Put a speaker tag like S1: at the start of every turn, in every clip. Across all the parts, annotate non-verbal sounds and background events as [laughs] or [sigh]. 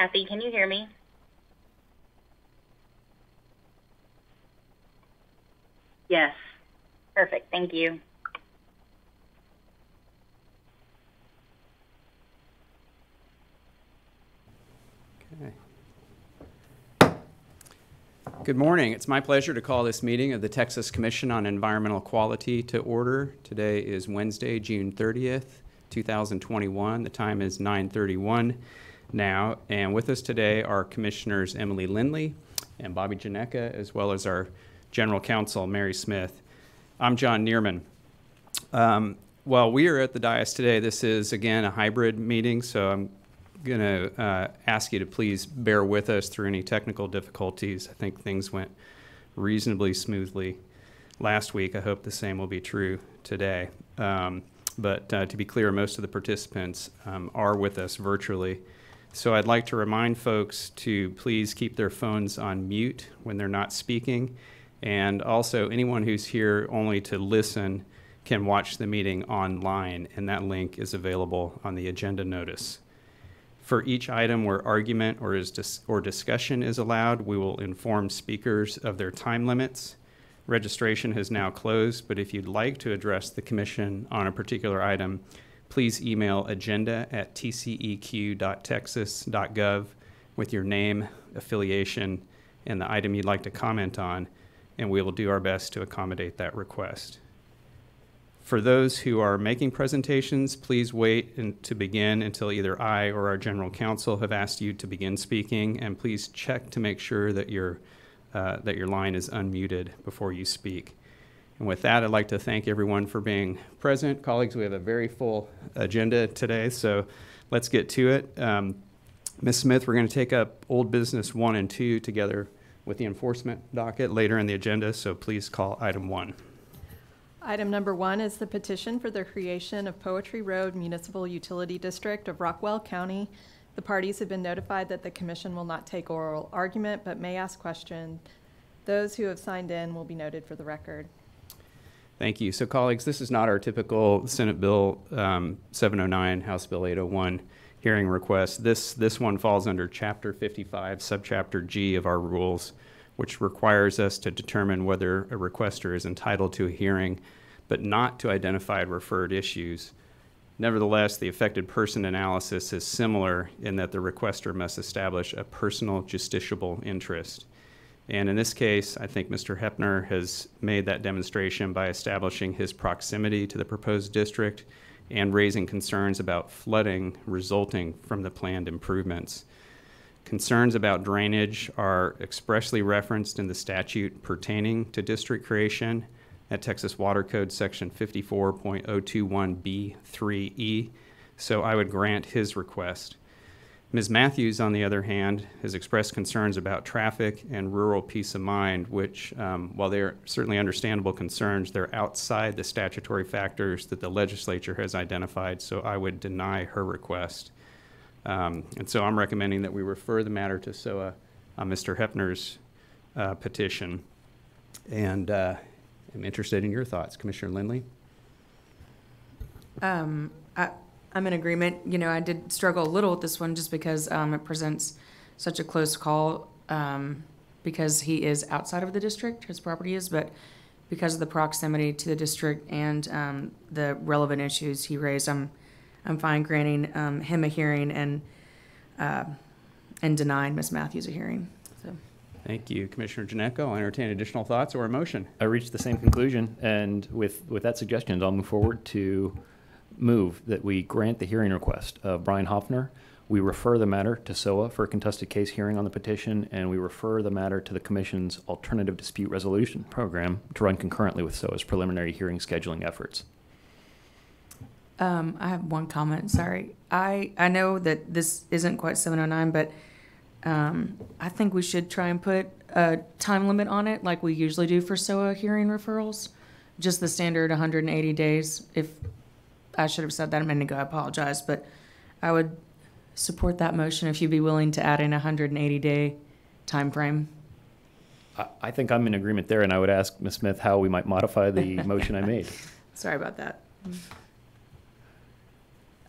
S1: Kathy, can you hear me?
S2: Yes.
S1: Perfect. Thank you.
S3: Okay. Good morning. It's my pleasure to call this meeting of the Texas Commission on Environmental Quality to order. Today is Wednesday, June 30th, 2021. The time is 9:31 now, and with us today are Commissioners Emily Lindley and Bobby Janecek, as well as our General Counsel Mary Smith. I'm Jon Niermann. Um, while we are at the dais today, this is again a hybrid meeting, so I'm going to uh, ask you to please bear with us through any technical difficulties. I think things went reasonably smoothly last week. I hope the same will be true today. Um, but uh, to be clear, most of the participants um, are with us virtually. So I'd like to remind folks to please keep their phones on mute when they're not speaking. And also, anyone who's here only to listen can watch the meeting online, and that link is available on the agenda notice. For each item where argument or, is dis- or discussion is allowed, we will inform speakers of their time limits. Registration has now closed, but if you'd like to address the Commission on a particular item, please email agenda at tceq.texas.gov with your name, affiliation, and the item you'd like to comment on, and we will do our best to accommodate that request. For those who are making presentations, please wait in, to begin until either I or our general counsel have asked you to begin speaking, and please check to make sure that your, uh, that your line is unmuted before you speak. And with that, I'd like to thank everyone for being present. Colleagues, we have a very full agenda today, so let's get to it. Um, Ms. Smith, we're going to take up old business one and two together with the enforcement docket later in the agenda, so please call item one.
S4: Item number one is the petition for the creation of Poetry Road Municipal Utility District of Rockwall County. The parties have been notified that the commission will not take oral argument but may ask questions. Those who have signed in will be noted for the record.
S3: Thank you. So, colleagues, this is not our typical Senate Bill um, 709, House Bill 801 hearing request. This, this one falls under Chapter 55, Subchapter G of our rules, which requires us to determine whether a requester is entitled to a hearing, but not to identified referred issues. Nevertheless, the affected person analysis is similar in that the requester must establish a personal justiciable interest. And in this case, I think Mr. Hepner has made that demonstration by establishing his proximity to the proposed district and raising concerns about flooding resulting from the planned improvements. Concerns about drainage are expressly referenced in the statute pertaining to district creation at Texas Water Code Section 54.021B3E. So I would grant his request. Ms. Matthews, on the other hand, has expressed concerns about traffic and rural peace of mind, which, um, while they're certainly understandable concerns, they're outside the statutory factors that the legislature has identified, so I would deny her request. Um, and so I'm recommending that we refer the matter to SOAH on Mr. Hepner's uh, petition. And uh, I'm interested in your thoughts, Commissioner Lindley.
S2: Um, I, I'm in agreement. You know, I did struggle a little with this one just because um, it presents such a close call um, because he is outside of the district, his property is, but because of the proximity to the district and um, the relevant issues he raised, I'm I'm fine granting um, him a hearing and uh, and denying Ms. Matthews a hearing. So.
S3: Thank you, Commissioner Janecek. I'll entertain additional thoughts or a motion.
S5: I reached the same conclusion, and with, with that suggestion, I'll move forward to move that we grant the hearing request of Brian Hoffner. We refer the matter to SOAH for a contested case hearing on the petition, and we refer the matter to the Commission's Alternative Dispute Resolution Program to run concurrently with SOAH's preliminary hearing scheduling efforts.
S2: Um, I have one comment. Sorry, I I know that this isn't quite 709, but um, I think we should try and put a time limit on it, like we usually do for SOAH hearing referrals. Just the standard 180 days. If I should have said that a minute ago, I apologize, but I would support that motion if you'd be willing to add in a 180 day time frame.
S5: I, I think I'm in agreement there, and I would ask Ms. Smith how we might modify the [laughs] motion I made.
S2: Sorry about that.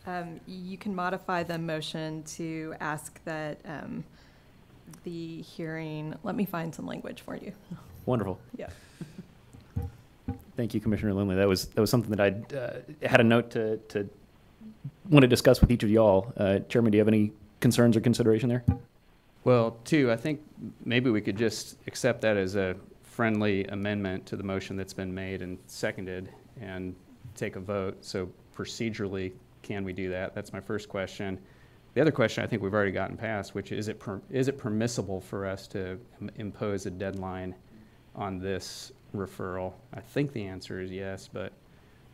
S4: Um, You can modify the motion to ask that um, the hearing, let me find some language for you.
S5: Wonderful.
S4: Yeah.
S5: Thank you, Commissioner Lindley. That was, that was something that I uh, had a note to, to want to discuss with each of y'all. Uh, Chairman, do you have any concerns or consideration there?
S3: Well, two, I think maybe we could just accept that as a friendly amendment to the motion that's been made and seconded and take a vote. So procedurally, can we do that? That's my first question. The other question I think we've already gotten past, which is it, per- is it permissible for us to im- impose a deadline on this referral? I think the answer is yes, but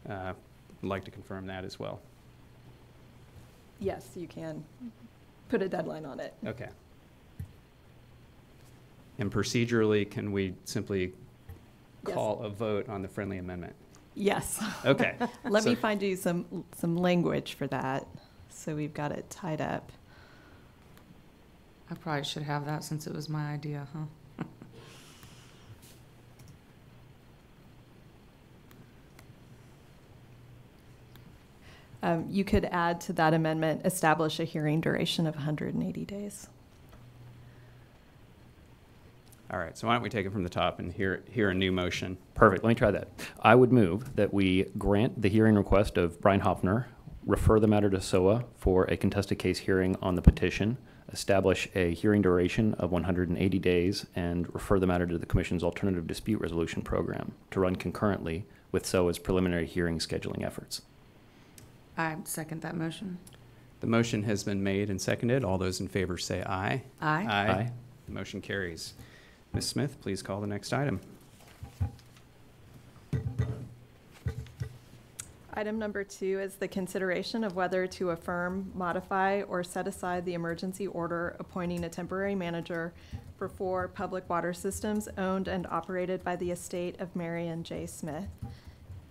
S3: uh, I'd like to confirm that as well.
S4: Yes, you can put a deadline on it.
S3: Okay. And procedurally, can we simply
S4: Yes.
S3: call a vote on the friendly amendment?
S4: Yes.
S3: Okay. [laughs]
S4: Let me find you some, some language for that, so we've got it tied up.
S2: I probably should have that since it was my idea, huh?
S4: Um, You could add to that amendment, establish a hearing duration of 180 days.
S3: All right, so why don't we take it from the top and hear, hear a new motion?
S5: Perfect. Let me try that. I would move that we grant the hearing request of Brian Hoffner, refer the matter to SOAH for a contested case hearing on the petition, establish a hearing duration of 180 days, and refer the matter to the Commission's Alternative Dispute Resolution Program to run concurrently with SOAH's preliminary hearing scheduling efforts.
S2: I second that motion.
S3: The motion has been made and seconded. All those in favor say aye.
S2: Aye.
S5: Aye.
S3: The motion carries. Ms. Smith, please call the next item.
S4: Item number two is the consideration of whether to affirm, modify, or set aside the emergency order appointing a temporary manager for four public water systems owned and operated by the estate of Marion J. Smith.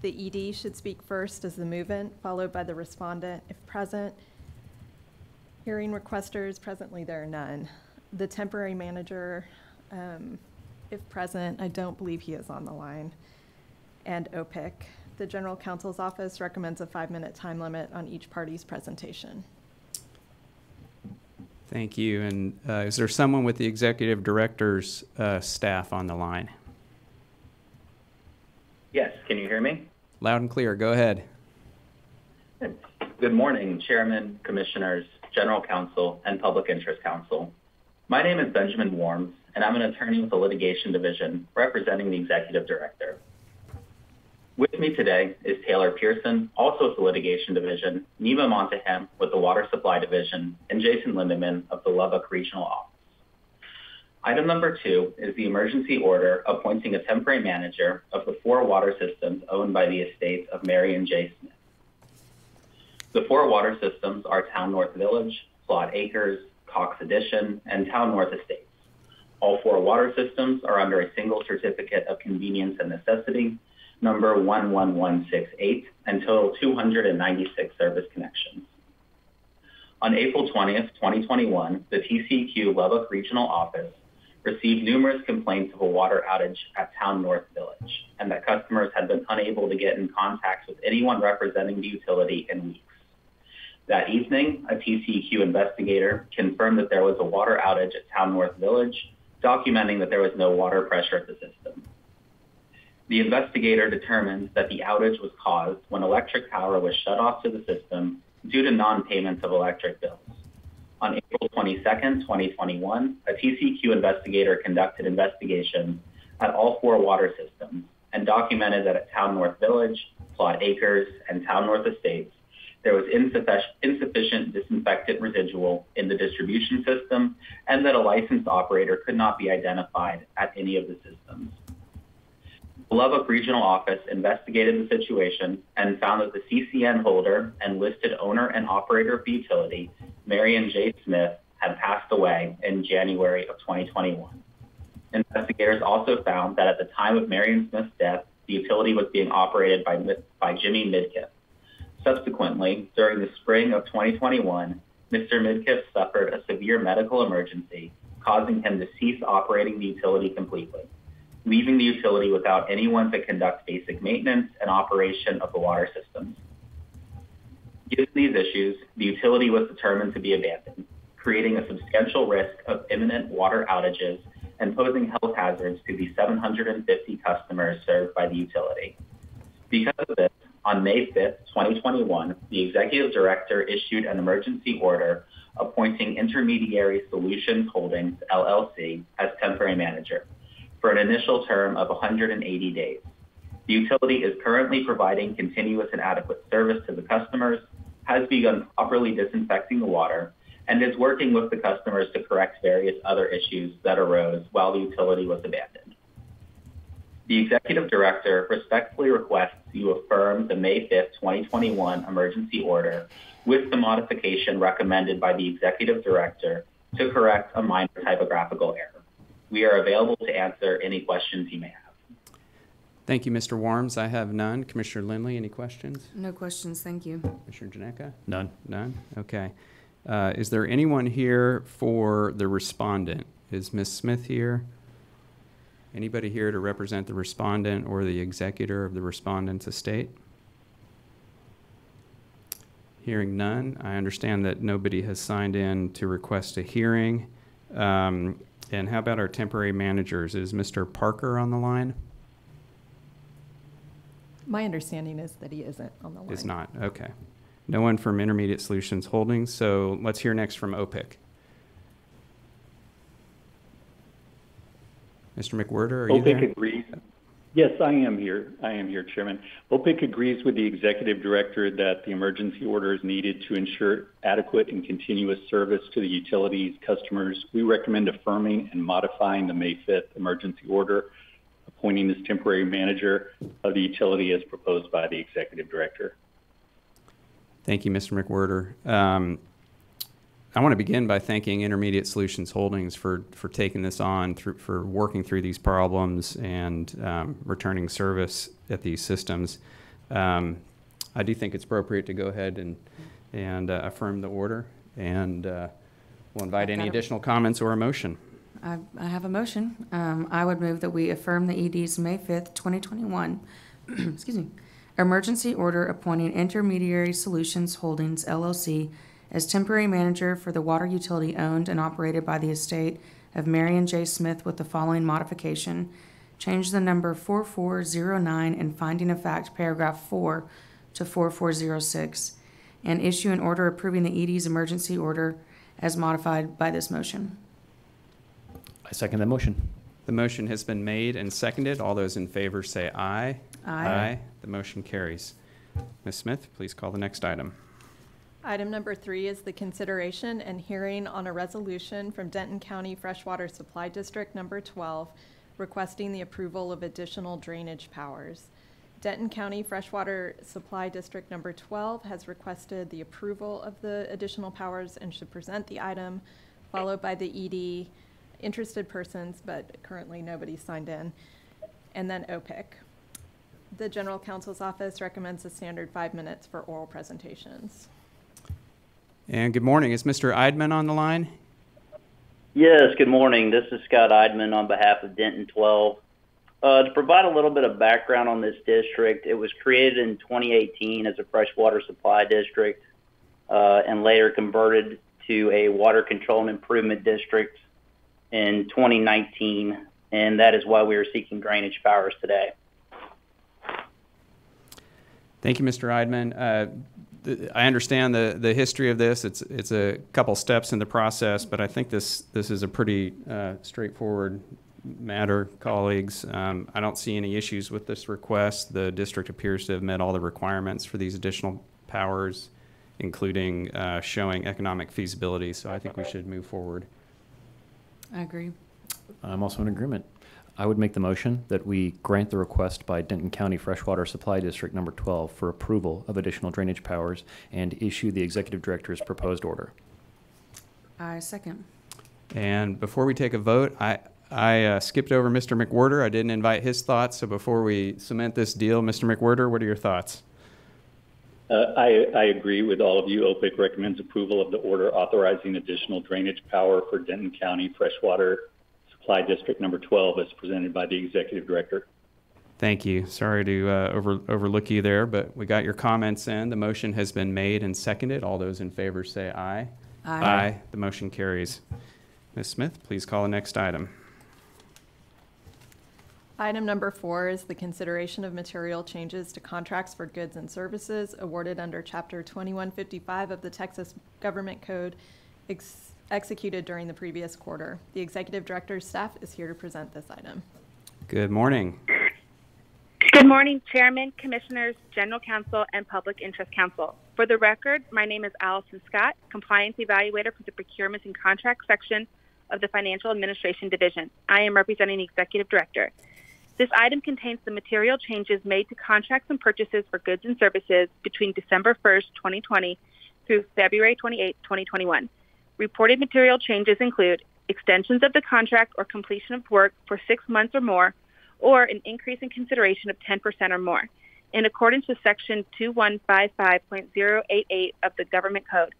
S4: The ED should speak first as the movant, followed by the respondent if present. Hearing requesters, presently there are none. The temporary manager, um, if present, I don't believe he is on the line. And OPIC. The General Counsel's Office recommends a five-minute time limit on each party's presentation.
S3: Thank you. And uh, is there someone with the executive director's uh, staff on the line?
S6: Yes, can you hear me?
S3: Loud and clear, go ahead.
S6: Good morning, Chairman, Commissioners, General Counsel, and Public Interest Counsel. My name is Benjamin Warms, and I'm an attorney with the Litigation Division representing the Executive Director. With me today is Taylor Pearson, also with the Litigation Division, Nima Montahem with the Water Supply Division, and Jason Lindeman of the Lubbock Regional Office. Item number two is the emergency order appointing a temporary manager of the four water systems owned by the estates of Marion J. Smith. The four water systems are Town North Village, Plot Acres, Cox Addition, and Town North Estates. All four water systems are under a single certificate of convenience and necessity, number 11168, and total 296 service connections. On April 20th, 2021, the TCEQ Lubbock Regional Office received numerous complaints of a water outage at Town North Village and that customers had been unable to get in contact with anyone representing the utility in weeks. That evening, a TCEQ investigator confirmed that there was a water outage at Town North Village, documenting that there was no water pressure at the system. The investigator determined that the outage was caused when electric power was shut off to the system due to non-payments of electric bills. On April 22, 2021, a TCEQ investigator conducted investigations at all four water systems and documented that at Town North Village, Plot Acres, and Town North Estates, there was insufficient, insufficient disinfectant residual in the distribution system and that a licensed operator could not be identified at any of the systems. The Lubbock Regional Office investigated the situation and found that the CCN holder and listed owner and operator of the utility, Marion J. Smith, had passed away in January of 2021. Investigators also found that at the time of Marion Smith's death, the utility was being operated by, by Jimmy Midkiff. Subsequently, during the spring of 2021, Mr. Midkiff suffered a severe medical emergency, causing him to cease operating the utility completely, leaving the utility without anyone to conduct basic maintenance and operation of the water systems. Given these issues, the utility was determined to be abandoned, creating a substantial risk of imminent water outages and posing health hazards to the 750 customers served by the utility. Because of this, on May 5th, 2021, the executive director issued an emergency order appointing Intermediary Solutions Holdings, LLC, as temporary manager for an initial term of 180 days. The utility is currently providing continuous and adequate service to the customers, has begun properly disinfecting the water, and is working with the customers to correct various other issues that arose while the utility was abandoned. The executive director respectfully requests you affirm the May 5th, 2021 emergency order with the modification recommended by the executive director to correct a minor typographical error. We are available to answer any questions you may have.
S3: Thank you, Mr. Warms. I have none. Commissioner Lindley, any questions?
S2: No questions, thank you.
S3: Commissioner Janecek?
S5: None.
S3: None? Okay. Uh, Is there anyone here for the respondent? Is Ms. Smith here? Anybody here to represent the respondent or the executor of the respondent's estate? Hearing none, I understand that nobody has signed in to request a hearing. Um, And how about our temporary managers? Is Mr. Parker on the line?
S4: My understanding is that he isn't on the line.
S3: Is not, okay. No one from Intermediate Solutions Holdings, so let's hear next from OPIC. Mr. McWhirter, are you
S7: OPIC
S3: there?
S7: agrees. Yes, I am here. I am here, Chairman. OPIC agrees with the executive director that the emergency order is needed to ensure adequate and continuous service to the utilities customers. We recommend affirming and modifying the May 5th emergency order, appointing this temporary manager of the utility as proposed by the executive director.
S3: Thank you, Mr. McWhirter. Um, I want to begin by thanking Intermediate Solutions Holdings for, for taking this on, through, for working through these problems and um, returning service at these systems. Um, I do think it's appropriate to go ahead and, and uh, affirm the order, and uh, we'll invite any additional comments or a motion.
S2: I, I have a motion. Um, I would move that we affirm the ED's May fifth, twenty twenty-one, [clears throat] excuse me, emergency order appointing Intermediary Solutions Holdings LLC as temporary manager for the water utility owned and operated by the estate of Marion J. Smith with the following modification. Change the number four four zero nine in finding of fact paragraph four to four four zero six, and issue an order approving the ED's emergency order as modified by this motion.
S5: I second that motion.
S3: The motion has been made and seconded. All those in favor say aye.
S2: Aye.
S3: The motion carries. Ms. Smith, please call the next item.
S4: Item number three is the consideration and hearing on a resolution from Denton County Freshwater Supply District Number 12 requesting the approval of additional drainage powers. Denton County Freshwater Supply District Number 12 has requested the approval of the additional powers and should present the item, followed by the ED, interested persons, but currently nobody signed in, and then OPIC. The General Counsel's Office recommends a standard five minutes for oral presentations.
S3: And good morning. Is Mr. Eidman on the line?
S8: Yes, good morning. This is Scott Eidman on behalf of Denton 12. Uh, to provide a little bit of background on this district, it was created in 2018 as a freshwater supply district uh, and later converted to a water control and improvement district in 2019, and that is why we are seeking drainage powers today.
S3: Thank you, Mr. Eidman. Uh, I understand the, the history of this. It's, it's a couple steps in the process, but I think this, this is a pretty uh, straightforward matter, colleagues. Um, I don't see any issues with this request. The district appears to have met all the requirements for these additional powers, including uh, showing economic feasibility, so I think we should move forward.
S2: I agree.
S5: I'm also in agreement. I would make the motion that we grant the request by Denton County Freshwater Supply District Number 12 for approval of additional drainage powers and issue the executive director's proposed order.
S2: I second.
S3: And before we take a vote, I, I uh, skipped over Mr. McWhirter. I didn't invite his thoughts, so before we cement this deal, Mr. McWhirter, what are your thoughts?
S7: Uh, I, I agree with all of you. OPIC recommends approval of the order authorizing additional drainage power for Denton County Freshwater Supply District Number 12 as presented by the executive director.
S3: Thank you. Sorry to uh, over, overlook you there, but we got your comments in. The motion has been made and seconded. All those in favor say aye. Aye. The motion carries. Ms. Smith, please call the next item.
S4: Item number four is the consideration of material changes to contracts for goods and services awarded under Chapter 2155 of the Texas Government Code ex- executed during the previous quarter. The Executive Director's staff is here to present this item.
S3: Good morning.
S9: Good morning, Chairman, Commissioners, General Counsel, and Public Interest Counsel. For the record, my name is Allison Scott, Compliance Evaluator for the Procurement and Contract Section of the Financial Administration Division. I am representing the Executive Director. This item contains the material changes made to contracts and purchases for goods and services between December 1st, 2020 through February 28, 2021. Reported material changes include extensions of the contract or completion of work for six months or more, or an increase in consideration of 10% or more, in accordance with Section 2155.088 of the Government Code.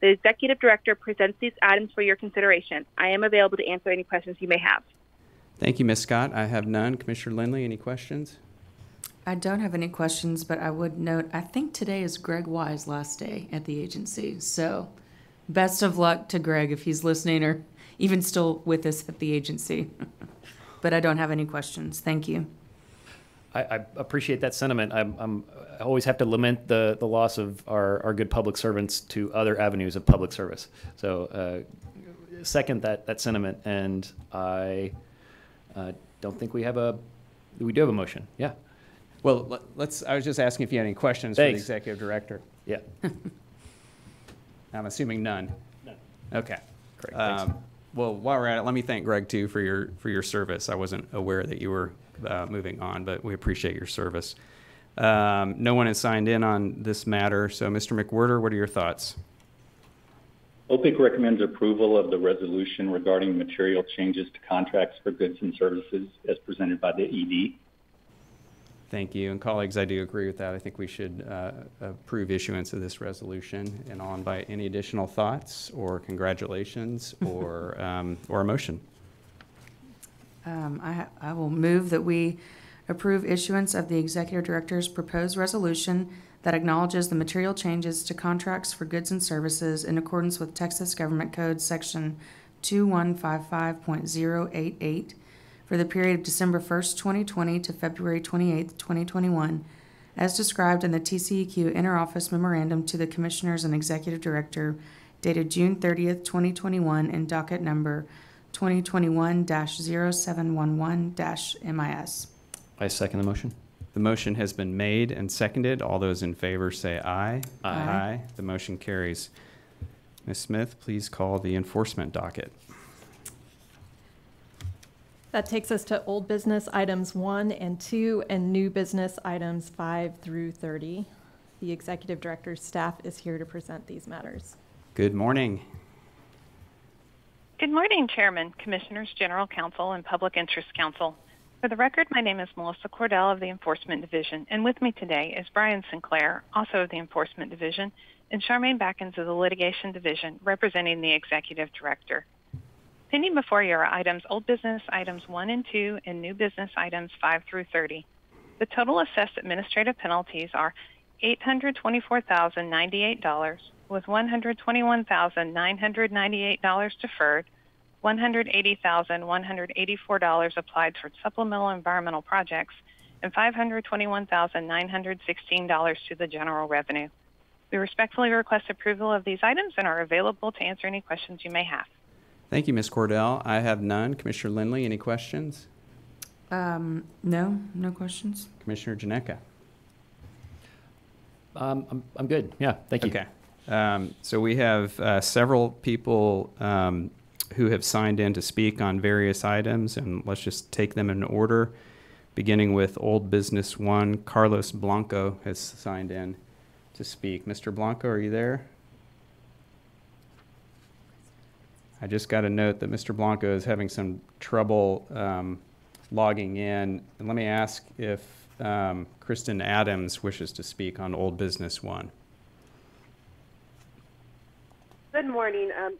S9: The Executive Director presents these items for your consideration. I am available to answer any questions you may have.
S3: Thank you, Ms. Scott. I have none. Commissioner Lindley, any questions?
S2: I don't have any questions, but I would note, I think today is Greg Wise' last day at the agency. So best of luck to Greg if he's listening or even still with us at the agency. [laughs] but I don't have any questions. Thank you.
S5: I, I appreciate that sentiment. I'm, I'm, I always have to lament the, the loss of our, our good public servants to other avenues of public service. So, uh, second that, that sentiment, and I uh, don't think we have a, we do have a motion. Yeah,
S3: Well, let- let's, I was just asking if you had any questions for the executive director.
S5: yeah. [laughs]
S3: I'm assuming none.
S5: None.
S3: Okay.
S5: Great.
S3: Um, Well, while we're at it, let me thank Greg too for your, for your service. I wasn't aware that you were uh, moving on, but we appreciate your service. Um, No one has signed in on this matter, so Mr. McWhirter, what are your thoughts?
S7: OPIC recommends approval of the resolution regarding material changes to contracts for goods and services as presented by the ED.
S3: Thank you. And colleagues, I do agree with that. I think we should uh, approve issuance of this resolution. And I'll invite any additional thoughts or congratulations [laughs] or, um, or a motion.
S2: Um, I, I will move that we approve issuance of the executive director's proposed resolution that acknowledges the material changes to contracts for goods and services in accordance with Texas Government Code Section 2155.088 for the period of December 1st, 2020 to February 28th, 2021, as described in the TCEQ interoffice memorandum to the Commissioners and Executive Director dated June 30th, 2021, in docket number 2021-0711-MIS.
S5: I second the motion.
S3: The motion has been made and seconded. All those in favor say aye.
S2: Aye.
S3: The motion carries. Ms. Smith, please call the enforcement docket.
S4: That takes us to old business items one and two and new business items five through 30. The Executive Director's staff is here to present these matters.
S3: Good morning.
S10: Good morning, Chairman, Commissioners, General Counsel, and Public Interest Counsel. For the record, my name is Melissa Cordell of the Enforcement Division, and with me today is Brian Sinclair, also of the Enforcement Division, and Charmaine Backens of the Litigation Division, representing the Executive Director. Pending before you are items old business items 1 and 2 and new business items 5 through 30. The total assessed administrative penalties are $824,098 with $121,998 deferred, $180,184 applied toward supplemental environmental projects, and $521,916 to the general revenue. We respectfully request approval of these items and are available to answer any questions you may have.
S3: Thank you, Ms. Cordell. I have none. Commissioner Lindley, any questions?
S2: Um, no, no questions?
S3: Commissioner Janecek?
S5: Um, I'm, I'm good. Yeah, thank you.
S3: Okay. Um, so we have uh, several people um, who have signed in to speak on various items, and let's just take them in order. Beginning with Old Business One, Carlos Blanco has signed in to speak. Mr. Blanco, are you there? I just got a note that Mr. Blanco is having some trouble um, logging in. And let me ask if um, Kristen Adams wishes to speak on Old Business One.
S11: Good morning. Um,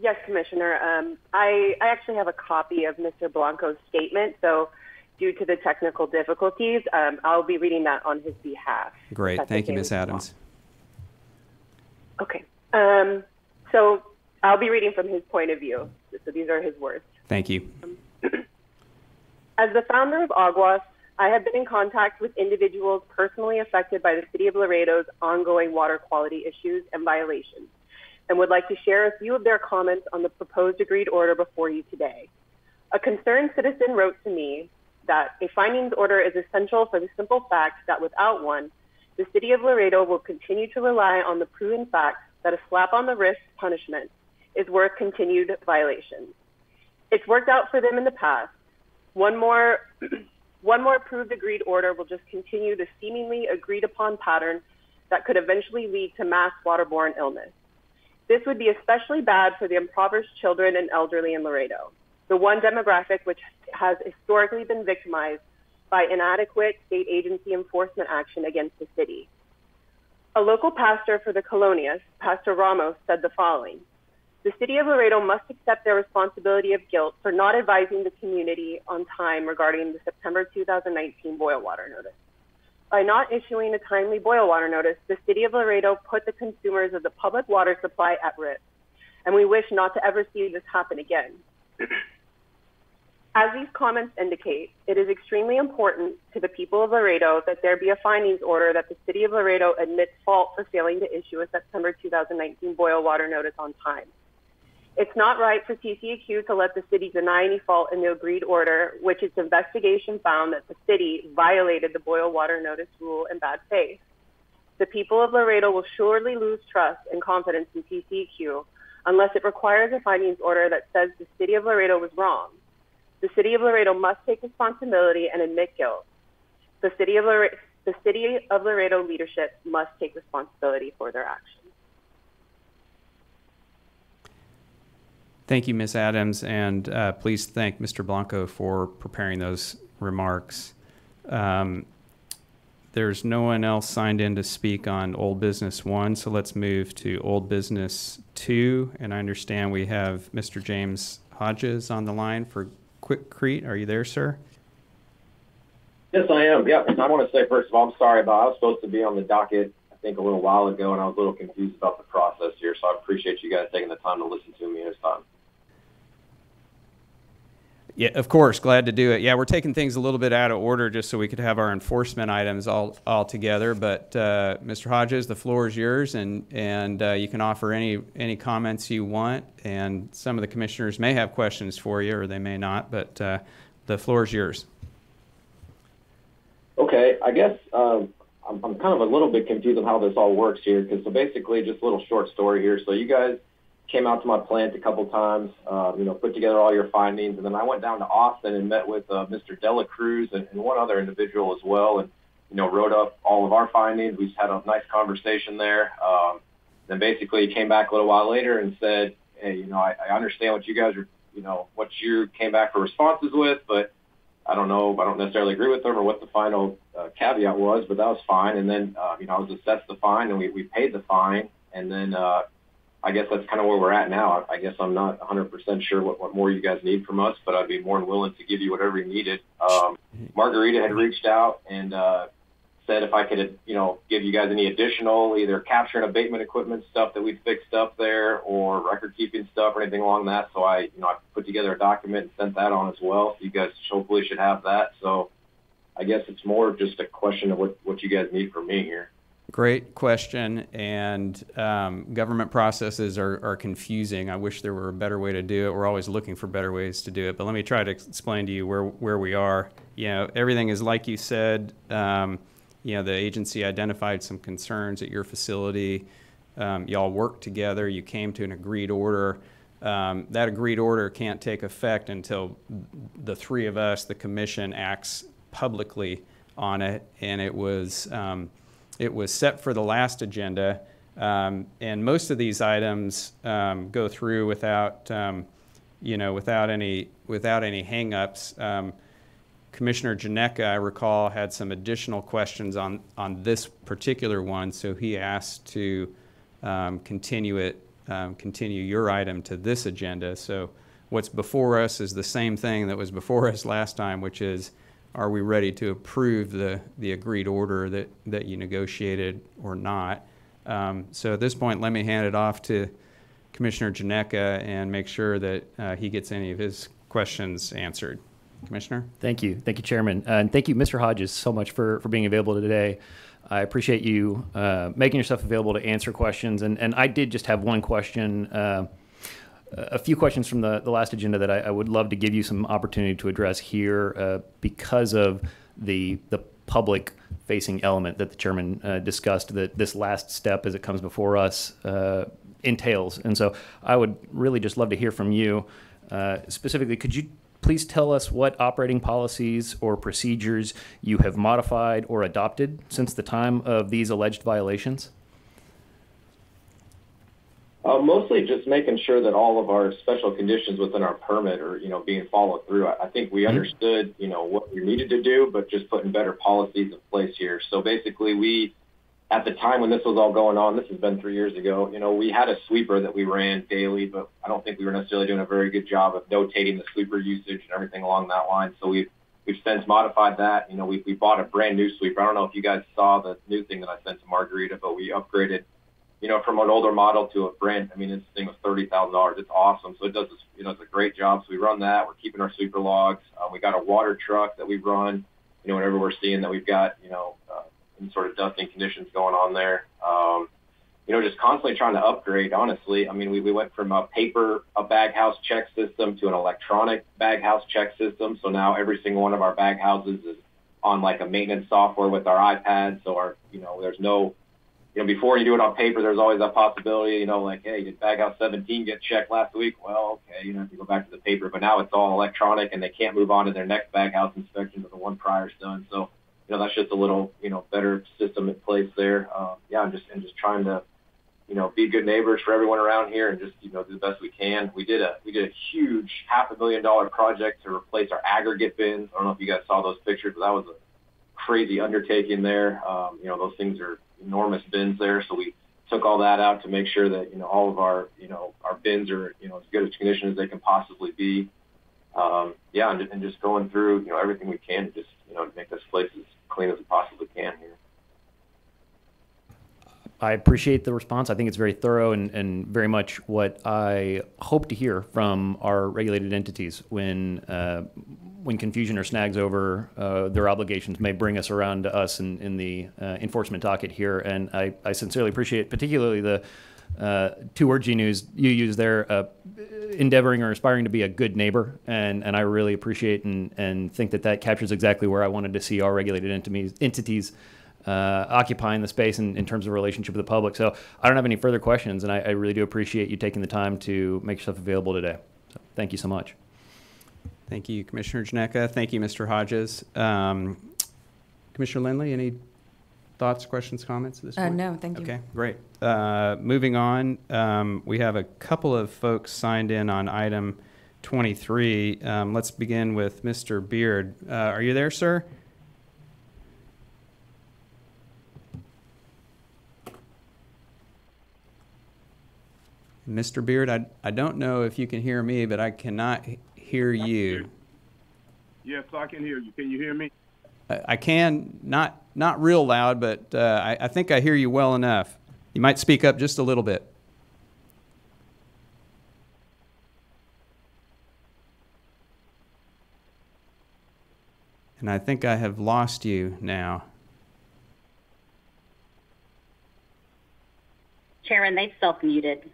S11: yes, Commissioner. Um, I, I actually have a copy of Mr. Blanco's statement, so due to the technical difficulties. Um, I'll be reading that on his behalf.
S3: Great. Thank you, Ms. Adams.
S11: Okay. Um, so I'll be reading from his point of view. So these are his words.
S3: Thank you. [clears throat]
S11: As the founder of Aguas, I have been in contact with individuals personally affected by the City of Laredo's ongoing water quality issues and violations, and would like to share a few of their comments on the proposed agreed order before you today. A concerned citizen wrote to me that a findings order is essential for the simple fact that without one, the City of Laredo will continue to rely on the proven fact that a slap on the wrist punishment is worth continued violations. It's worked out for them in the past. One more, [clears throat] one more approved agreed order will just continue the seemingly agreed upon pattern that could eventually lead to mass waterborne illness. This would be especially bad for the impoverished children and elderly in Laredo, the one demographic which has historically been victimized by inadequate state agency enforcement action against the city. A local pastor for the Colonias, Pastor Ramos, said the following The city of Laredo must accept their responsibility of guilt for not advising the community on time regarding the September 2019 boil water notice. By not issuing a timely boil water notice, the city of Laredo put the consumers of the public water supply at risk, and we wish not to ever see this happen again. As these comments indicate, it is extremely important to the people of Laredo that there be a findings order that the City of Laredo admits fault for failing to issue a September 2019 boil water notice on time. It's not right for TCEQ to let the city deny any fault in the agreed order, which its investigation found that the city violated the boil water notice rule in bad faith. The people of Laredo will surely lose trust and confidence in TCEQ unless it requires a findings order that says the City of Laredo was wrong. The City of Laredo must take responsibility and admit guilt. The City of Laredo, the City of Laredo leadership must take responsibility for their actions.
S3: Thank you, Ms. Adams, and uh, please thank Mr. Blanco for preparing those remarks. Um, There's no one else signed in to speak on old business one, so let's move to old business two. And I understand we have Mr. James Hodges on the line for Quick Crete. Are you there, sir?
S12: Yes, I am. Yeah, I want to say first of all, I'm sorry about. I was supposed to be on the docket, I think, a little while ago, and I was a little confused about the process here. So I appreciate you guys taking the time to listen to me this time.
S3: Yeah, of course, glad to do it. Yeah, we're taking things a little bit out of order just so we could have our enforcement items all, all together. But uh, Mr. Hodges, the floor is yours, and and uh, you can offer any any comments you want. And some of the commissioners may have questions for you, or they may not. But uh, the floor is yours.
S12: Okay, I guess um, I'm, I'm kind of a little bit confused on how this all works here. Because so basically, just a little short story here. So you guys came out to my plant a couple times, uh, you know, put together all your findings, and then I went down to Austin and met with uh, Mr. Dela Cruz and, and one other individual as well, and you know, wrote up all of our findings. We just had a nice conversation there. Um, then basically, came back a little while later and said, "Hey, you know, I, I understand what you guys are, you know, what you came back for responses with, but I don't know, I don't necessarily agree with them or what the final uh, caveat was, but that was fine. And then, uh, you know, I was assessed the fine and we, we paid the fine. And then, uh, I guess that's kind of where we're at now. I guess I'm not 100% sure what, what more you guys need from us, but I'd be more than willing to give you whatever you needed. Um, Margarita had reached out and, uh, said if I could, you know, give you guys any additional either capture and abatement equipment stuff that we'd fixed up there or record keeping stuff or anything along that. So I, you know, I put together a document and sent that on as well. So you guys hopefully should have that. So I guess it's more just a question of what, what you guys need from me here.
S3: Great question, and um, government processes are, are confusing. I wish there were a better way to do it. We're always looking for better ways to do it, but let me try to explain to you where, where we are. You know, everything is like you said. Um, you know, the agency identified some concerns at your facility. Um, y'all worked together. You came to an agreed order. Um, that agreed order can't take effect until the three of us, the commission, acts publicly on it, and it was um, it was set for the last agenda, um, and most of these items um, go through without, um, you know, without any without any hangups. Um, Commissioner Janecek, I recall, had some additional questions on on this particular one, so he asked to um, continue it, um, continue your item to this agenda. So what's before us is the same thing that was before us last time, which is are we ready to approve the, the agreed order that, that you negotiated or not? Um, so at this point, let me hand it off to Commissioner Janecek and make sure that uh, he gets any of his questions answered. Commissioner?
S5: Thank you. Thank you, Chairman. Uh, and thank you, Mr. Hodges, so much for, for being available today. I appreciate you uh, making yourself available to answer questions. And, and I did just have one question, uh, a few questions from the, the last agenda that I, I would love to give you some opportunity to address here uh, because of the, the public facing element that the chairman uh, discussed that this last step as it comes before us uh, entails. And so I would really just love to hear from you. Uh, specifically, could you please tell us what operating policies or procedures you have modified or adopted since the time of these alleged violations?
S12: Uh, mostly just making sure that all of our special conditions within our permit are, you know, being followed through. I, think we
S5: Mhm.
S12: understood, you know, what we needed to do, but just putting better policies in place here. So basically, we, at the time when this was all going on, this has been three years ago, you know, we had a sweeper that we ran daily, but I don't think we were necessarily doing a very good job of notating the sweeper usage and everything along that line. So we've we've since modified that. You know, we we bought a brand new sweeper. I don't know if you guys saw the new thing that I sent to Margarita, but we upgraded you know, from an older model to a brand. I mean, this thing was thirty thousand dollars. It's awesome. So it does, this, you know, it's a great job. So we run that. We're keeping our sweeper logs. Uh, we got a water truck that we run. You know, whenever we're seeing that we've got, you know, uh, some sort of dusting conditions going on there. Um, you know, just constantly trying to upgrade. Honestly, I mean, we we went from a paper a bag house check system to an electronic bag house check system. So now every single one of our bag houses is on like a maintenance software with our iPads. So our, you know, there's no you know, before you do it on paper, there's always that possibility, you know, like, hey, did bag house 17 get checked last week? Well, okay, you know, have to go back to the paper, but now it's all electronic and they can't move on to their next bag house inspection that the one prior's done. So, you know, that's just a little, you know, better system in place there. Uh, yeah, I'm just, and just trying to, you know, be good neighbors for everyone around here and just, you know, do the best we can. We did a, we did a huge half a million dollar project to replace our aggregate bins. I don't know if you guys saw those pictures, but that was a crazy undertaking there. Um, you know, those things are, enormous bins there. So we took all that out to make sure that, you know, all of our, you know, our bins are, you know, as good a condition as they can possibly be. Um, yeah, and, and just going through, you know, everything we can to just, you know, make this place as clean as we possibly can here.
S5: I appreciate the response. I think it's very thorough and, and very much what I hope to hear from our regulated entities when uh, when confusion or snags over uh, their obligations may bring us around to us in, in the uh, enforcement docket here. And I, I sincerely appreciate particularly the uh, two words you use, you use there, uh, endeavoring or aspiring to be a good neighbor. And, and I really appreciate and, and think that that captures exactly where I wanted to see our regulated entities, entities uh, occupying the space in, in terms of relationship with the public. So I don't have any further questions, and I, I really do appreciate you taking the time to make yourself available today. So thank you so much.
S3: Thank you, Commissioner Janecek. Thank you, Mr. Hodges. Um, Commissioner Lindley, any thoughts, questions, comments at this
S2: Uh,
S3: point?
S2: no, thank you.
S3: Okay, great. Uh, moving on, um, we have a couple of folks signed in on item 23. Um, let's begin with Mr. Beard. Uh, are you there, sir? Mr. Beard, I, I don't know if you can hear me, but I cannot hear you.
S13: Yes, I can hear you. Can you hear me?
S3: I I can, not, not real loud, but uh, I, I think I hear you well enough. You might speak up just a little bit. And I think I have lost you now.
S1: Chairman, they've self-muted.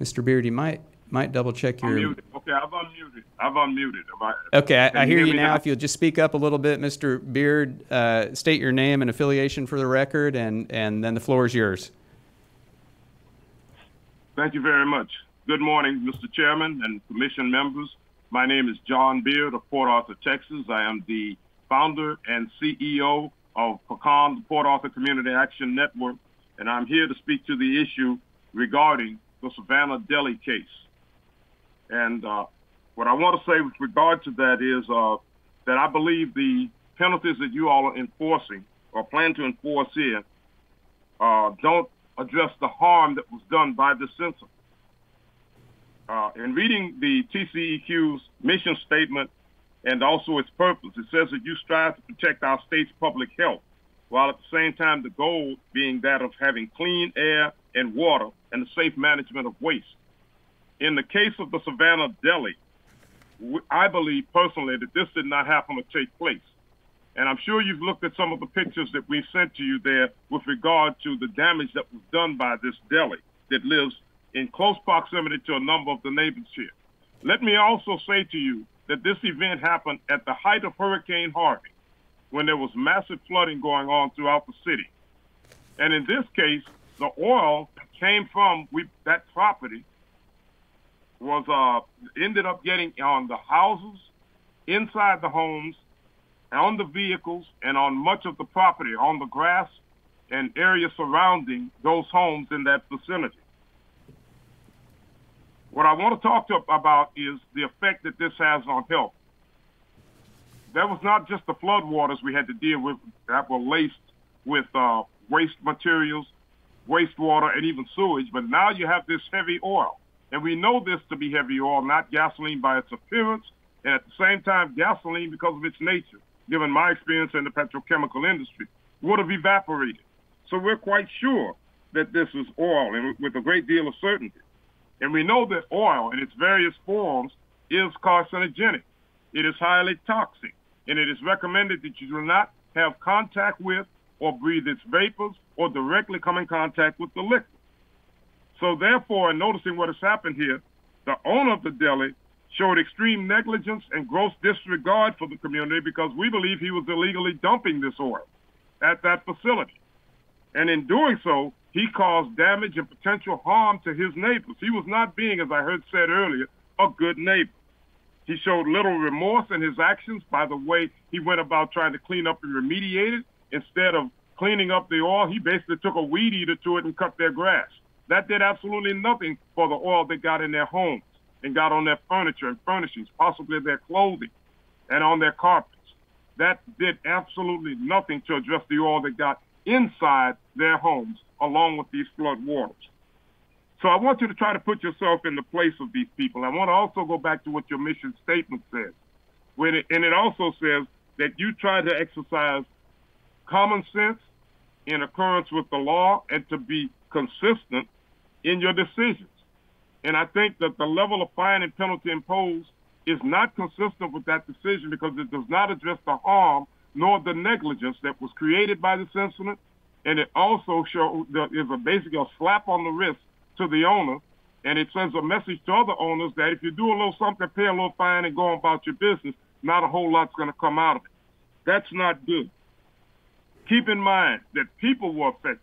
S3: Mr. Beard, you might, might double check your.
S13: muted. Okay, I've unmuted. I've unmuted. I-
S3: Okay, I, I hear you
S13: me
S3: now. If you'll just speak up a little bit, Mr. Beard, uh, state your name and affiliation for the record, and, and then the floor is yours.
S13: Thank you very much. Good morning, Mr. Chairman and Commission members. My name is John Beard of Port Arthur, Texas. I am the founder and CEO of PACAN, the Port Arthur Community Action Network, and I'm here to speak to the issue regarding the Savannah Deli case. And uh, what I want to say with regard to that is uh, that I believe the penalties that you all are enforcing or plan to enforce here uh, don't address the harm that was done by the censor. Uh, in reading the TCEQ's mission statement and also its purpose. It says that you strive to protect our state's public health, while at the same time the goal being that of having clean air and water and the safe management of waste. In the case of the Savannah Deli, I believe personally that this did not happen to take place. And I'm sure you've looked at some of the pictures that we sent to you there with regard to the damage that was done by this deli that lives in close proximity to a number of the neighbors here. Let me also say to you that this event happened at the height of Hurricane Harvey, when there was massive flooding going on throughout the city. And in this case, the oil came from we, that property was uh, ended up getting on the houses, inside the homes, on the vehicles, and on much of the property, on the grass and area surrounding those homes in that vicinity. What I want to talk to about is the effect that this has on health. That was not just the flood waters we had to deal with that were laced with uh, waste materials, wastewater, and even sewage, but now you have this heavy oil. And we know this to be heavy oil, not gasoline by its appearance, and at the same time, gasoline because of its nature, given my experience in the petrochemical industry, would have evaporated. So we're quite sure that this is oil, and with a great deal of certainty. And we know that oil in its various forms is carcinogenic. It is highly toxic, and it is recommended that you do not have contact with or breathe its vapors or directly come in contact with the liquid. So therefore, in noticing what has happened here, the owner of the deli showed extreme negligence and gross disregard for the community because we believe he was illegally dumping this oil at that facility. And in doing so, he caused damage and potential harm to his neighbors. He was not being, as I heard said earlier, a good neighbor. He showed little remorse in his actions by the way he went about trying to clean up and remediate it. Instead of cleaning up the oil, he basically took a weed eater to it and cut their grass. That did absolutely nothing for the oil that got in their homes and got on their furniture and furnishings, possibly their clothing and on their carpets. That did absolutely nothing to address the oil that got inside their homes along with these flood waters. So I want you to try to put yourself in the place of these people. I want to also go back to what your mission statement says. When it, and it also says that you try to exercise common sense in accordance with the law and to be consistent in your decisions. And I think that the level of fine and penalty imposed is not consistent with that decision because it does not address the harm nor the negligence that was created by this incident. And it also shows is a basically a slap on the wrist to the owner. And it sends a message to other owners that if you do a little something, pay a little fine and go about your business, not a whole lot's going to come out of it. That's not good. Keep in mind that people were affected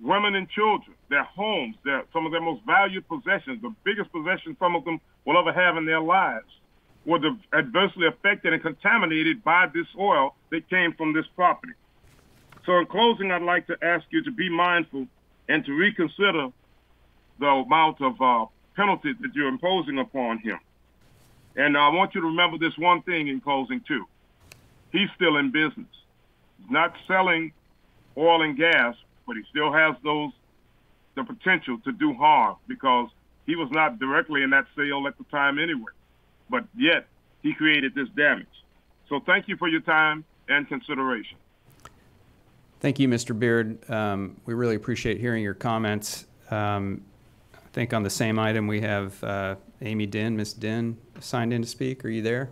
S13: women and children, their homes, their, some of their most valued possessions, the biggest possessions some of them will ever have in their lives, were adversely affected and contaminated by this oil that came from this property. So, in closing, I'd like to ask you to be mindful and to reconsider the amount of uh, penalty that you're imposing upon him. And I want you to remember this one thing in closing, too. He's still in business. Not selling oil and gas, but he still has those the potential to do harm because he was not directly in that sale at the time anyway. But yet he created this damage. So thank you for your time and consideration.
S3: Thank you, Mr. Beard. Um, we really appreciate hearing your comments. Um, I think on the same item we have uh, Amy Dinn, Ms. Dinn, signed in to speak. Are you there?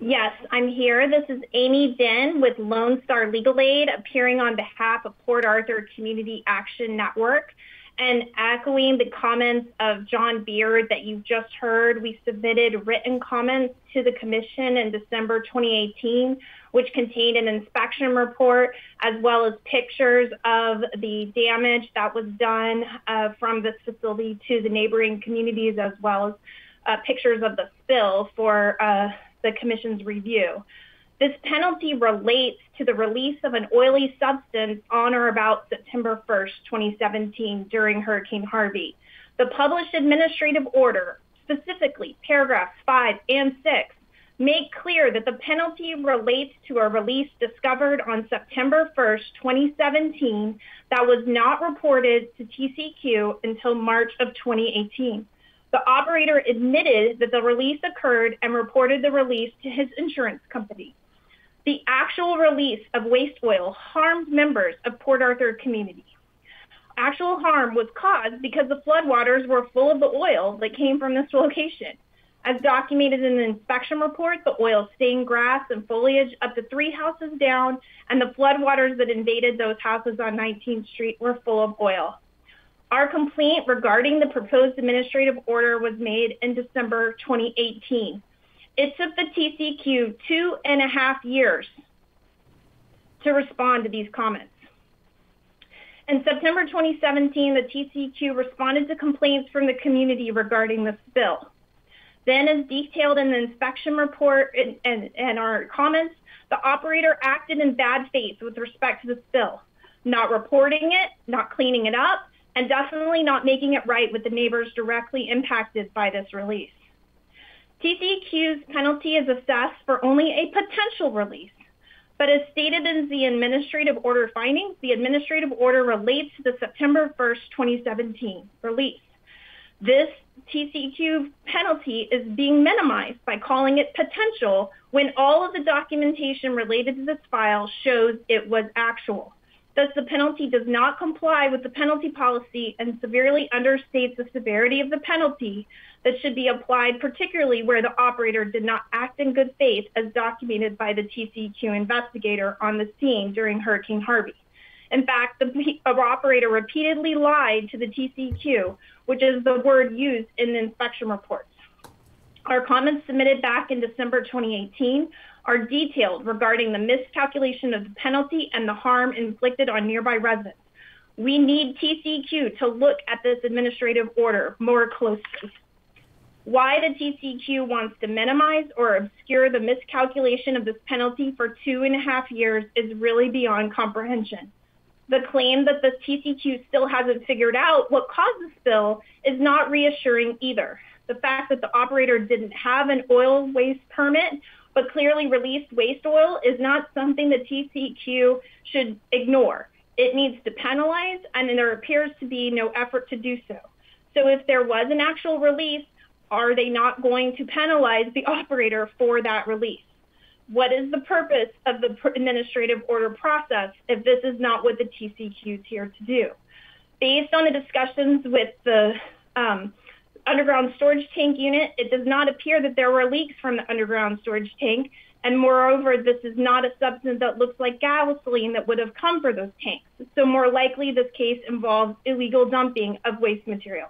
S1: Yes, I'm here. This is Amy Dinn with Lone Star Legal Aid, appearing on behalf of Port Arthur Community Action Network. And echoing the comments of John Beard that you've just heard, we submitted written comments to the Commission in December 2018, which contained an inspection report as well as pictures of the damage that was done uh, from this facility to the neighboring communities, as well as uh, pictures of the spill for uh, the Commission's review. This penalty relates to the release of an oily substance on or about September 1st, 2017, during Hurricane Harvey. The published administrative order, specifically paragraphs 5 and 6, make clear that the penalty relates to a release discovered on September 1st, 2017, that was not reported to TCEQ until March of 2018. The operator admitted that the release occurred and reported the release to his insurance company. The actual release of waste oil harmed members of Port Arthur community. Actual harm was caused because the floodwaters were full of the oil that came from this location. As documented in the inspection report, the oil stained grass and foliage up to three houses down, and the floodwaters that invaded those houses on 19th Street were full of oil. Our complaint regarding the proposed administrative order was made in December 2018. It took the TCEQ two and a half years to respond to these comments. In September 2017, the TCEQ responded to complaints from the community regarding the spill. Then, as detailed in the inspection report and, and, and, our comments, the operator acted in bad faith with respect to the spill, not reporting it, not cleaning it up, and definitely not making it right with the neighbors directly impacted by this release. TCEQ's penalty is assessed for only a potential release, but as stated in the administrative order findings, the administrative order relates to the September 1st, 2017 release. This TCEQ penalty is being minimized by calling it potential when all of the documentation related to this file shows it was actual. Thus, the penalty does not comply with the penalty policy and severely understates the severity of the penalty that should be applied, particularly where the operator did not act in good faith, as documented by the TCEQ investigator on the scene during Hurricane Harvey. In fact, the operator repeatedly lied to the TCEQ, which is the word used in the inspection reports. Our comments submitted back in December 2018 are detailed regarding the miscalculation of the penalty and the harm inflicted on nearby residents. We need TCEQ to look at this administrative order more closely. Why the TCEQ wants to minimize or obscure the miscalculation of this penalty for two and a half years is really beyond comprehension. The claim that the TCEQ still hasn't figured out what caused the spill is not reassuring either. The fact that the operator didn't have an oil waste permit but clearly released waste oil is not something the TCEQ should ignore. It needs to penalize, and there appears to be no effort to do so. So if there was an actual release, are they not going to penalize the operator for that release? What is the purpose of the administrative order process if this is not what the TCEQ is here to do? Based on the discussions with the um, underground storage tank unit, it does not appear that there were leaks from the underground storage tank. And moreover, this is not a substance that looks like gasoline that would have come for those tanks. So more likely this case involves illegal dumping of waste material.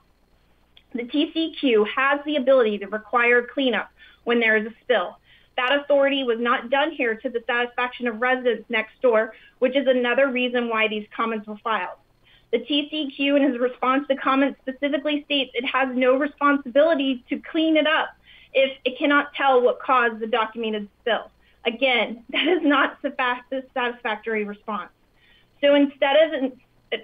S1: The TCEQ has the ability to require cleanup when there is a spill. That authority was not done here to the satisfaction of residents next door, which is another reason why these comments were filed. The TCEQ in his response to comments specifically states it has no responsibility to clean it up if it cannot tell what caused the documented spill. Again, [laughs] that is not a satisfactory response. So instead of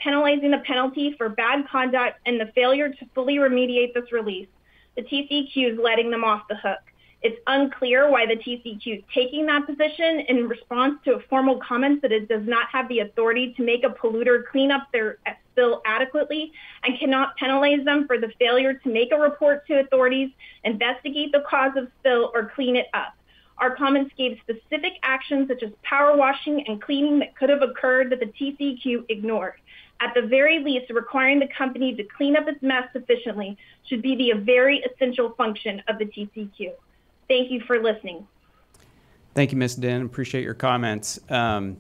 S1: penalizing the penalty for bad conduct and the failure to fully remediate this release, the TCEQ is letting them off the hook. It's unclear why the TCEQ is taking that position in response to a formal comment that it does not have the authority to make a polluter clean up their spill adequately and cannot penalize them for the failure to make a report to authorities, investigate the cause of spill, or clean it up. Our comments gave specific actions such as power washing and cleaning that could have occurred that the TCEQ ignored. At the very least, requiring the company to clean up its mess sufficiently should be the very essential function of the TCEQ. Thank you for listening.
S3: Thank you, Ms. Dinn. Appreciate your comments. Um,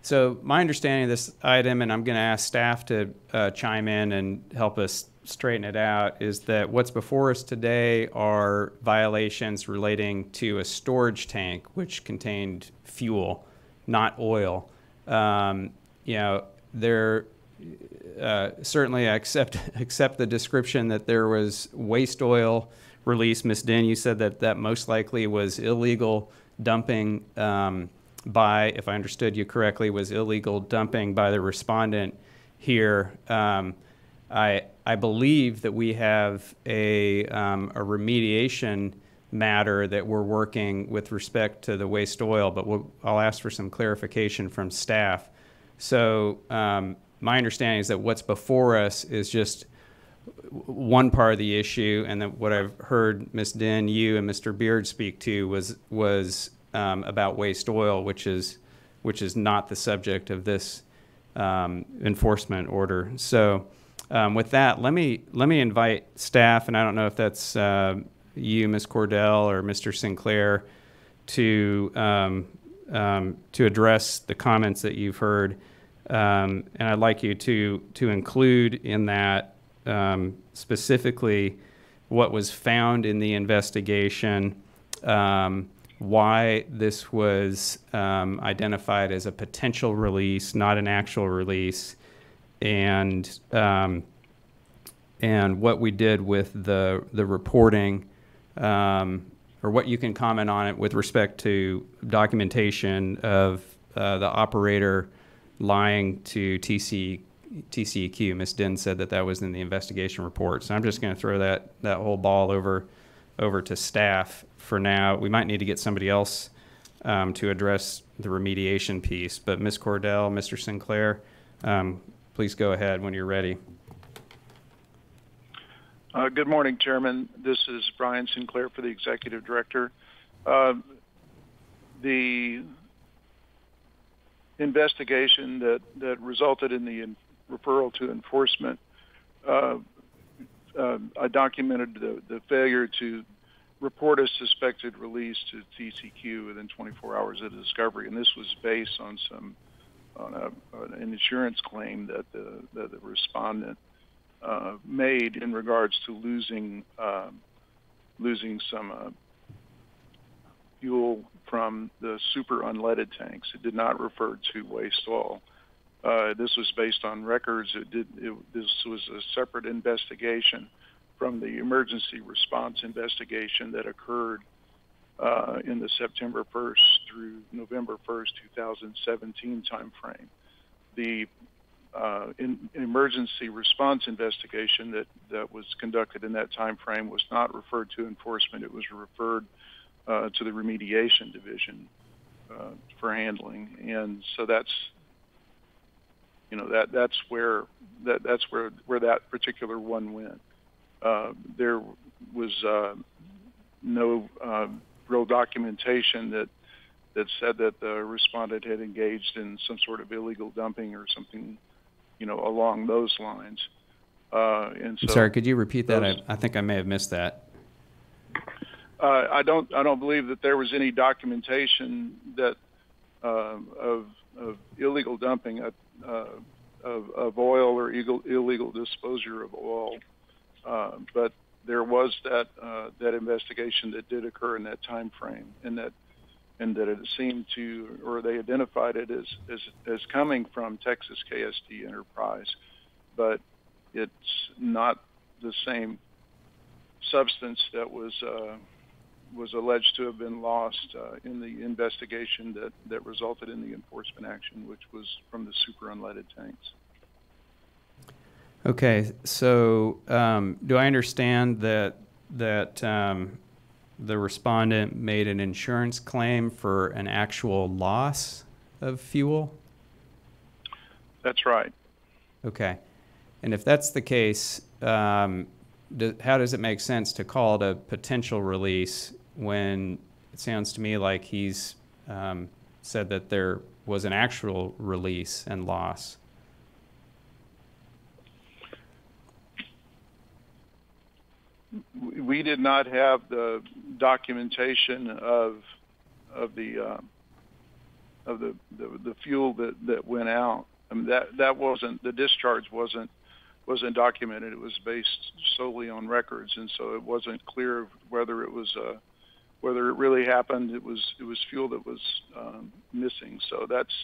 S3: so my understanding of this item, and I'm going to ask staff to uh, chime in and help us straighten it out, is that what's before us today are violations relating to a storage tank which contained fuel, not oil. Um, you know, there uh, certainly I accept [laughs] accept the description that there was waste oil release. Ms. Dinn, you said that that most likely was illegal dumping um, by, if I understood you correctly, was illegal dumping by the respondent here. Um, I, I believe that we have a, um, a remediation matter that we're working with respect to the waste oil, but we'll, I'll ask for some clarification from staff. So um, my understanding is that what's before us is just one part of the issue, and what I've heard Ms. Dinn, you, and Mr. Beard speak to was was um, about waste oil, which is which is not the subject of this um, enforcement order. So, um, with that, let me let me invite staff, and I don't know if that's uh, you, Ms. Cordell, or Mr. Sinclair, to um, um, to address the comments that you've heard. Um, and I'd like you to to include in that um, specifically what was found in the investigation, um, why this was um, identified as a potential release, not an actual release, and um, and what we did with the the reporting, um, or what you can comment on it with respect to documentation of uh, the operator lying to TC, TCEQ. Ms. Dinn said that that was in the investigation report. So I'm just going to throw that, that whole ball over, over to staff for now. We might need to get somebody else um, to address the remediation piece. But Ms. Cordell, Mr. Sinclair, um, please go ahead when you're ready.
S14: Uh, good morning, Chairman. This is Brian Sinclair for the Executive Director. Uh, the investigation that, that resulted in the referral to enforcement, uh, uh, I documented the, the failure to report a suspected release to TCEQ within 24 hours of the discovery, and this was based on some on a, an insurance claim that the, that the respondent uh, made in regards to losing uh, losing some uh, fuel from the super unleaded tanks. It did not refer to waste oil. Uh, this was based on records. It did. It, this was a separate investigation from the emergency response investigation that occurred uh, in the September 1st through November 1st, 2017 timeframe. The uh, in, emergency response investigation that, that was conducted in that timeframe was not referred to enforcement. It was referred uh, to the remediation division uh, for handling, and so that's you know that that's where that that's where where that particular one went. Uh, there was uh, no uh, real documentation that that said that the respondent had engaged in some sort of illegal dumping or something you know, along those lines. Uh, and so
S3: sorry, could you repeat that?
S14: those-
S3: I, I think I may have missed that.
S14: Uh, I don't. I don't believe that there was any documentation that uh, of, of illegal dumping of, uh, of, of oil or illegal, illegal disposure of oil, uh, but there was that uh, that investigation that did occur in that time frame, and that and that it seemed to, or they identified it as as, as coming from Texas KSD Enterprise, but it's not the same substance that was uh, was alleged to have been lost uh, in the investigation that, that resulted in the enforcement action, which was from the super unleaded tanks.
S3: Okay, so um, do I understand that that um, the respondent made an insurance claim for an actual loss of fuel?
S14: That's right.
S3: Okay, and if that's the case, um, do, how does it make sense to call it a potential release when it sounds to me like he's um, said that there was an actual release and loss?
S14: We- did not have the documentation of of the uh, of the, the the fuel that that went out. I mean that that wasn't the discharge wasn't wasn't documented. It was based solely on records, and so it wasn't clear whether it was uh, whether it really happened. It was it was fuel that was um, missing. So that's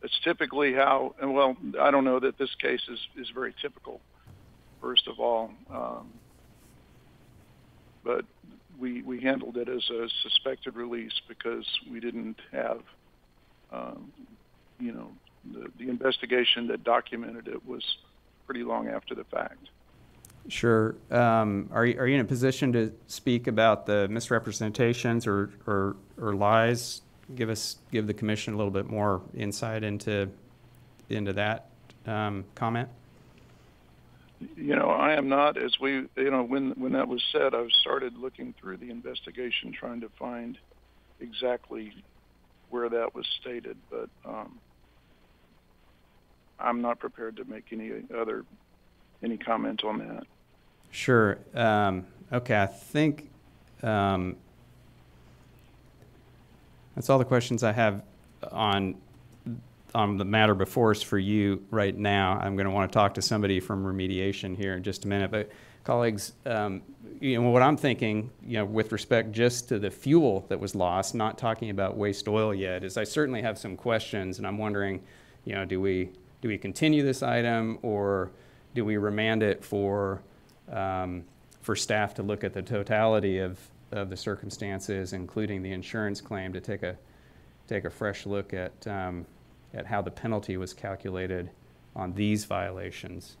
S14: that's typically how. And well, I don't know that this case is is very typical. First of all, um, but we we handled it as a suspected release because we didn't have, um, you know, the the investigation that documented it was pretty long after the fact.
S3: Sure. Um, are, you, are you in a position to speak about the misrepresentations or, or, or lies? Give us, give the commission a little bit more insight into, into that um, comment.
S14: You know, I am not, as we, you know, when, when that was said, I've started looking through the investigation, trying to find exactly where that was stated, but um, I'm not prepared to make any other, any comment on that.
S3: Sure. Um, okay, I think um, that's all the questions I have on on the matter before us for you right now. I'm going to want to talk to somebody from remediation here in just a minute. But colleagues, um, you know what I'm thinking, you know, with respect just to the fuel that was lost, not talking about waste oil yet, is I certainly have some questions, and I'm wondering, you know, do we do we continue this item or do we remand it for um, for staff to look at the totality of, of the circumstances, including the insurance claim, to take a take a fresh look at um, at how the penalty was calculated on these violations.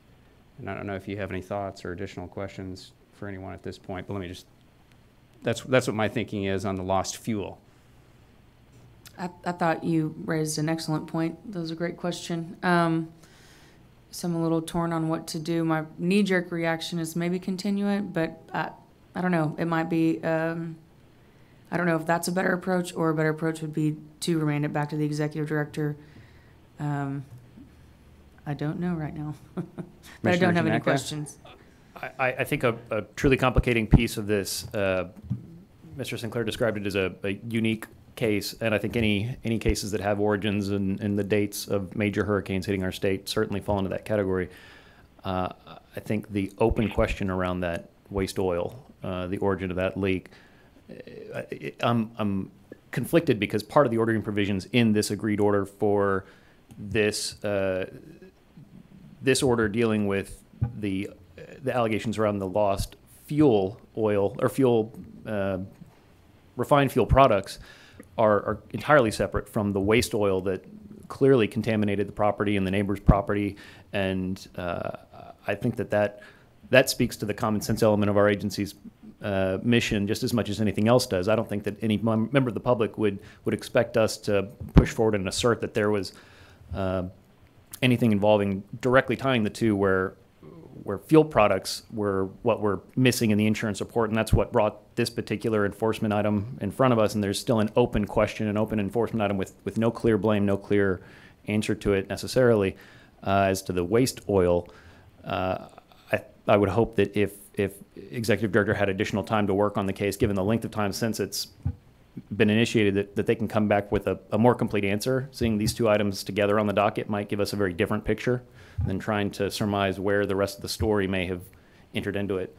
S3: And I don't know if you have any thoughts or additional questions for anyone at this point, but let me just, that's, that's what my thinking is on the lost fuel.
S2: I, I thought you raised an excellent point. That was a great question. Um, so I'm a little torn on what to do. My knee jerk reaction is maybe continue it, but I, I don't know. It might be, um, I don't know if that's a better approach or a better approach would be to remand it back to the executive director. Um, I don't know right now. [laughs] but I don't have any questions.
S5: I, I think a, a truly complicating piece of this, uh, Mr. Sinclair described it as a, a unique case, and I think any any cases that have origins and, the dates of major hurricanes hitting our state certainly fall into that category. Uh, I think the open question around that waste oil, uh, the origin of that leak, uh, I'm, I'm conflicted because part of the ordering provisions in this agreed order for this uh, this order dealing with the the allegations around the lost fuel oil or fuel uh, refined fuel products are, are entirely separate from the waste oil that clearly contaminated the property and the neighbor's property. And uh, I think that, that that speaks to the common sense element of our agency's uh, mission just as much as anything else does. I don't think that any mem- member of the public would, would expect us to push forward and assert that there was uh, anything involving directly tying the two where where fuel products were what were missing in the insurance report, and that's what brought this particular enforcement item in front of us. And there's still an open question, an open enforcement item with, with no clear blame, no clear answer to it necessarily. Uh, as to the waste oil, uh, I, I would hope that if if executive director had additional time to work on the case, given the length of time since it's been initiated, that, that they can come back with a, a more complete answer. Seeing these two items together on the docket might give us a very different picture than trying to surmise where the rest of the story may have entered into it.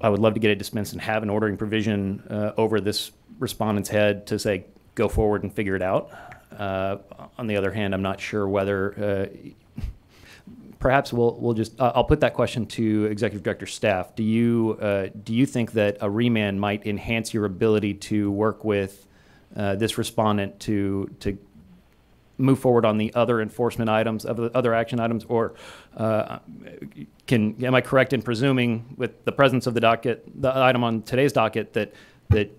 S5: I- would love to get it dispensed and have an ordering provision uh, over this respondent's head to say, go forward and figure it out. Uh, on the other hand, I'm not sure whether uh, [laughs] perhaps we'll we'll just uh, I'll put that question to executive director staff. Do you uh, do you think that a remand might enhance your ability to work with uh, this respondent to to move forward on the other enforcement items of the other action items, or uh, can am I correct in presuming with the presence of the docket the item on today's docket that that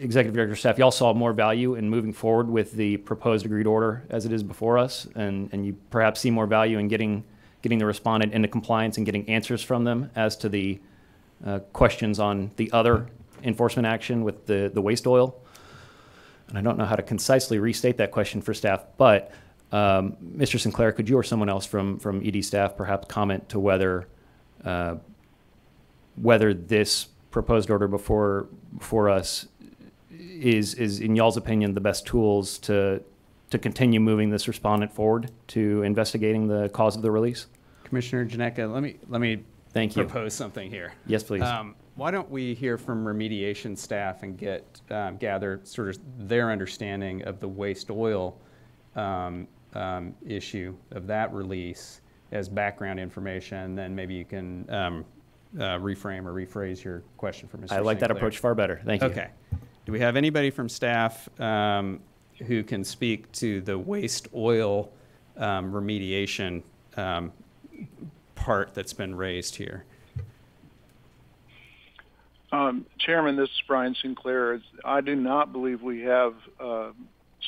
S5: executive director staff, y'all saw more value in moving forward with the proposed agreed order as it is before us, and, and you perhaps see more value in getting getting the respondent into compliance and getting answers from them as to the uh, questions on the other enforcement action with the, the waste oil. And I don't know how to concisely restate that question for staff, but um, Mr. Sinclair, could you or someone else from, from ED staff perhaps comment to whether uh, whether this proposed order before before us is is in y'all's opinion the best tools to to continue moving this respondent forward to investigating the cause of the release?
S3: Commissioner Janecek, let me, let me
S5: Thank you.
S3: propose something here.
S5: Yes, please.
S3: Um, Why don't we hear from remediation staff and get, um, gather sort of their understanding of the waste oil um, um, issue of that release as background information, then maybe you can um, uh, reframe or rephrase your question for Mr.
S5: I like that approach far better. Thank you.
S3: Okay. Do we have anybody from staff um, who can speak to the waste oil um, remediation um, part that's been raised here?
S14: Um, Chairman, this is Brian Sinclair. I do not believe we have uh,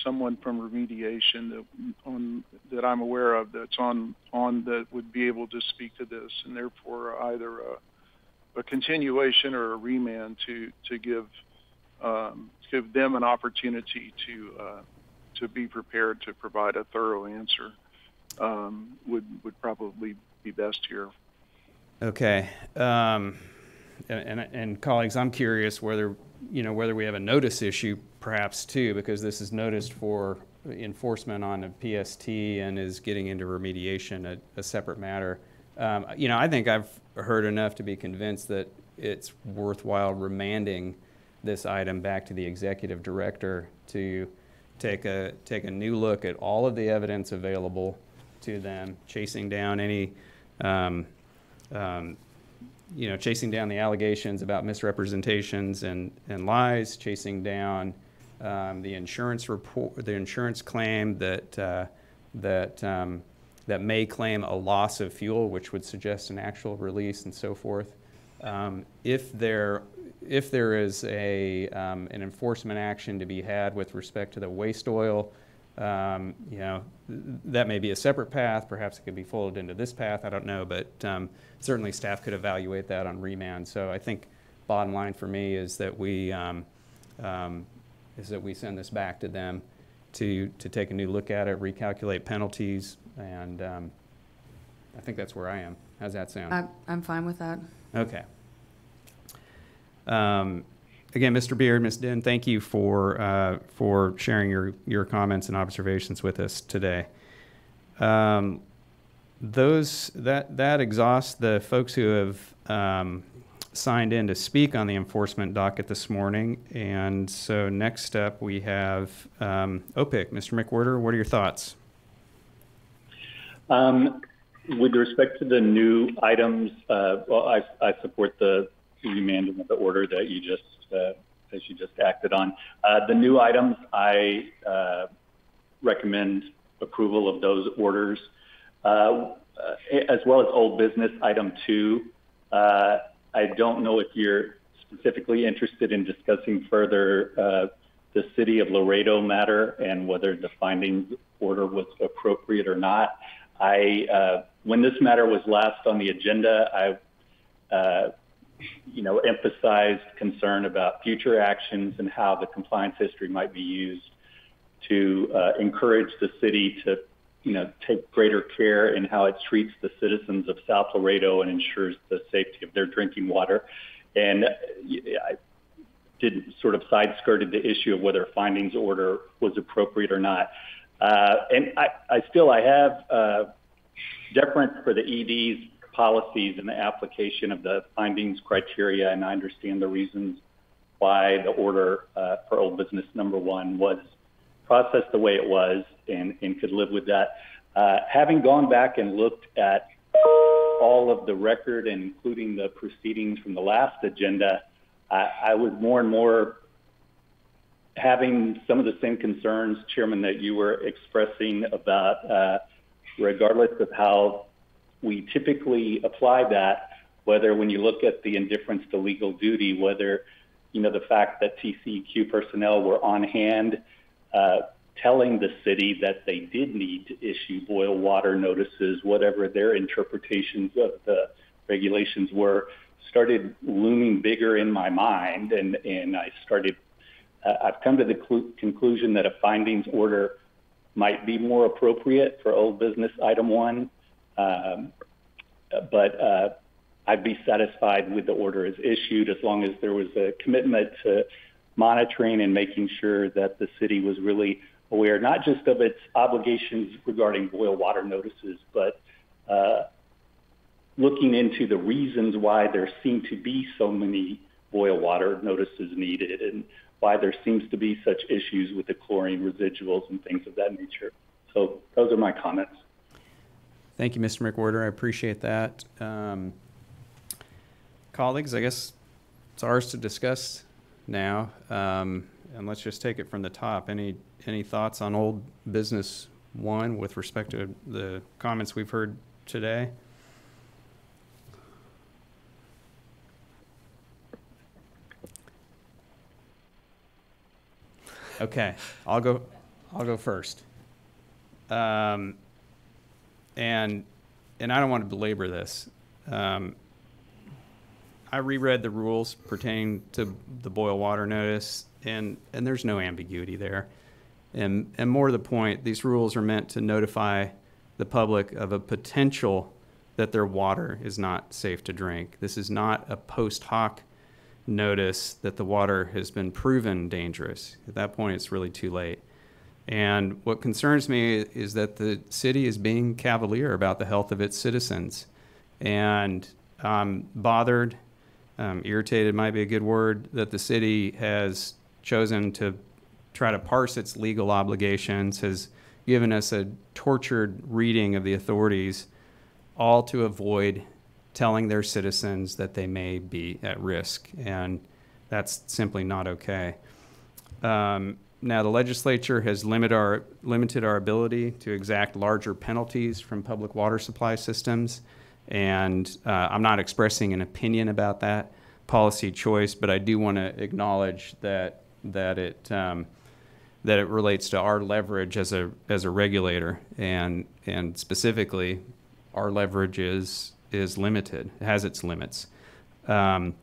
S14: someone from remediation that on that I'm aware of that's on on that would be able to speak to this, and therefore either a, a continuation or a remand to to give um, give them an opportunity to uh, to be prepared to provide a thorough answer um, would would probably be best here.
S3: Okay. Um, and, and, colleagues, I'm curious whether, you know, whether we have a notice issue perhaps too, because this is noticed for enforcement on a PST and is getting into remediation, a, a separate matter. Um, you know, I think I've heard enough to be convinced that it's worthwhile remanding this item back to the executive director to take a take a new look at all of the evidence available to them, chasing down any um, um, you know, chasing down the allegations about misrepresentations and, and lies, chasing down um, the insurance report, the insurance claim that uh, that um, that may claim a loss of fuel, which would suggest an actual release and so forth. Um, if there if there is a um, an enforcement action to be had with respect to the waste oil, um, you know, that may be a separate path. Perhaps it could be folded into this path. I don't know, but um, certainly staff could evaluate that on remand. So I think bottom line for me is that we um, um, is that we send this back to them to to take a new look at it, recalculate penalties, and um, I think that's where I am. How's that sound?
S2: I, I'm fine with that.
S3: Okay. Um, again, Mr. Beard, Ms. Dinn, thank you for uh, for sharing your your comments and observations with us today. Um, those that that exhausts the folks who have um, signed in to speak on the enforcement docket this morning. And so next up we have um, OPIC. Mr. McWhirter, what are your thoughts?
S7: Um, with respect to the new items, uh, well, I, I support the remanding of the order that you just uh, that you just acted on. Uh, the new items, I uh, recommend approval of those orders, uh, as well as old business item two. Uh, I don't know if you're specifically interested in discussing further uh, the city of Laredo matter and whether the findings order was appropriate or not. I, when this matter was last on the agenda, I you know, emphasized concern about future actions and how the compliance history might be used to uh, encourage the city to, you know, take greater care in how it treats the citizens of South Laredo and ensures the safety of their drinking water. And I did sort of side skirted the issue of whether findings order was appropriate or not. Uh, and I, I still I have uh, deference for the ED's policies and the application of the findings criteria, and I understand the reasons why the order uh, for old business number one was processed the way it was and, and could live with that. Uh, having gone back and looked at all of the record, and including the proceedings from the last agenda, I, I was more and more having some of the same concerns, Chairman, that you were expressing about, uh, regardless of how we typically apply that, whether when you look at the indifference to legal duty, whether you know the fact that TCEQ personnel were on hand uh, telling the city that they did need to issue boil water notices, whatever their interpretations of the regulations were, started looming bigger in my mind, and and I started. Uh, I've come to the cl- conclusion that a findings order might be more appropriate for old business item one. Um, but uh, I'd be satisfied with the order as issued as long as there was a commitment to monitoring and making sure that the city was really aware not just of its obligations regarding boil water notices, but uh, looking into the reasons why there seem to be so many boil water notices needed and why there seems to be such issues with the chlorine residuals and things of that nature. So those are my comments.
S3: Thank you, Mr. McWhirter. I appreciate that. Um, colleagues, I guess it's ours to discuss now, um, and let's just take it from the top. Any any thoughts on old business one with respect to the comments we've heard today? Okay, I'll go. I'll go first. Um, and, and I don't want to belabor this. Um, I reread the rules pertaining to the boil water notice, and, and there's no ambiguity there. And, and more to the point, these rules are meant to notify the public of a potential that their water is not safe to drink. This is not a post hoc notice that the water has been proven dangerous. At that point, it's really too late. And what concerns me is that the city is being cavalier about the health of its citizens. And I'm bothered, um, irritated might be a good word, that the city has chosen to try to parse its legal obligations, has given us a tortured reading of the authorities, all to avoid telling their citizens that they may be at risk. And that's simply not okay. Um, now, the legislature has limit our, limited our ability to exact larger penalties from public water supply systems. And uh, I'm not expressing an opinion about that policy choice, but I do want to acknowledge that, that it, um, that it relates to our leverage as a as a regulator, and and specifically, our leverage is is limited. It has its limits. Um,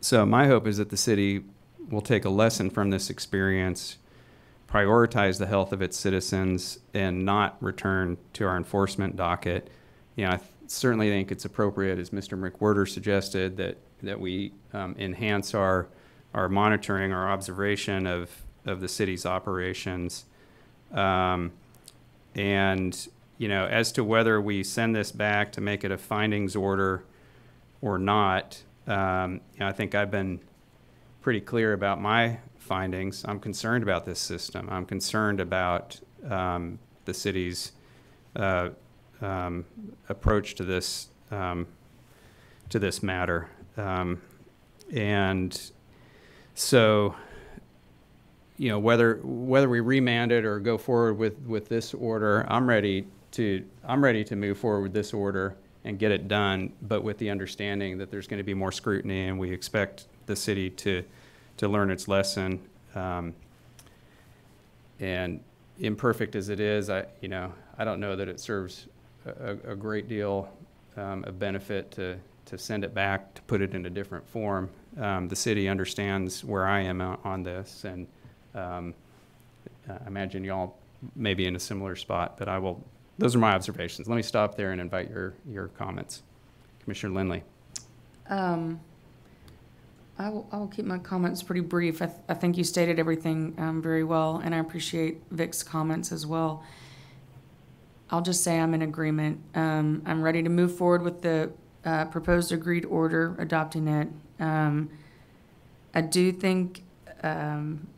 S3: so my hope is that the city will take a lesson from this experience, prioritize the health of its citizens, and not return to our enforcement docket. You know, I th- certainly think it's appropriate, as Mr. McWhirter suggested, that that we um, enhance our our monitoring, our observation of of the city's operations. Um, and, you know, as to whether we send this back to make it a findings order or not, um, you know, I think I've been pretty clear about my findings. I'm concerned about this system. I'm concerned about um, the city's uh, um, approach to this um, to this matter, um, and so you know, whether, whether we remand it or go forward with, with this order, I'm ready to, I'm ready to move forward with this order and get it done, but with the understanding that there's going to be more scrutiny and we expect the city to, to learn its lesson. Um, and imperfect as it is, I, you know, I don't know that it serves a, a great deal um, of benefit to, to send it back, to put it in a different form. Um, the city understands where I am on this and um, I imagine y'all may be in a similar spot, but I will, those are my observations. Let me stop there and invite your, your comments. Commissioner Lindley.
S2: Um, I will, I will keep my comments pretty brief. I, th- I think you stated everything um, very well, and I appreciate Vic's comments as well. I'll just say I'm in agreement. Um, I'm ready to move forward with the uh, proposed agreed order, adopting it. Um, I do think um,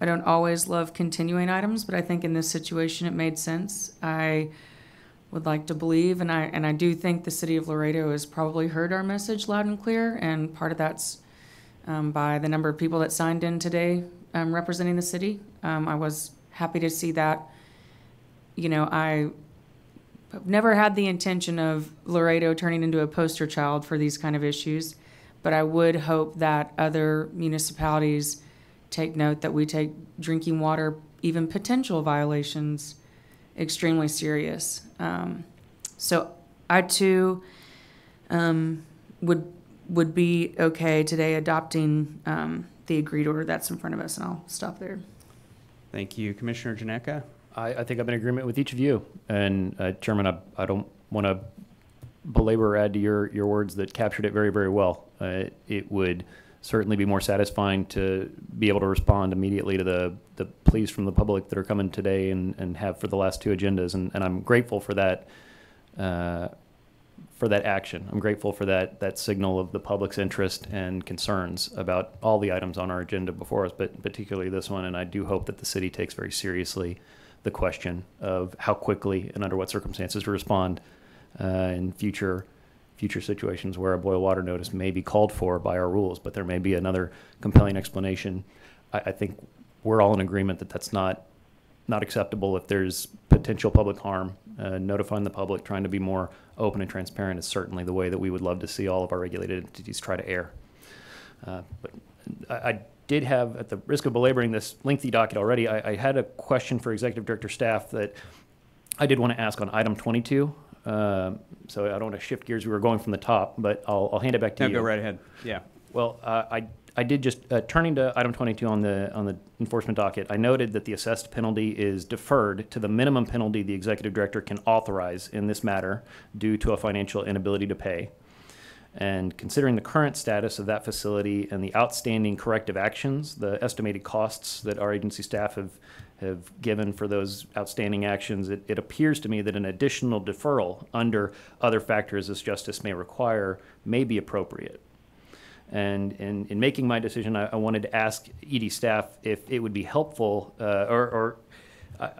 S2: I don't always love continuing items, but I think in this situation it made sense. I would like to believe, and I and I do think the city of Laredo has probably heard our message loud and clear, and part of that's um, by the number of people that signed in today um, representing the city. Um, I was happy to see that. You know, I never had the intention of Laredo turning into a poster child for these kind of issues, but I would hope that other municipalities take note that we take drinking water, even potential violations, extremely serious. Um, so I too um, would would be okay today adopting um, the agreed order that's in front of us, and I'll stop there.
S3: Thank you, Commissioner Janecek.
S5: I, I think I'm in agreement with each of you, and uh, Chairman, I, I don't want to belabor or add to your your words that captured it very very well. Uh, it would certainly be more satisfying to be able to respond immediately to the, the pleas from the public that are coming today and, and have for the last two agendas. And, and I'm grateful for that, uh, for that action. I'm grateful for that, that signal of the public's interest and concerns about all the items on our agenda before us, but particularly this one. And I do hope that the city takes very seriously the question of how quickly and under what circumstances to respond uh, in future future situations where a boil water notice may be called for by our rules, but there may be another compelling explanation. I, I think we're all in agreement that that's not not acceptable. If there's potential public harm, uh, notifying the public, trying to be more open and transparent is certainly the way that we would love to see all of our regulated entities try to err. Uh, but I, I did have, at the risk of belaboring this lengthy docket already, I, I had a question for executive director staff that I did want to ask on item 22. Um, so I don't want to shift gears. We were going from the top, but I'll, I'll hand it back to
S3: No,
S5: you.
S3: go right ahead. Yeah.
S5: Well, uh, I, I did just, uh, turning to item 22 on the, on the enforcement docket, I noted that the assessed penalty is deferred to the minimum penalty the executive director can authorize in this matter due to a financial inability to pay. And considering the current status of that facility and the outstanding corrective actions, the estimated costs that our agency staff have, have given for those outstanding actions, it, it appears to me that an additional deferral under other factors as justice may require may be appropriate. And in, in making my decision, I, I wanted to ask ED staff if it would be helpful, uh, or, or uh,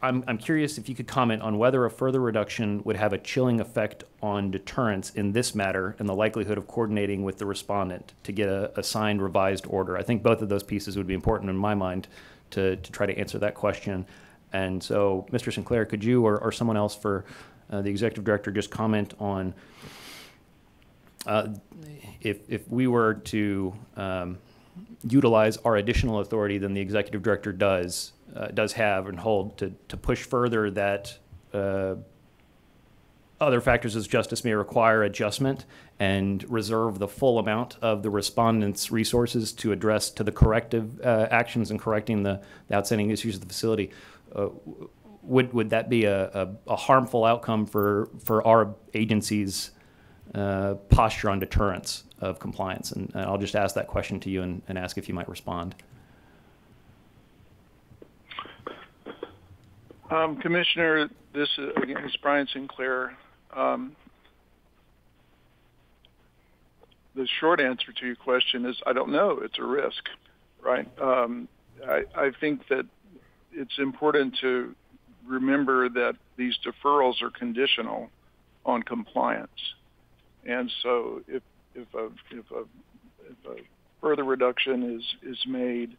S5: I'm, I'm curious if you could comment on whether a further reduction would have a chilling effect on deterrence in this matter and the likelihood of coordinating with the respondent to get a, a signed revised order. I think both of those pieces would be important in my mind to, to try to answer that question. And so, Mr. Sinclair, could you or, or someone else for uh, the executive director just comment on uh, if, if we were to um, utilize our additional authority than the executive director does uh, does have and hold to, to push further that uh, other factors as justice may require adjustment and reserve the full amount of the respondent's resources to address to the corrective uh, actions and correcting the, the outstanding issues of the facility. Uh, would, would that be a, a, a harmful outcome for, for our agency's uh, posture on deterrence of compliance? And, and I'll just ask that question to you and, and ask if you might respond.
S14: Um, Commissioner, this is, again is Brian Sinclair. Um, the short answer to your question is I don't know. It's a risk, right? Um, I, I think that it's important to remember that these deferrals are conditional on compliance, and so if if a if a if a further reduction is is made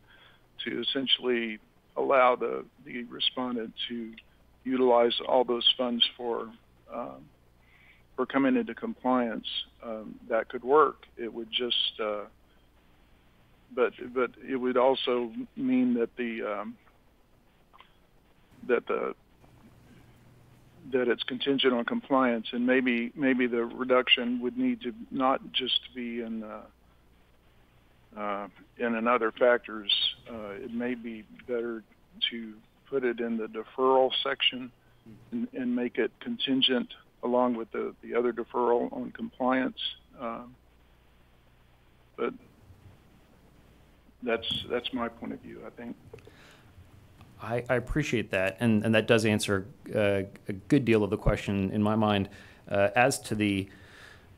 S14: to essentially allow the, the respondent to utilize all those funds for um, for coming into compliance, um, that could work. It would just, uh, but but it would also mean that the um, that the that it's contingent on compliance, and maybe maybe the reduction would need to not just be in uh, uh, in other factors, uh, it may be better to put it in the deferral section and, and make it contingent along with the, the other deferral on compliance. Um, but that's that's my point of view. I think.
S5: I, I appreciate that, and, and that does answer uh, a good deal of the question in my mind. Uh, as to the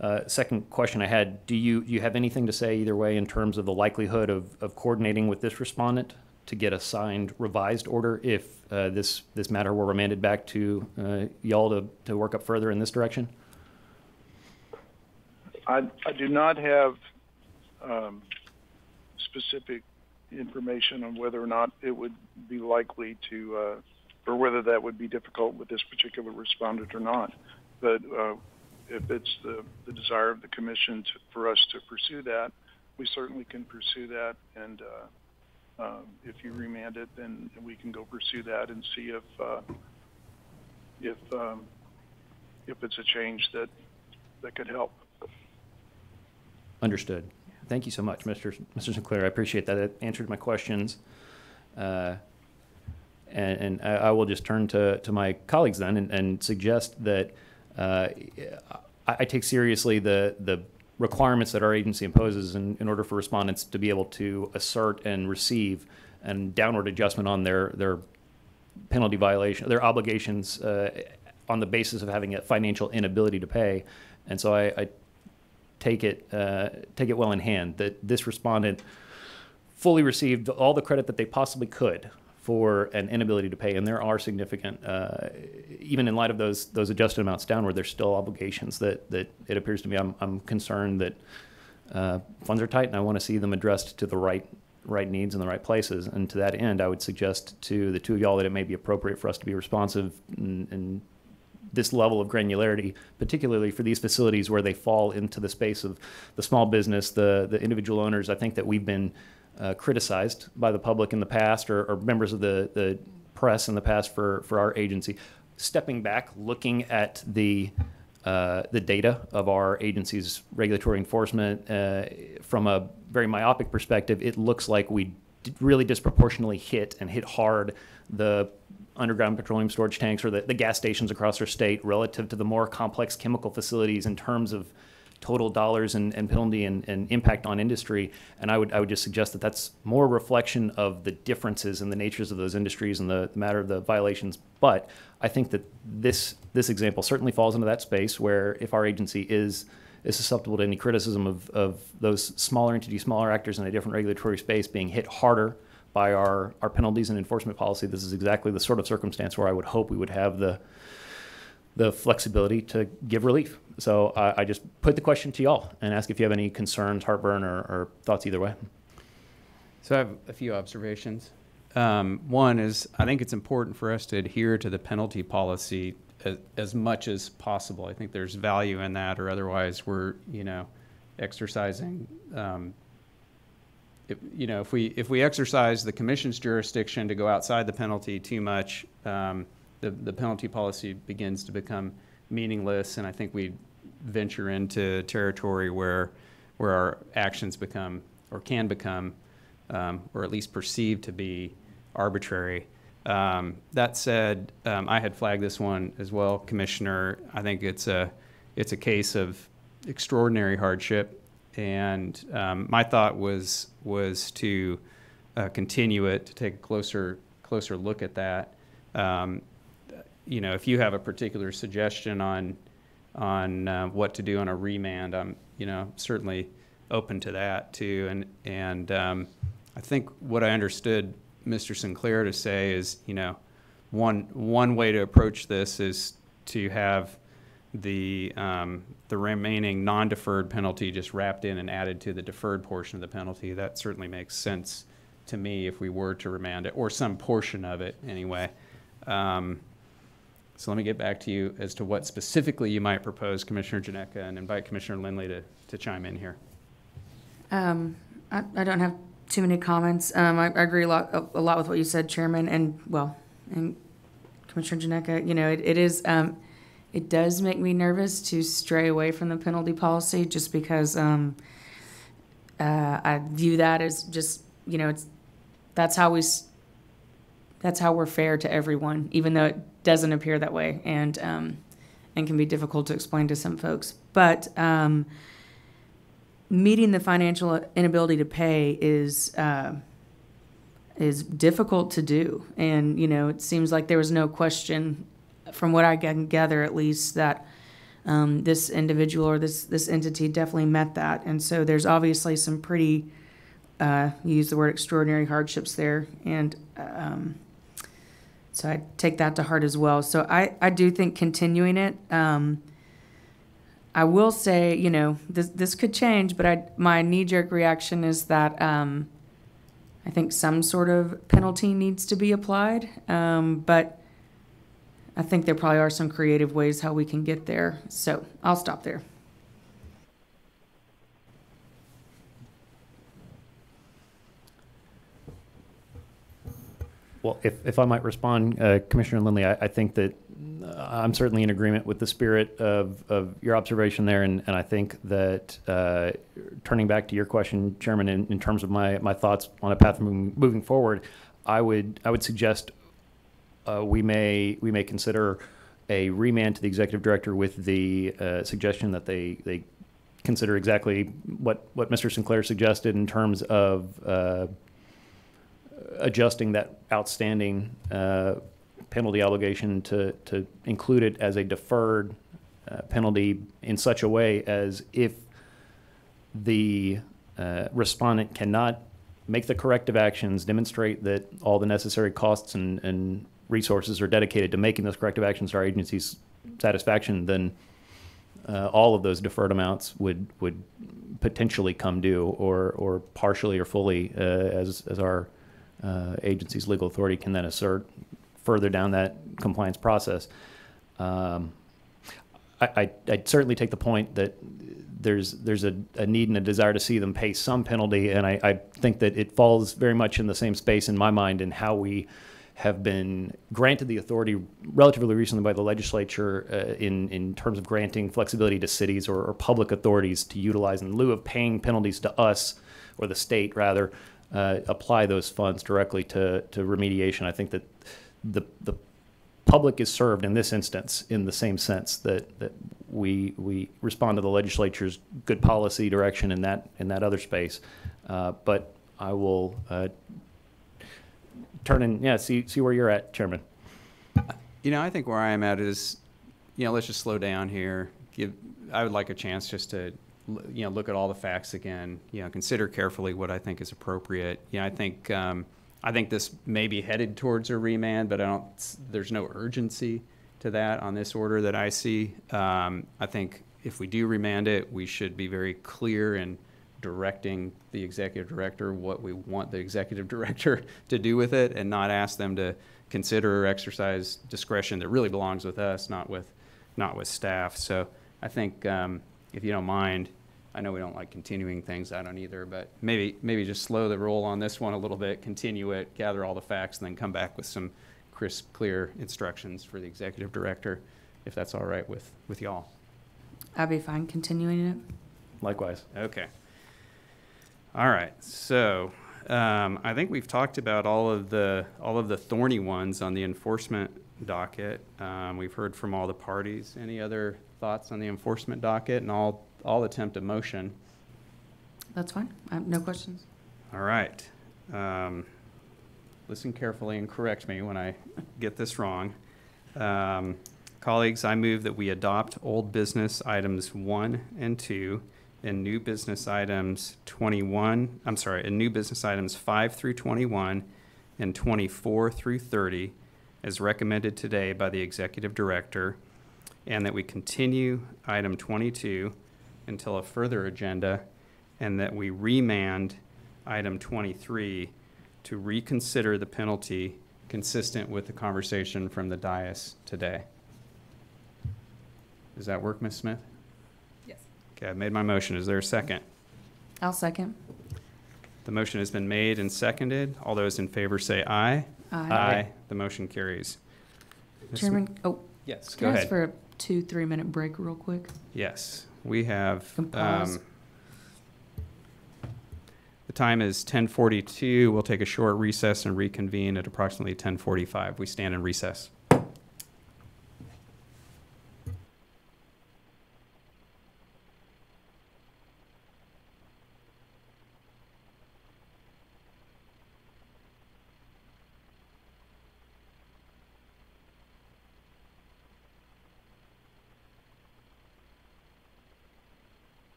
S5: uh, second question I had, do you, do you have anything to say either way in terms of the likelihood of, of coordinating with this respondent to get a signed revised order if uh, this, this matter were remanded back to uh, y'all to, to work up further in this direction?
S14: I, I do not have um, specific information on whether or not it would be likely to, uh, or whether that would be difficult with this particular respondent or not. But uh, if it's the, the desire of the commission to, for us to pursue that, we certainly can pursue that. And uh, um, if you remand it, then we can go pursue that and see if uh, if um, if it's a change that that could help.
S5: Understood. Thank you so much, Mr. Mr. Sinclair. I appreciate that. It answered my questions. Uh, and, and I, I will just turn to, to my colleagues then and, and suggest that uh, I, I take seriously the, the requirements that our agency imposes in, in order for respondents to be able to assert and receive and downward adjustment on their, their penalty violation, their obligations uh, on the basis of having a financial inability to pay. And so I, I take it uh, take it well in hand that this respondent fully received all the credit that they possibly could for an inability to pay, and there are significant, uh, even in light of those those adjusted amounts downward, there's still obligations that that it appears to me. I'm I'm concerned that uh, funds are tight, and I want to see them addressed to the right right needs in the right places. And to that end, I would suggest to the two of y'all that it may be appropriate for us to be responsive and, and this level of granularity, particularly for these facilities where they fall into the space of the small business, the, the individual owners. I think that we've been uh, criticized by the public in the past or, or members of the, the press in the past for, for our agency. Stepping back, looking at the uh, the data of our agency's regulatory enforcement uh, from a very myopic perspective, it looks like we really disproportionately hit and hit hard the underground petroleum storage tanks or the, the gas stations across our state relative to the more complex chemical facilities in terms of total dollars and, and penalty and, and impact on industry. And I would I would just suggest that that's more a reflection of the differences in the natures of those industries and the, the matter of the violations. But I think that this this example certainly falls into that space where if our agency is is susceptible to any criticism of, of those smaller entities, smaller actors in a different regulatory space being hit harder by our, our penalties and enforcement policy, this is exactly the sort of circumstance where I would hope we would have the the flexibility to give relief. So I, I just put the question to y'all and ask if you have any concerns, heartburn, or, or thoughts either way.
S3: So I have a few observations. Um, one is I think it's important for us to adhere to the penalty policy as, as much as possible. I think there's value in that, or otherwise we're you know exercising. Um, if, you know, if we if we exercise the commission's jurisdiction to go outside the penalty too much, um, the the penalty policy begins to become meaningless, and I think we venture into territory where where our actions become or can become, um, or at least perceived to be arbitrary. Um, that said, um, I had flagged this one as well, Commissioner. I think it's a it's a case of extraordinary hardship, and um, my thought was was to uh, continue it to take a closer closer look at that. Um, you know, if you have a particular suggestion on on uh, what to do on a remand, I'm you know certainly open to that too. And and um, I think what I understood Mr. Sinclair to say is, you know, one one way to approach this is to have the um, the remaining non-deferred penalty just wrapped in and added to the deferred portion of the penalty. That certainly makes sense to me if we were to remand it, or some portion of it anyway. Um, so let me get back to you as to what specifically you might propose, Commissioner Janecek, and invite Commissioner Lindley to, to chime in here.
S2: Um, I, I don't have too many comments. Um, I, I agree a lot, a, a lot with what you said, Chairman, and well, and Commissioner Janecek, you know, it, it is, um, it does make me nervous to stray away from the penalty policy just because, um, uh, I view that as just, you know, it's, that's how we that's how we're fair to everyone, even though it doesn't appear that way and, um, and can be difficult to explain to some folks. But, um, meeting the financial inability to pay is uh, is difficult to do, and you know it seems like there was no question, from what I can gather at least, that um, this individual or this this entity definitely met that, and so there's obviously some pretty uh, you use the word extraordinary hardships there, and um, so I take that to heart as well. So I I do think continuing it. Um, I will say, you know, this this could change, but I my knee jerk reaction is that um, I think some sort of penalty needs to be applied. Um, but I think there probably are some creative ways how we can get there. So I'll stop there.
S5: Well, if, if I might respond, uh, Commissioner Lindley, I, I think that uh, I'm certainly in agreement with the spirit of, of your observation there, and, and I think that uh, turning back to your question, Chairman, in, in terms of my, my thoughts on a path moving, moving forward, I would I would suggest uh, we may we may consider a remand to the executive director with the uh, suggestion that they they consider exactly what what Mr. Sinclair suggested in terms of uh, adjusting that outstanding uh, penalty obligation to, to include it as a deferred uh, penalty in such a way as if the uh, respondent cannot make the corrective actions, demonstrate that all the necessary costs and, and resources are dedicated to making those corrective actions to our agency's satisfaction, then uh, all of those deferred amounts would would potentially come due, or or partially or fully, uh, as as our uh, agency's legal authority can then assert further down that compliance process. Um, I, I certainly take the point that there's there's a, a need and a desire to see them pay some penalty, and I, I think that it falls very much in the same space in my mind in how we have been granted the authority relatively recently by the legislature uh, in in terms of granting flexibility to cities or, or public authorities to utilize in lieu of paying penalties to us or the state rather uh, apply those funds directly to to remediation. I think that the the public is served in this instance in the same sense that that we we respond to the legislature's good policy direction in that in that other space. Uh, but I will uh, turn and yeah see see where you're at, Chairman.
S3: You know, I think where I am at is, you know, let's just slow down here. Give I would like a chance just to, you know, look at all the facts again. You know, consider carefully what I think is appropriate. You know, I think um, I think this may be headed towards a remand, but I don't. There's no urgency to that on this order that I see. Um, I think if we do remand it, we should be very clear in directing the executive director what we want the executive [laughs] director to do with it, and not ask them to consider or exercise discretion that really belongs with us, not with not with staff. So I think um, if you don't mind, I know we don't like continuing things. I don't either, but maybe maybe just slow the roll on this one a little bit, continue it, gather all the facts, and then come back with some crisp, clear instructions for the executive director, if that's all right with with y'all.
S2: I'd be fine continuing it.
S5: Likewise.
S3: Okay. All right. So um, I think we've talked about all of the all of the thorny ones on the enforcement docket. Um, we've heard from all the parties. Any other thoughts on the enforcement docket? And I'll I'll attempt a motion.
S2: That's fine. No questions.
S3: All right. Um, listen carefully and correct me when I get this wrong. Um, colleagues, I move that we adopt old business items one and two and new business items 21, I'm sorry, and new business items 5 through 21 and 24 through 30 as recommended today by the executive director, and that we continue item 22 until a further agenda, and that we remand item 23 to reconsider the penalty consistent with the conversation from the dais today. Does that work, Ms. Smith?
S4: Yes.
S3: Okay, I've made my motion. Is there a second?
S2: I'll second.
S3: The motion has been made and seconded. All those in favor say aye.
S2: Aye.
S3: The motion carries. Ms.
S2: Chairman, oh.
S3: Yes,
S2: Can
S3: go
S2: I ask
S3: ahead.
S2: for a two, three-minute break real quick?
S3: Yes, we have.
S2: Can pause.
S3: um, The time is 10:42. We'll take a short recess and reconvene at approximately 10:45. We stand in recess.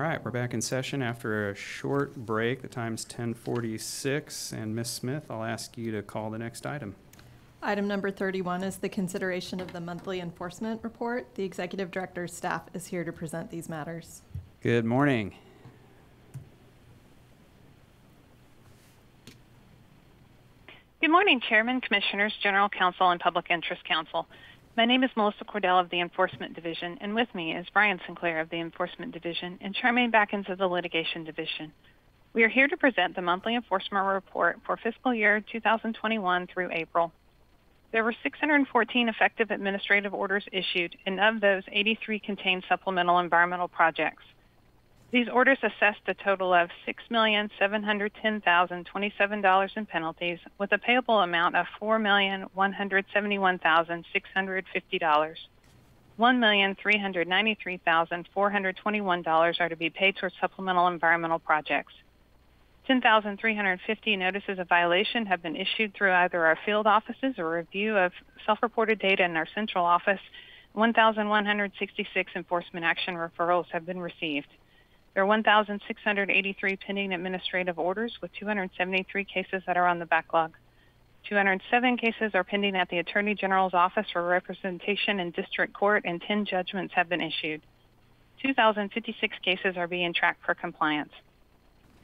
S3: Right, we're back in session after a short break. The time's 10:46, and Ms. Smith, I'll ask you to call the next item.
S4: Item number 31 is the consideration of the monthly enforcement report. The executive director's staff is here to present these matters.
S3: Good morning.
S10: Good morning, Chairman, Commissioners, General Counsel, and Public Interest Counsel. My name is Melissa Cordell of the Enforcement Division, and with me is Brian Sinclair of the Enforcement Division and Charmaine Backens of the Litigation Division. We are here to present the monthly enforcement report for fiscal year 2021 through April. There were 614 effective administrative orders issued, and of those, 83 contained supplemental environmental projects. These orders assessed a total of $6,710,027 in penalties, with a payable amount of $4,171,650. $1,393,421 are to be paid towards supplemental environmental projects. 10,350 notices of violation have been issued through either our field offices or review of self-reported data in our central office. 1,166 enforcement action referrals have been received. There are 1,683 pending administrative orders with 273 cases that are on the backlog. 207 cases are pending at the Attorney General's office for representation in district court and 10 judgments have been issued. 2,056 cases are being tracked for compliance.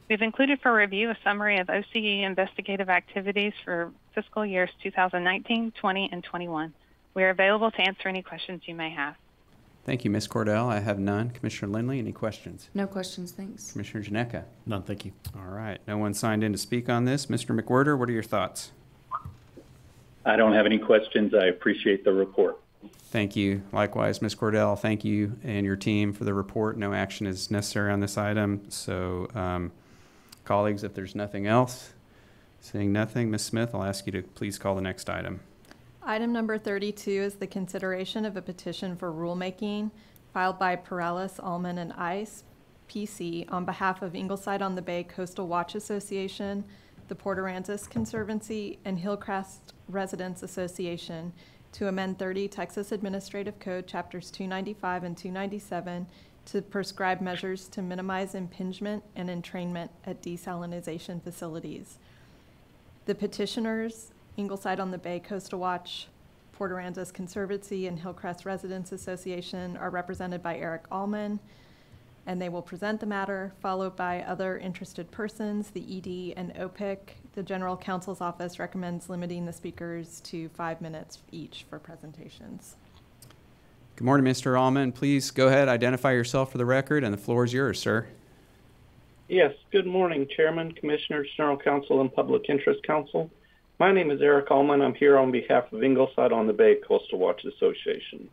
S10: We've included for review a summary of OCE investigative activities for fiscal years 2019, 20, and 21. We are available to answer any questions you may have.
S3: Thank you, Ms. Cordell. I have none. Commissioner Lindley, any questions?
S2: No questions, thanks.
S3: Commissioner Janecek?
S5: None, thank you.
S3: All right, no one signed in to speak on this. Mr. McWhirter, what are your thoughts?
S7: I don't have any questions. I appreciate the report.
S3: Thank you. Likewise, Ms. Cordell, thank you and your team for the report. No action is necessary on this item. So, um, colleagues, if there's nothing else, seeing nothing, Ms. Smith, I'll ask you to please call the next item.
S4: Item number 32 is the consideration of a petition for rulemaking filed by Perales, Allman, and Ice, PC, on behalf of Ingleside on the Bay Coastal Watch Association, the Port Aransas Conservancy, and Hillcrest Residents Association to amend 30 Texas Administrative Code Chapters 295 and 297 to prescribe measures to minimize impingement and entrainment at desalination facilities. The petitioners, Ingleside on the Bay Coastal Watch, Port Aransas Conservancy, and Hillcrest Residents Association, are represented by Eric Allman, and they will present the matter, followed by other interested persons, the ED and OPIC. The General Counsel's Office recommends limiting the speakers to five minutes each for presentations.
S3: Good morning, Mr. Allman. Please go ahead, identify yourself for the record, and the floor is yours, sir.
S15: Yes, good morning, Chairman, Commissioners, General Counsel, and Public Interest Counsel. My name is Eric Allman. I'm here on behalf of Ingleside on the Bay Coastal Watch Association.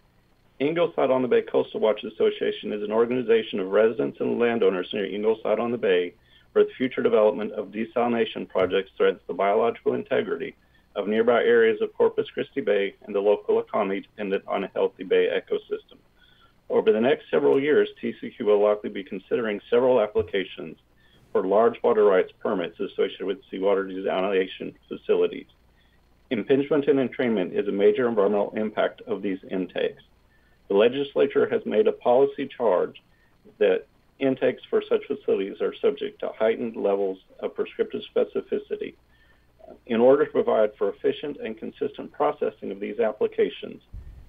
S15: Ingleside on the Bay Coastal Watch Association is an organization of residents and landowners near Ingleside on the Bay where the future development of desalination projects threatens the biological integrity of nearby areas of Corpus Christi Bay and the local economy dependent on a healthy bay ecosystem. Over the next several years, TCEQ will likely be considering several applications for large water rights permits associated with seawater desalination facilities. Impingement and entrainment is a major environmental impact of these intakes. The legislature has made a policy charge that intakes for such facilities are subject to heightened levels of prescriptive specificity. In order to provide for efficient and consistent processing of these applications,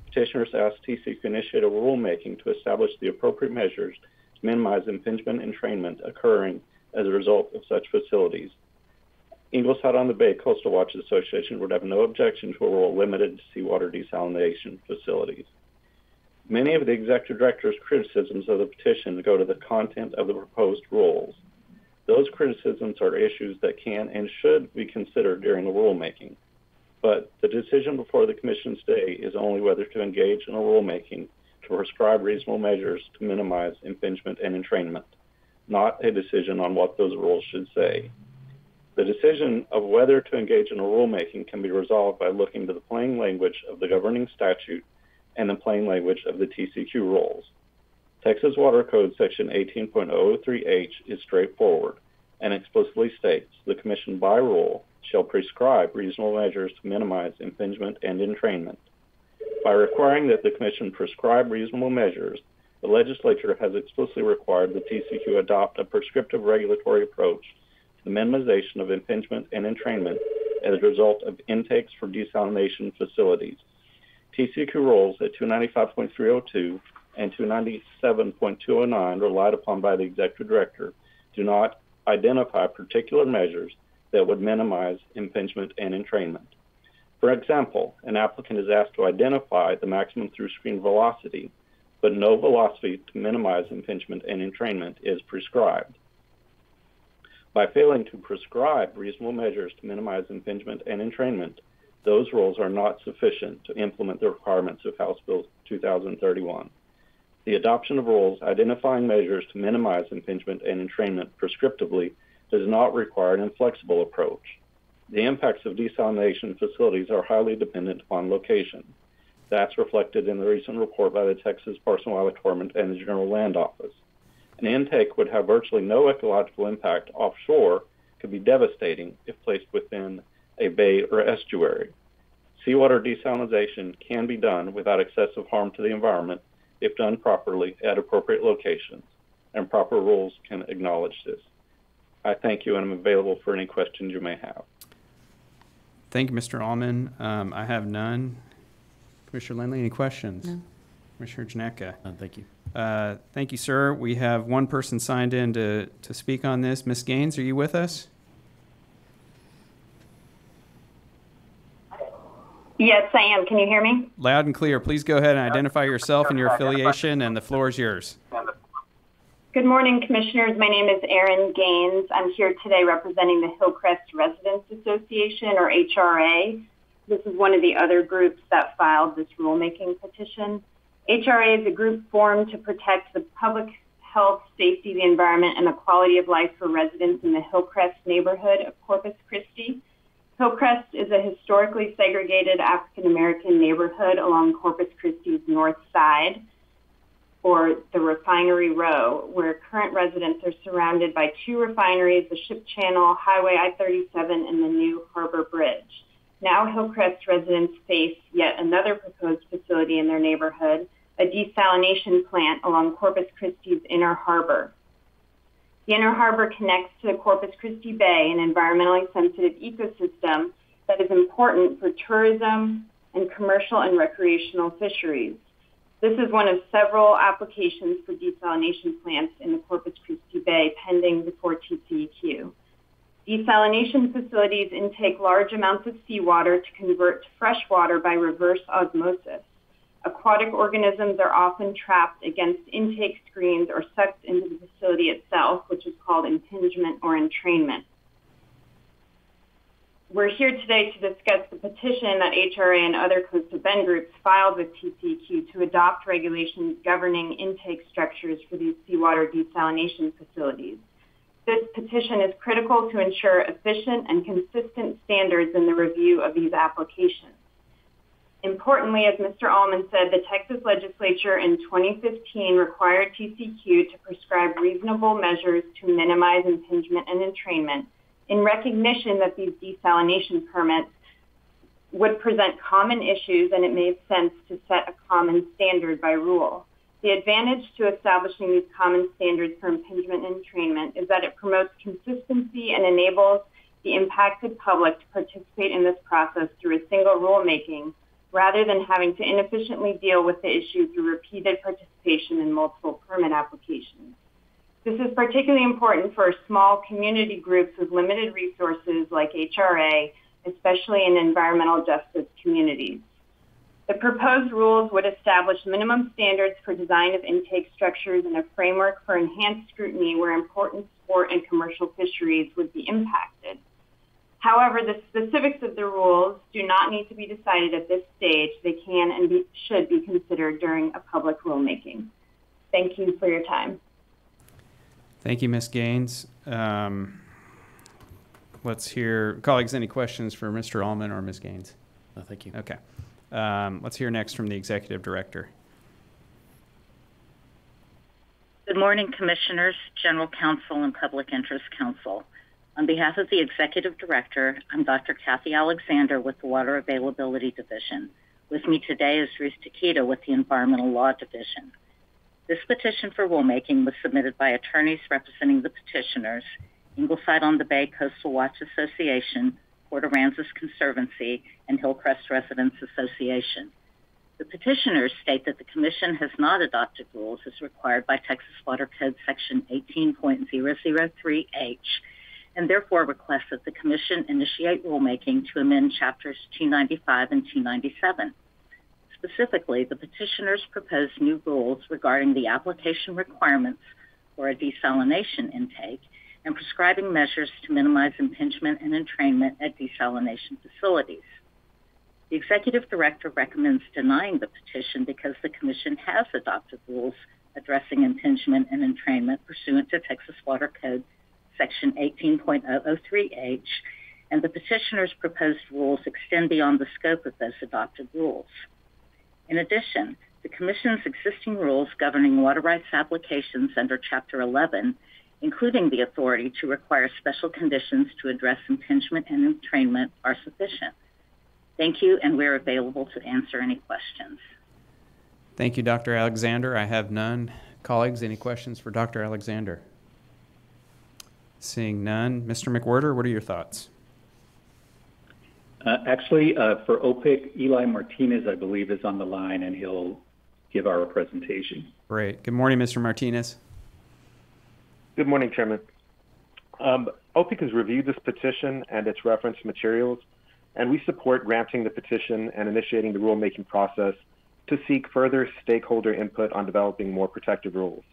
S15: petitioners asked TC to initiate a rulemaking to establish the appropriate measures to minimize impingement and entrainment occurring as a result of such facilities. Ingleside on the Bay Coastal Watch Association would have no objection to a rule limited to seawater desalination facilities. Many of the executive director's criticisms of the petition go to the content of the proposed rules. Those criticisms are issues that can and should be considered during the rulemaking. But the decision before the commission today is only whether to engage in a rulemaking to prescribe reasonable measures to minimize impingement and entrainment, not a decision on what those rules should say. The decision of whether to engage in a rulemaking can be resolved by looking to the plain language of the governing statute and the plain language of the TCEQ rules. Texas Water Code Section 18.003H is straightforward and explicitly states the Commission by rule shall prescribe reasonable measures to minimize impingement and entrainment. By requiring that the Commission prescribe reasonable measures, the legislature has explicitly required the TCEQ adopt a prescriptive regulatory approach to the minimization of impingement and entrainment as a result of intakes for desalination facilities. TCEQ rules at 295.302 and 297.209 relied upon by the executive director do not identify particular measures that would minimize impingement and entrainment. For example, an applicant is asked to identify the maximum through-screen velocity, but no velocity to minimize impingement and entrainment is prescribed. By failing to prescribe reasonable measures to minimize impingement and entrainment, those rules are not sufficient to implement the requirements of House Bill 2031. The adoption of rules identifying measures to minimize impingement and entrainment prescriptively does not require an inflexible approach. The impacts of desalination facilities are highly dependent upon location. That's reflected in the recent report by the Texas Parks and Wildlife Department and the General Land Office. An intake would have virtually no ecological impact offshore, could be devastating if placed within a bay or estuary. Seawater desalination can be done without excessive harm to the environment if done properly at appropriate locations, and proper rules can acknowledge this. I thank you and I'm available for any questions you may have.
S3: Thank you, Mr. Allman. Um, I have none. Commissioner Lindley, any questions?
S2: No.
S3: Commissioner Janecek?
S5: Uh, thank you.
S3: Uh, thank you, sir. We have one person signed in to, to speak on this. Ms. Gaines, are you with us?
S16: Yes, I am. Can you hear me?
S3: Loud and clear. Please go ahead and identify yourself and your affiliation, and the floor is yours.
S16: Good morning, Commissioners. My name is Erin Gaines. I'm here today representing the Hillcrest Residents Association, or HRA. This is one of the other groups that filed this rulemaking petition. HRA is a group formed to protect the public health, safety, the environment, and the quality of life for residents in the Hillcrest neighborhood of Corpus Christi. Hillcrest is a historically segregated African American neighborhood along Corpus Christi's north side, or the Refinery Row, where current residents are surrounded by two refineries, the Ship Channel, Highway I 37, and the new Harbor Bridge. Now, Hillcrest residents face yet another proposed facility in their neighborhood, a desalination plant along Corpus Christi's inner harbor. The inner harbor connects to the Corpus Christi Bay, an environmentally sensitive ecosystem that is important for tourism and commercial and recreational fisheries. This is one of several applications for desalination plants in the Corpus Christi Bay pending before TCEQ. Desalination facilities intake large amounts of seawater to convert to fresh water by reverse osmosis. Aquatic organisms are often trapped against intake screens or sucked into the facility itself, which is called impingement or entrainment. We're here today to discuss the petition that HRA and other Coastal Bend groups filed with TCEQ to adopt regulations governing intake structures for these seawater desalination facilities. This petition is critical to ensure efficient and consistent standards in the review of these applications. Importantly, as Mr. Allman said, the Texas legislature in 2015 required TCEQ to prescribe reasonable measures to minimize impingement and entrainment in recognition that these desalination permits would present common issues and it made sense to set a common standard by rule. The advantage to establishing these common standards for impingement and entrainment is that it promotes consistency and enables the impacted public to participate in this process through a single rulemaking rather than having to inefficiently deal with the issue through repeated participation in multiple permit applications. This is particularly important for small community groups with limited resources like HRA, especially in environmental justice communities. The proposed rules would establish minimum standards for design of intake structures and a framework for enhanced scrutiny where important sport and commercial fisheries would be impacted. However, the specifics of the rules do not need to be decided at this stage. They can and be, should be considered during a public rulemaking. Thank you for your time.
S3: Thank you, Ms. Gaines. Um, let's hear, colleagues, any questions for Mr. Allman or Ms. Gaines?
S5: No, thank you.
S3: Okay. Um, let's hear next from the Executive Director.
S17: Good morning, Commissioners, General Counsel, and Public Interest Counsel. On behalf of the Executive Director, I'm Dr. Kathy Alexander with the Water Availability Division. With me today is Ruth Takeda with the Environmental Law Division. This petition for rulemaking was submitted by attorneys representing the petitioners, Ingleside on the Bay Coastal Watch Association, Port Aransas Conservancy, and Hillcrest Residents Association. The petitioners state that the Commission has not adopted rules as required by Texas Water Code Section 18.003H and therefore request that the Commission initiate rulemaking to amend Chapters 295 and 297. Specifically, the petitioners propose new rules regarding the application requirements for a desalination intake prescribing measures to minimize impingement and entrainment at desalination facilities. The executive director recommends denying the petition because the commission has adopted rules addressing impingement and entrainment pursuant to Texas Water Code Section 18.003H, and the petitioner's proposed rules extend beyond the scope of those adopted rules. In addition, the Commission's existing rules governing water rights applications under Chapter 11, including the authority to require special conditions to address impingement and entrainment, are sufficient. Thank you, and we're available to answer any questions.
S3: Thank you, Dr. Alexander. I have none. Colleagues, any questions for Dr. Alexander? Seeing none. Mr. McWhirter, what are your thoughts?
S7: Uh, actually, uh, for OPIC, Eli Martinez, I believe, is on the line, and he'll give our presentation.
S3: Great. Good morning, Mr. Martinez.
S18: Good morning, Chairman. Um, OPIC has reviewed this petition and its reference materials, and we support granting the petition and initiating the rulemaking process to seek further stakeholder input on developing more protective rules.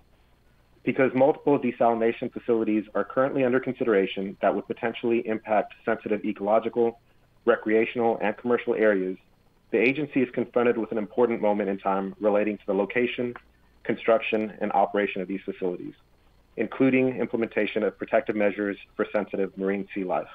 S18: Because multiple desalination facilities are currently under consideration that would potentially impact sensitive ecological, recreational, and commercial areas, the agency is confronted with an important moment in time relating to the location, construction, and operation of these facilities, including implementation of protective measures for sensitive marine sea life.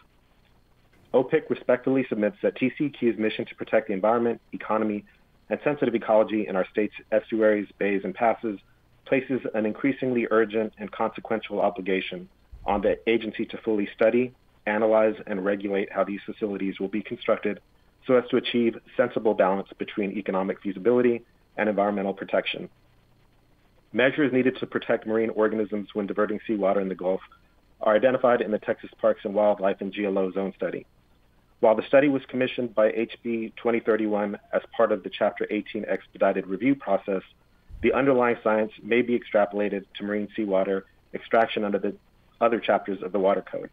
S18: OPIC respectfully submits that TCEQ's mission to protect the environment, economy, and sensitive ecology in our state's estuaries, bays, and passes places an increasingly urgent and consequential obligation on the agency to fully study, analyze, and regulate how these facilities will be constructed so as to achieve sensible balance between economic feasibility and environmental protection. Measures needed to protect marine organisms when diverting seawater in the Gulf are identified in the Texas Parks and Wildlife and GLO Zone Study. While the study was commissioned by HB 2031 as part of the Chapter 18 expedited review process, the underlying science may be extrapolated to marine seawater extraction under the other chapters of the Water Code.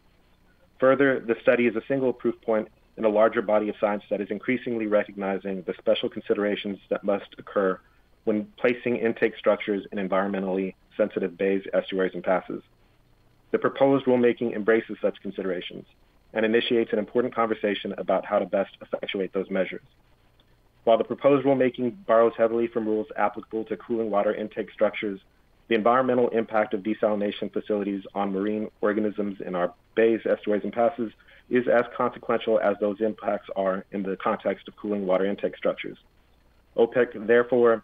S18: Further, the study is a single proof point in a larger body of science that is increasingly recognizing the special considerations that must occur when placing intake structures in environmentally sensitive bays, estuaries, and passes. The proposed rulemaking embraces such considerations and initiates an important conversation about how to best effectuate those measures. While the proposed rulemaking borrows heavily from rules applicable to cooling water intake structures, the environmental impact of desalination facilities on marine organisms in our bays, estuaries, and passes is as consequential as those impacts are in the context of cooling water intake structures. OPIC therefore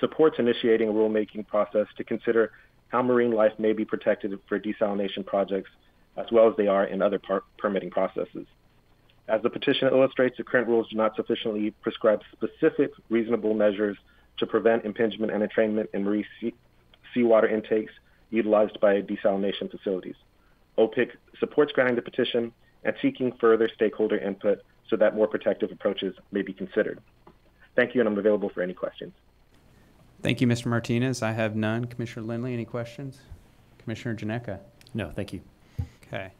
S18: supports initiating a rulemaking process to consider how marine life may be protected for desalination projects as well as they are in other par- permitting processes. As the petition illustrates, the current rules do not sufficiently prescribe specific reasonable measures to prevent impingement and entrainment in marine sea- seawater intakes utilized by desalination facilities. OPIC supports granting the petition and seeking further stakeholder input so that more protective approaches may be considered. Thank you, and I'm available for any questions.
S3: Thank you, Mr. Martinez. I have none. Commissioner Lindley, any questions? Commissioner Janecek?
S5: No, thank you.
S3: Okay.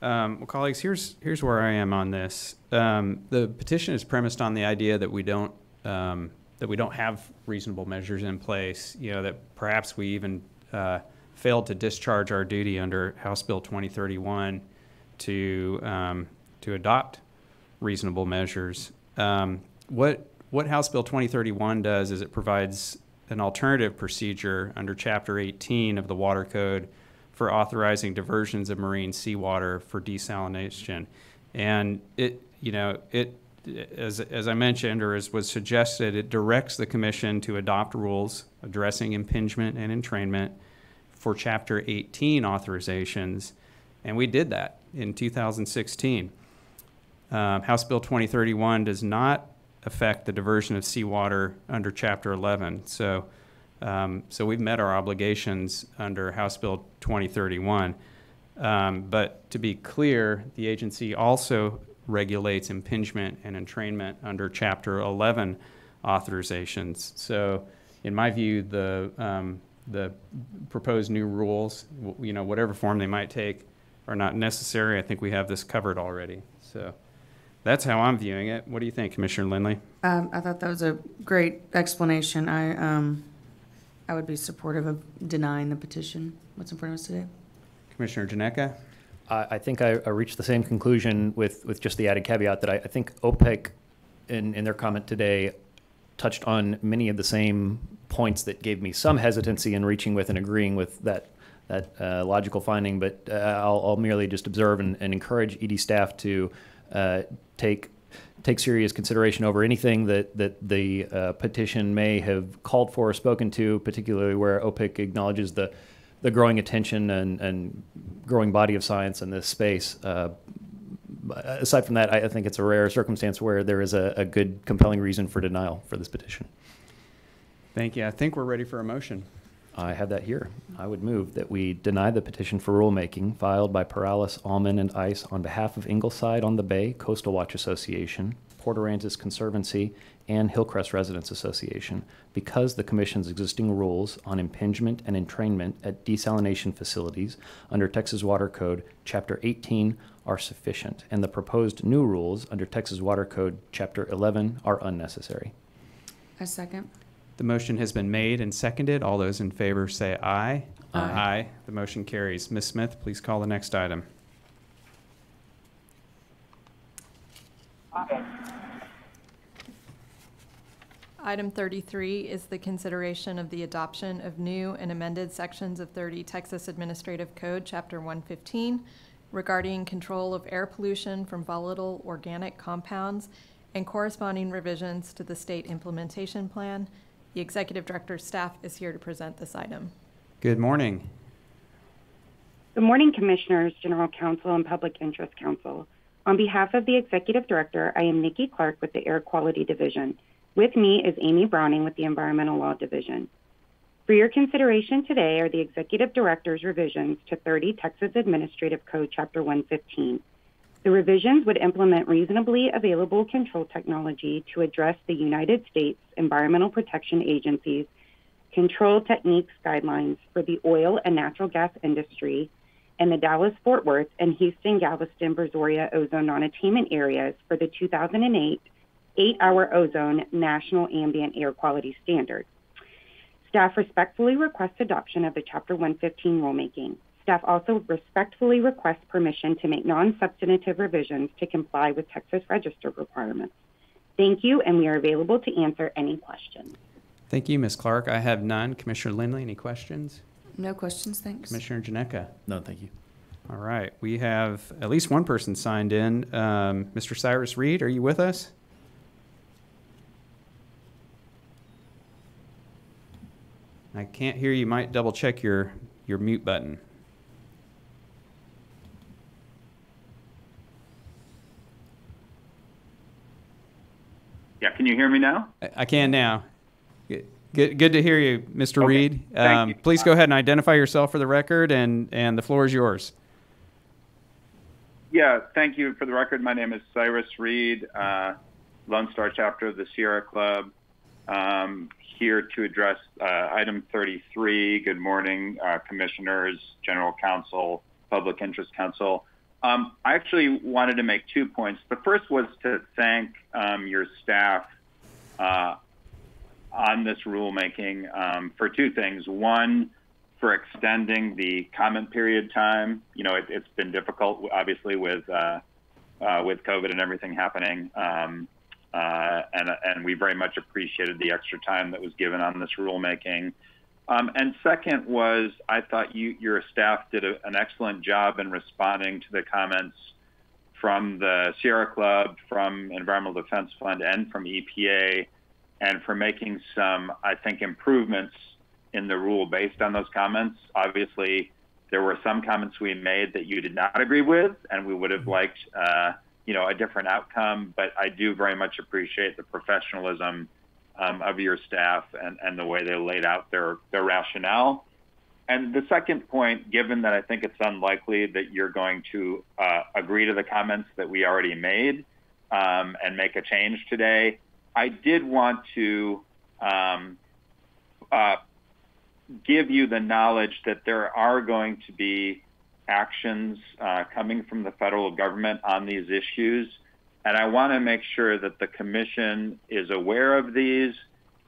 S3: Um, well, colleagues, here's here's where I am on this. Um, the petition is premised on the idea that we don't um, that we don't have reasonable measures in place. You know that perhaps we even uh, failed to discharge our duty under House Bill 2031 to um, to adopt reasonable measures. Um, what what House Bill 2031 does is it provides an alternative procedure under Chapter 18 of the Water Code for authorizing diversions of marine seawater for desalination. And it, you know, it, as, as I mentioned, or as was suggested, it directs the Commission to adopt rules addressing impingement and entrainment for Chapter 18 authorizations. And we did that in 2016. Um, House Bill 2031 does not affect the diversion of seawater under Chapter 11. So Um, so we've met our obligations under House Bill 2031. Um, but to be clear, the agency also regulates impingement and entrainment under Chapter 11 authorizations. So, in my view, the um, the proposed new rules, you know, whatever form they might take, are not necessary. I think we have this covered already. So, that's how I'm viewing it. What do you think, Commissioner Lindley?
S2: Um, I thought that was a great explanation. I, um, I would be supportive of denying the petition. What's in front of us today?
S3: Commissioner Janecek?
S5: I, I think I, I reached the same conclusion with, with just the added caveat that I, I think OPIC, in, in their comment today, touched on many of the same points that gave me some hesitancy in reaching with and agreeing with that that uh, logical finding. But uh, I'll, I'll, merely just observe and, and encourage ED staff to uh, take take serious consideration over anything that that the uh, petition may have called for or spoken to, particularly where OPIC acknowledges the the growing attention and, and growing body of science in this space. Uh, aside from that, I, I, think it's a rare circumstance where there is a, a, good, compelling reason for denial for this petition.
S3: Thank you. I think we're ready for a motion.
S5: I have that here. I would move that we deny the petition for rulemaking filed by Perales, Allmon, and Ice on behalf of Ingleside on the Bay Coastal Watch Association, Port Aransas Conservancy, and Hillcrest Residents Association because the Commission's existing rules on impingement and entrainment at desalination facilities under Texas Water Code Chapter 18 are sufficient, and the proposed new rules under Texas Water Code Chapter 11 are unnecessary.
S2: A second.
S3: The motion has been made and seconded. All those in favor say aye.
S2: Aye.
S3: Aye. The motion carries. Ms. Smith, please call the next item.
S4: Item 33 is the consideration of the adoption of new and amended sections of 30 Texas Administrative Code, Chapter 115, regarding control of air pollution from volatile organic compounds and corresponding revisions to the state implementation plan. The Executive Director's staff is here to present this item.
S3: Good morning.
S19: Good morning, Commissioners, General Counsel, and Public Interest Counsel. On behalf of the Executive Director, I am Nikki Clark with the Air Quality Division. With me is Amy Browning with the Environmental Law Division. For your consideration today are the Executive Director's revisions to 30 Texas Administrative Code Chapter 115. The revisions would implement reasonably available control technology to address the United States Environmental Protection Agency's control techniques guidelines for the oil and natural gas industry and the Dallas Fort Worth and Houston Galveston Brazoria ozone non attainment areas for the 2008 eight hour ozone national ambient air quality standard. Staff respectfully request adoption of the Chapter 115 rulemaking. Staff also respectfully requests permission to make non substantive revisions to comply with Texas Register requirements. Thank you, and we are available to answer any questions.
S3: Thank you, Ms. Clark. I have none. Commissioner Lindley, any questions?
S2: No questions, thanks.
S3: Commissioner Janecek?
S5: No, thank you.
S3: All right. We have at least one person signed in. Um, Mr. Cyrus Reed, are you with us? I can't hear you. Might double check your, your mute button.
S20: Yeah, can you hear me now?
S3: I, can now. Good, good, to hear you, Mr.
S20: Okay,
S3: Reed. Um,
S20: you.
S3: please go ahead and identify yourself for the record, and, and the floor is yours.
S20: Yeah, thank you. For the record, my name is Cyrus Reed, uh, Lone Star chapter of the Sierra Club. Um, here to address uh, item 33. Good morning, uh, commissioners, general counsel, public interest counsel. Um, I actually wanted to make two points. The first was to thank um, your staff uh, on this rulemaking um, for two things. One, for extending the comment period time. You know, it, has been difficult, obviously, with uh, uh, with COVID and everything happening. Um, uh, and, and we very much appreciated the extra time that was given on this rulemaking. Um, and second was, I thought you, your staff did a, an excellent job in responding to the comments from the Sierra Club, from Environmental Defense Fund, and from EPA, and for making some, I think, improvements in the rule based on those comments. Obviously, there were some comments we made that you did not agree with, and we would have liked. Uh, you know, a different outcome. But I do very much appreciate the professionalism um, of your staff and, and the way they laid out their, their rationale. And the second point, given that I think it's unlikely that you're going to uh, agree to the comments that we already made um, and make a change today, I did want to um, uh, give you the knowledge that there are going to be actions uh, coming from the federal government on these issues. And I want to make sure that the commission is aware of these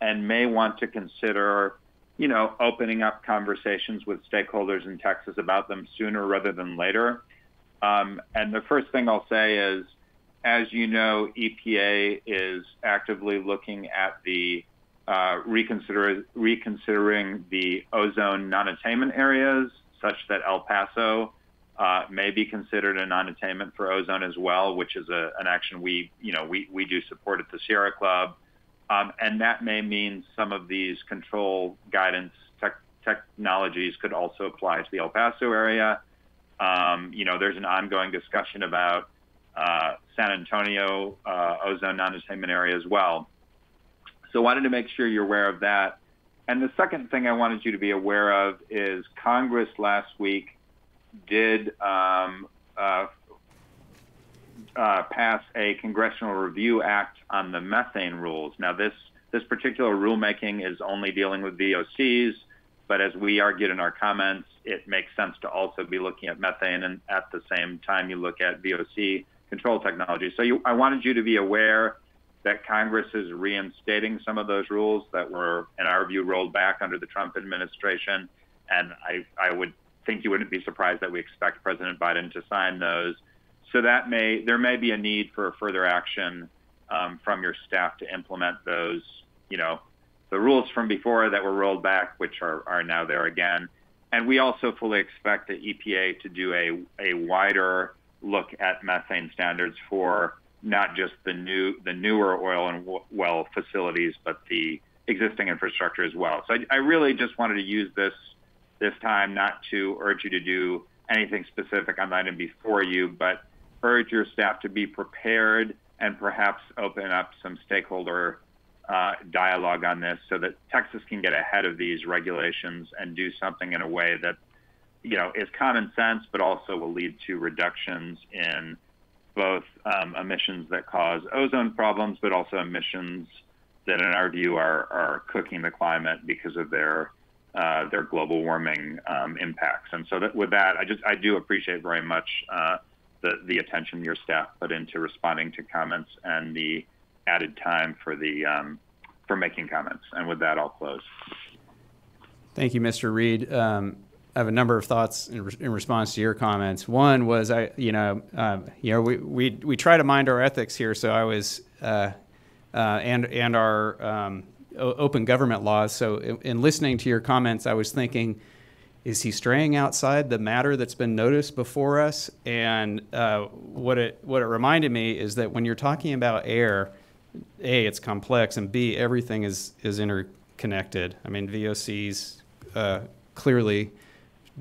S20: and may want to consider, you know, opening up conversations with stakeholders in Texas about them sooner rather than later. Um, and the first thing I'll say is, as you know, EPA is actively looking at the uh, reconsider, reconsidering the ozone non-attainment areas such that El Paso uh, may be considered a non-attainment for ozone as well, which is a, an action we, you know, we, we do support at the Sierra Club. Um, and that may mean some of these control guidance tech, technologies could also apply to the El Paso area. Um, you know, there's an ongoing discussion about uh, San Antonio uh, ozone non-attainment area as well. So I wanted to make sure you're aware of that. And the second thing I wanted you to be aware of is Congress last week did um, uh, uh, pass a Congressional Review Act on the methane rules. Now, this this particular rulemaking is only dealing with VOCs, but as we argued in our comments, it makes sense to also be looking at methane and at the same time you look at VOC control technology. So you, I wanted you to be aware that Congress is reinstating some of those rules that were, in our view, rolled back under the Trump administration. And I, I would think you wouldn't be surprised that we expect President Biden to sign those. So that may there may be a need for further action um, from your staff to implement those. You know, the rules from before that were rolled back, which are are now there again. And we also fully expect the EPA to do a a wider look at methane standards for not just the new the newer oil and well facilities, but the existing infrastructure as well. So I, I really just wanted to use this this time not to urge you to do anything specific. On the item before you, but urge your staff to be prepared and perhaps open up some stakeholder uh, dialogue on this so that Texas can get ahead of these regulations and do something in a way that you know is common sense, but also will lead to reductions in both um, emissions that cause ozone problems, but also emissions that, in our view, are, are cooking the climate because of their uh, their global warming um, impacts. And so that, with that, I just I do appreciate very much uh, the the attention your staff put into responding to comments and the added time for the um, for making comments. And with that, I'll close.
S3: Thank you, Mr. Reed. Um, I have a number of thoughts in, re- in, response to your comments. One was I, you know, um, you know, we, we we try to mind our ethics here. So I was, uh, uh, and and our um, open government laws. So, in, in, listening to your comments, I was thinking, is he straying outside the matter that's been noticed before us? And uh, what it what it reminded me is that when you're talking about air, a it's complex, and b everything is is interconnected. I mean, VOCs uh, clearly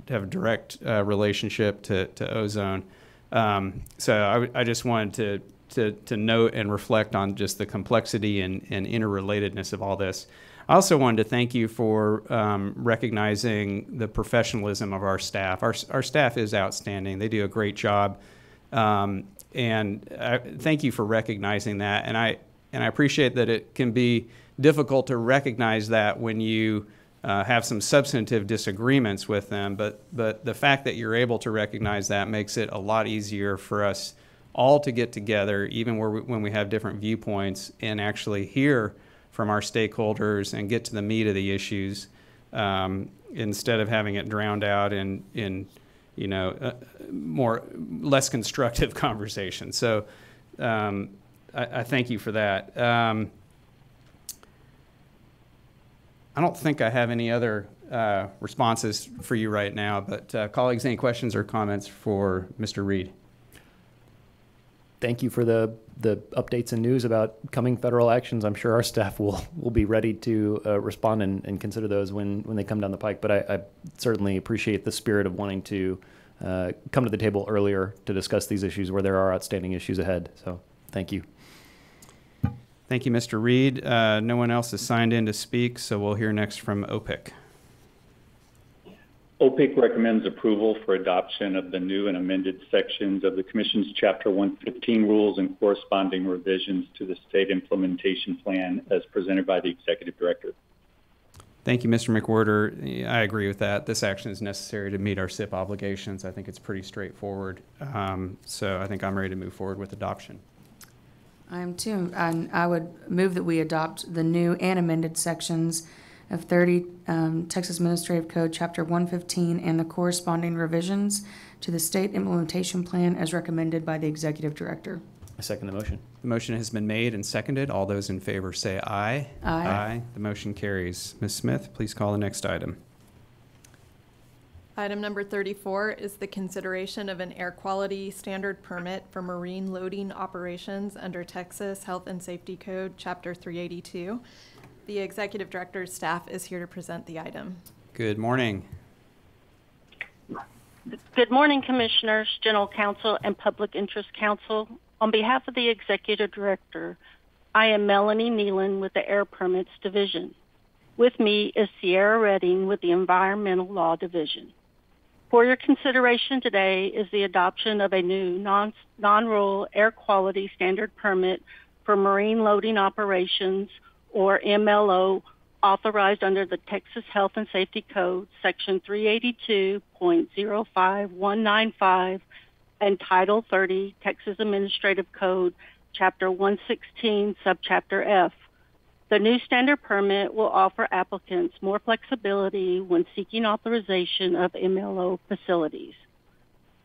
S3: have a direct uh, relationship to to ozone. Um, so I, I just wanted to to, to note and reflect on just the complexity and, and interrelatedness of all this. I also wanted to thank you for um, recognizing the professionalism of our staff. Our, our staff is outstanding. They do a great job. Um, and I, thank you for recognizing that. And I, and I appreciate that it can be difficult to recognize that when you uh, have some substantive disagreements with them. But, but the fact that you're able to recognize that makes it a lot easier for us all to get together, even we, when we have different viewpoints, and actually hear from our stakeholders and get to the meat of the issues um, instead of having it drowned out in, in you know, uh, more less constructive [laughs] conversation. So um, I, I, thank you for that. Um, I don't think I have any other uh, responses for you right now, but uh, colleagues, any questions or comments for Mr. Reed?
S5: Thank you for the the updates and news about coming federal actions. I'm sure our staff will will be ready to uh, respond and, and, consider those when when they come down the pike. But I, I certainly appreciate the spirit of wanting to uh, come to the table earlier to discuss these issues where there are outstanding issues ahead. So thank you.
S3: Thank you, Mr. Reed. Uh, no one else has signed in to speak, so we'll hear next from OPIC.
S7: OPIC recommends approval for adoption of the new and amended sections of the Commission's Chapter 115 rules and corresponding revisions to the state implementation plan as presented by the Executive Director.
S3: Thank you, Mr. McWherter. I agree with that. This action is necessary to meet our SIP obligations. I think it's pretty straightforward. Um, so I think I'm ready to move forward with adoption.
S2: I am too. And I would move that we adopt the new and amended sections of 30 um, Texas Administrative Code, Chapter 115, and the corresponding revisions to the state implementation plan as recommended by the executive director.
S5: I second the motion.
S3: The motion has been made and seconded. All those in favor say aye.
S2: Aye.
S3: Aye. The motion carries. Ms. Smith, please call the next item.
S4: Item number 34 is the consideration of an air quality standard permit for marine loading operations under Texas Health and Safety Code, Chapter 382. The executive director's staff is here to present the item.
S3: Good morning.
S21: Good morning, Commissioners, General Counsel, and Public Interest Counsel. On behalf of the Executive Director, I am Melanie Nealon with the Air Permits Division. With me is Sierra Redding with the Environmental Law Division. For your consideration today is the adoption of a new non, non-rule air quality standard permit for marine loading operations or MLO authorized under the Texas Health and Safety Code, Section 382.05195 and Title 30, Texas Administrative Code, Chapter 116, Subchapter F. The new standard permit will offer applicants more flexibility when seeking authorization of MLO facilities.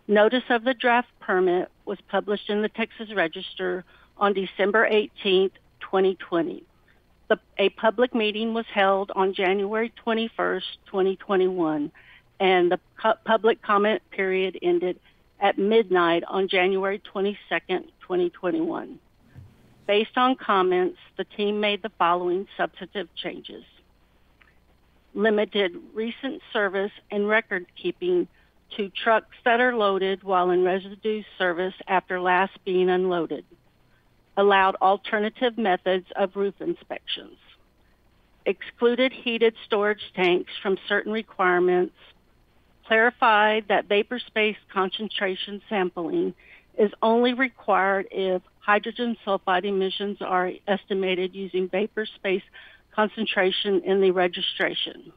S21: Notice of the draft permit was published in the Texas Register on December 18, 2020. The, a public meeting was held on January 21st, 2021, and the public comment period ended at midnight on January 22nd, 2021. Based on comments, the team made the following substantive changes. Limited recent service and record keeping to trucks that are loaded while in residue service after last being unloaded. Allowed alternative methods of roof inspections. Excluded heated storage tanks from certain requirements. Clarified that vapor space concentration sampling is only required if hydrogen sulfide emissions are estimated using vapor space concentration in the registration.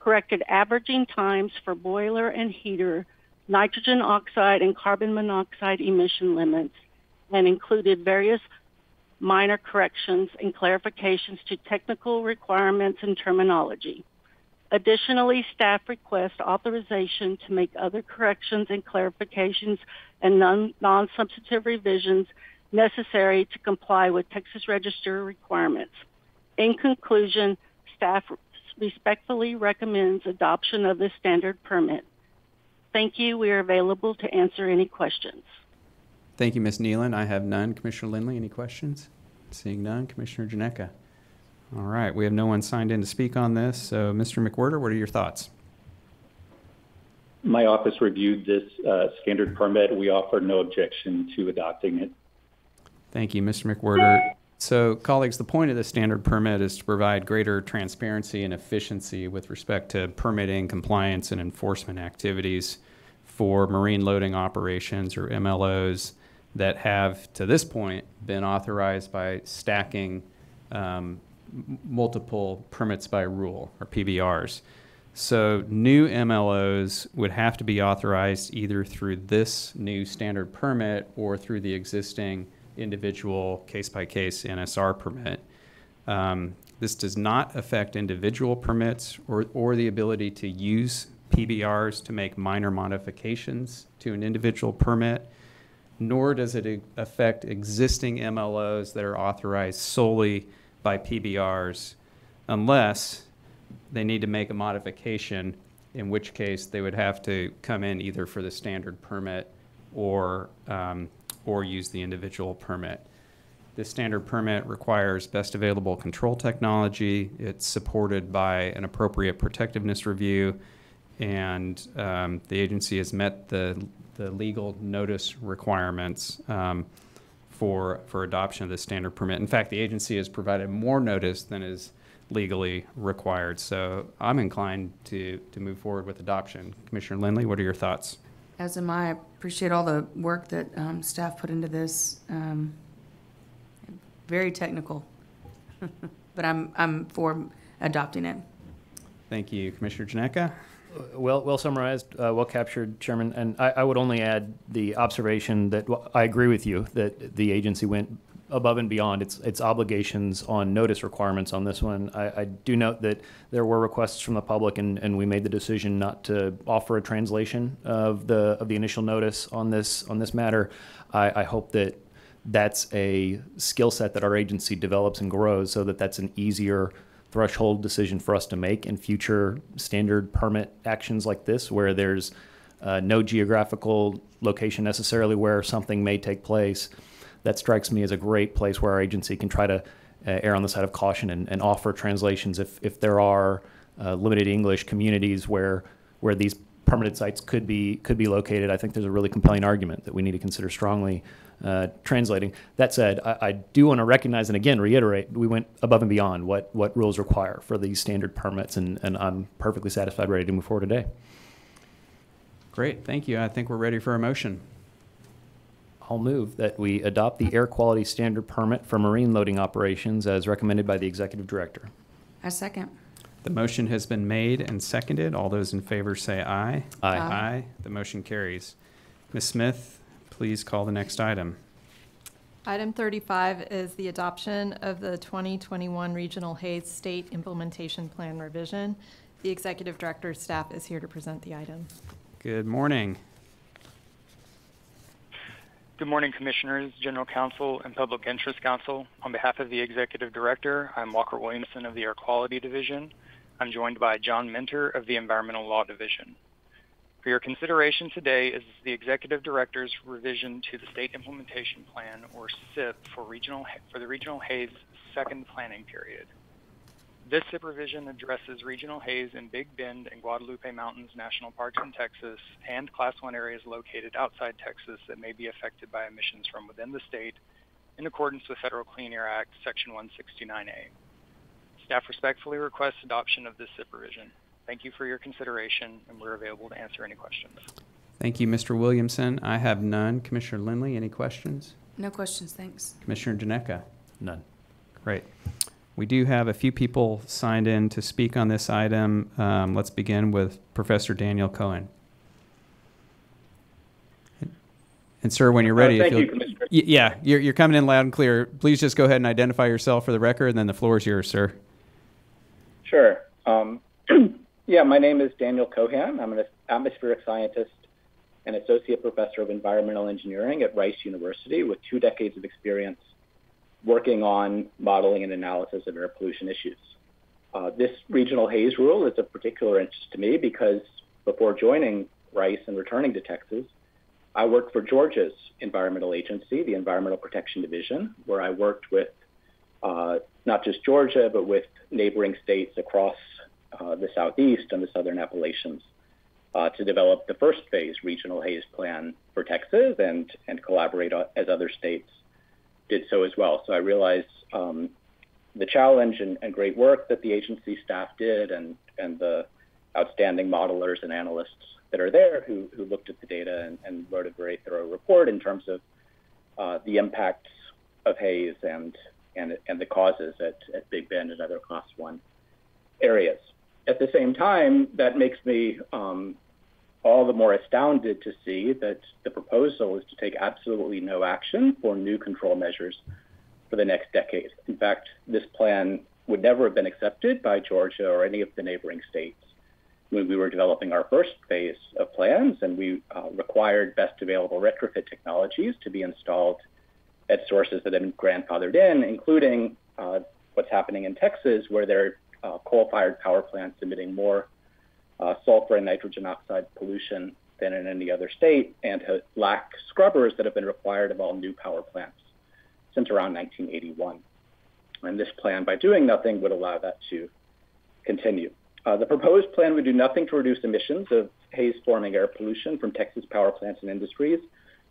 S21: Corrected averaging times for boiler and heater, nitrogen oxide and carbon monoxide emission limits, and included various minor corrections and clarifications to technical requirements and terminology. Additionally, staff request authorization to make other corrections and clarifications and non substantive revisions necessary to comply with Texas Register requirements. In conclusion, staff respectfully recommends adoption of this standard permit. Thank you. We are available to answer any questions.
S3: Thank you, Ms. Nealon. I have none. Commissioner Lindley, any questions? Seeing none. Commissioner Janecek. All right, we have no one signed in to speak on this. So, Mr. McWherter, what are your thoughts?
S7: My office reviewed this uh, standard permit. We offer no objection to adopting it.
S3: Thank you, Mr. McWherter. So, colleagues, the point of the standard permit is to provide greater transparency and efficiency with respect to permitting, compliance, and enforcement activities for marine loading operations or MLOs that have, to this point, been authorized by stacking um, multiple permits by rule or PBRs. So new MLOs would have to be authorized either through this new standard permit or through the existing individual case by case NSR permit. Um, this does not affect individual permits or, or the ability to use PBRs to make minor modifications to an individual permit, nor does it affect existing MLOs that are authorized solely by PBRs unless they need to make a modification, in which case they would have to come in either for the standard permit or, um, or use the individual permit. This standard permit requires best available control technology. It's supported by an appropriate protectiveness review, and um, the agency has met the, the legal notice requirements um, for, for adoption of the standard permit. In fact, the agency has provided more notice than is legally required. So I'm inclined to, to move forward with adoption. Commissioner Lindley, what are your thoughts?
S2: As am I. I appreciate all the work that um, staff put into this. Um, very technical, [laughs] but I'm I'm for adopting it.
S3: Thank you, Commissioner Janecek.
S5: Well, well summarized, uh, well captured, Chairman. And I, I would only add the observation that well, I agree with you that the agency went above and beyond its its obligations on notice requirements on this one. I, I do note that there were requests from the public, and, and we made the decision not to offer a translation of the of the initial notice on this on this matter. I, I hope that that's a skill set that our agency develops and grows, so that that's an easier threshold decision for us to make in future standard permit actions like this, where there's uh, no geographical location necessarily where something may take place that strikes me as a great place where our agency can try to uh, err on the side of caution and, and offer translations if, if there are uh, limited English communities where where these permitted sites could be could be located. I think there's a really compelling argument that we need to consider strongly uh, translating. That said, I, I do want to recognize and again reiterate we went above and beyond what what rules require for these standard permits, and, and I'm perfectly satisfied, ready to move forward today.
S3: Great, thank you. I think we're ready for a motion.
S5: I'll move that we adopt the air quality standard permit for marine loading operations as recommended by the executive director.
S2: I second.
S3: The motion has been made and seconded. All those in favor say aye.
S5: Aye.
S3: Aye. The motion carries. Ms. Smith, please call the next item.
S4: Item 35 is the adoption of the 2021 Regional Haze State Implementation Plan revision. The executive director's staff is here to present the item.
S3: Good morning.
S22: Good morning, Commissioners, General Counsel, and Public Interest Counsel. On behalf of the Executive Director, I'm Walker Williamson of the Air Quality Division. I'm joined by John Minter of the Environmental Law Division. For your consideration today is the Executive Director's revision to the State Implementation Plan, or SIP, for, regional, for the Regional Haze second planning period. This SIP revision addresses regional haze in Big Bend and Guadalupe Mountains National Parks in Texas and Class 1 areas located outside Texas that may be affected by emissions from within the state in accordance with Federal Clean Air Act, Section 169A. Staff respectfully requests adoption of this SIP revision. Thank you for your consideration, and we're available to answer any questions.
S3: Thank you, Mr. Williamson. I have none. Commissioner Lindley, any questions?
S2: No questions, thanks.
S3: Commissioner Janecek?
S5: None.
S3: Great. We do have a few people signed in to speak on this item. Um, let's begin with Professor Daniel Cohan. And sir, when you're ready,
S23: uh,
S3: if
S23: thank you,
S3: you'll-
S23: Commissioner.
S3: Y- yeah, you're, you're coming in loud and clear. Please just go ahead and identify yourself for the record, and then the floor is yours, sir.
S23: Sure. Um, [clears throat] yeah, my name is Daniel Cohan. I'm an atmospheric scientist and associate professor of environmental engineering at Rice University with two decades of experience working on modeling and analysis of air pollution issues. Uh, this regional haze rule is of particular interest to me because before joining Rice and returning to Texas, I worked for Georgia's environmental agency, the Environmental Protection Division, where I worked with uh, not just Georgia, but with neighboring states across uh, the Southeast and the Southern Appalachians uh, to develop the first phase regional haze plan for Texas and, and collaborate as other states did so as well. So I realize um, the challenge and, and, great work that the agency staff did and, and the outstanding modelers and analysts that are there who, who looked at the data and, and wrote a very thorough report in terms of uh, the impacts of haze and, and, and the causes at, at Big Bend and other class one areas. At the same time, that makes me um, all the more astounded to see that the proposal is to take absolutely no action for new control measures for the next decade. In fact, this plan would never have been accepted by Georgia or any of the neighboring states when we were developing our first phase of plans, and we uh, required best available retrofit technologies to be installed at sources that have been grandfathered in, including uh, what's happening in Texas, where there are uh, coal-fired power plants emitting more uh, sulfur and nitrogen oxide pollution than in any other state, and lack scrubbers that have been required of all new power plants since around 1981. And this plan, by doing nothing, would allow that to continue. Uh, the proposed plan would do nothing to reduce emissions of haze forming air pollution from Texas power plants and industries,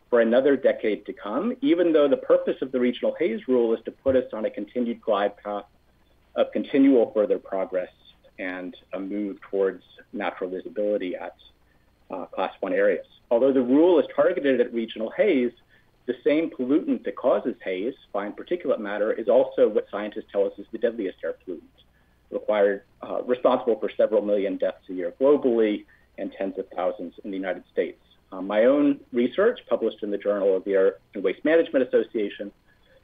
S23: for another decade to come, even though the purpose of the regional haze rule is to put us on a continued glide path of continual further progress and a move towards natural visibility at uh, class one areas. Although the rule is targeted at regional haze, the same pollutant that causes haze, fine particulate matter, is also what scientists tell us is the deadliest air pollutant, required, uh, responsible for several million deaths a year globally and tens of thousands in the United States. Um, my own research, published in the Journal of the Air and Waste Management Association,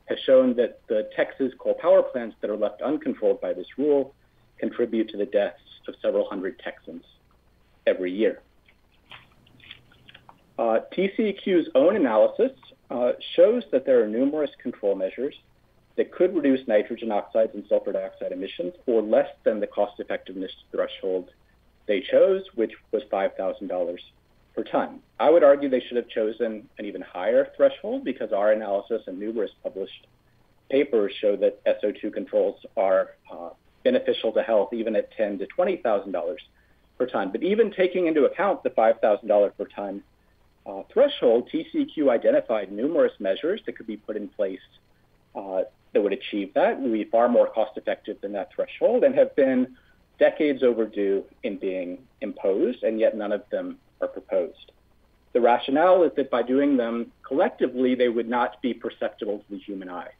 S23: has shown that the Texas coal power plants that are left uncontrolled by this rule contribute to the deaths of several hundred Texans every year. Uh, TCEQ's own analysis uh, shows that there are numerous control measures that could reduce nitrogen oxides and sulfur dioxide emissions for less than the cost effectiveness threshold they chose, which was $5,000 per ton. I would argue they should have chosen an even higher threshold because our analysis and numerous published papers show that SO2 controls are uh, beneficial to health even at ten to twenty thousand dollars per ton. But even taking into account the five thousand dollars per ton uh, threshold, TCEQ identified numerous measures that could be put in place uh, that would achieve that, would be far more cost effective than that threshold, and have been decades overdue in being imposed, and yet none of them are proposed. The rationale is that by doing them collectively, they would not be perceptible to the human eye,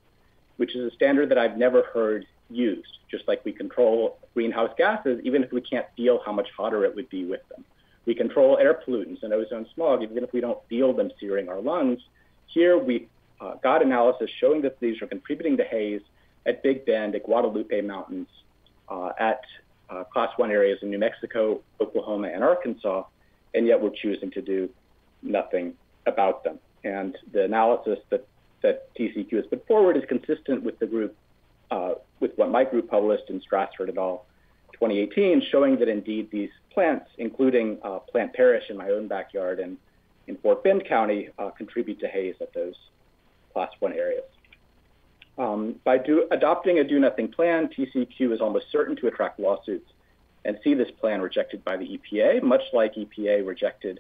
S23: which is a standard that I've never heard used, just like we control greenhouse gases, even if we can't feel how much hotter it would be with them. We control air pollutants and ozone smog, even if we don't feel them searing our lungs. Here, we uh, got analysis showing that these are contributing to haze at Big Bend, at Guadalupe Mountains, uh, at uh, class one areas in New Mexico, Oklahoma, and Arkansas, and yet we're choosing to do nothing about them. And the analysis that, that TCEQ has put forward is consistent with the group, uh, with what my group published in Strasert et al. 2018, showing that indeed these plants, including uh, Plant Parish in my own backyard and in Fort Bend County, uh, contribute to haze at those class one areas. Um, by do, adopting a do nothing plan, TCEQ is almost certain to attract lawsuits and see this plan rejected by the EPA, much like EPA rejected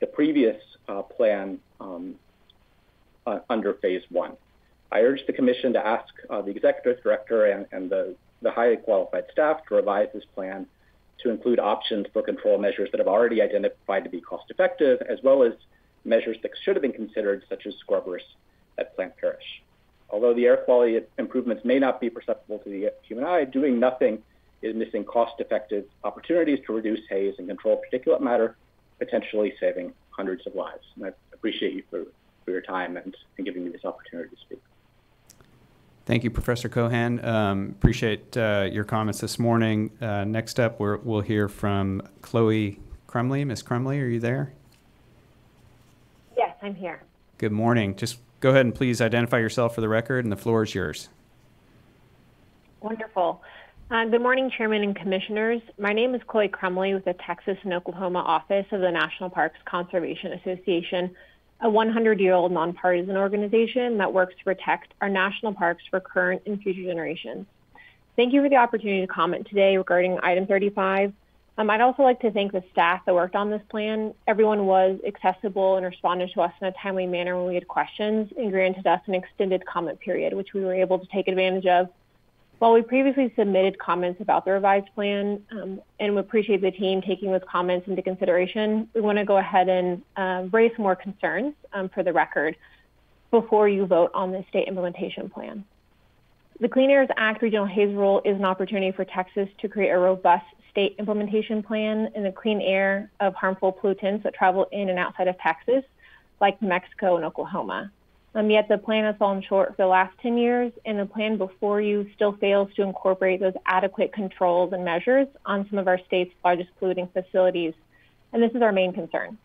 S23: the previous uh, plan um, uh, under phase one. I urge the Commission to ask uh, the Executive Director and, and the, the highly qualified staff to revise this plan to include options for control measures that have already identified to be cost effective, as well as measures that should have been considered, such as scrubbers at Plant Parish. Although the air quality improvements may not be perceptible to the human eye, doing nothing is missing cost-effective opportunities to reduce haze and control particulate matter, potentially saving hundreds of lives. And I appreciate you for, for your time and, and giving me this opportunity to speak.
S3: Thank you, Professor Cohan. Um, appreciate uh, your comments this morning. Uh, next up, we will hear from Chloe Crumley. Ms. Crumley, are you there?
S24: Yes, I'm here.
S3: Good morning. Just go ahead and please identify yourself for the record, and the floor is yours.
S24: Wonderful. Uh, good morning, Chairman and Commissioners. My name is Chloe Crumley with the Texas and Oklahoma Office of the National Parks Conservation Association, a 100-year-old nonpartisan organization that works to protect our national parks for current and future generations. Thank you for the opportunity to comment today regarding item 35. Um, I'd also like to thank the staff that worked on this plan. Everyone was accessible and responded to us in a timely manner when we had questions and granted us an extended comment period, which we were able to take advantage of while we previously submitted comments about the revised plan um, and we appreciate the team taking those comments into consideration, we want to go ahead and uh, raise more concerns um, for the record before you vote on the state implementation plan. The Clean Air Act Regional Haze Rule is an opportunity for Texas to create a robust state implementation plan in the clean air of harmful pollutants that travel in and outside of Texas, like Mexico and Oklahoma. Um, yet the plan has fallen short for the last 10 years, and the plan before you still fails to incorporate those adequate controls and measures on some of our state's largest polluting facilities. And this is our main concern.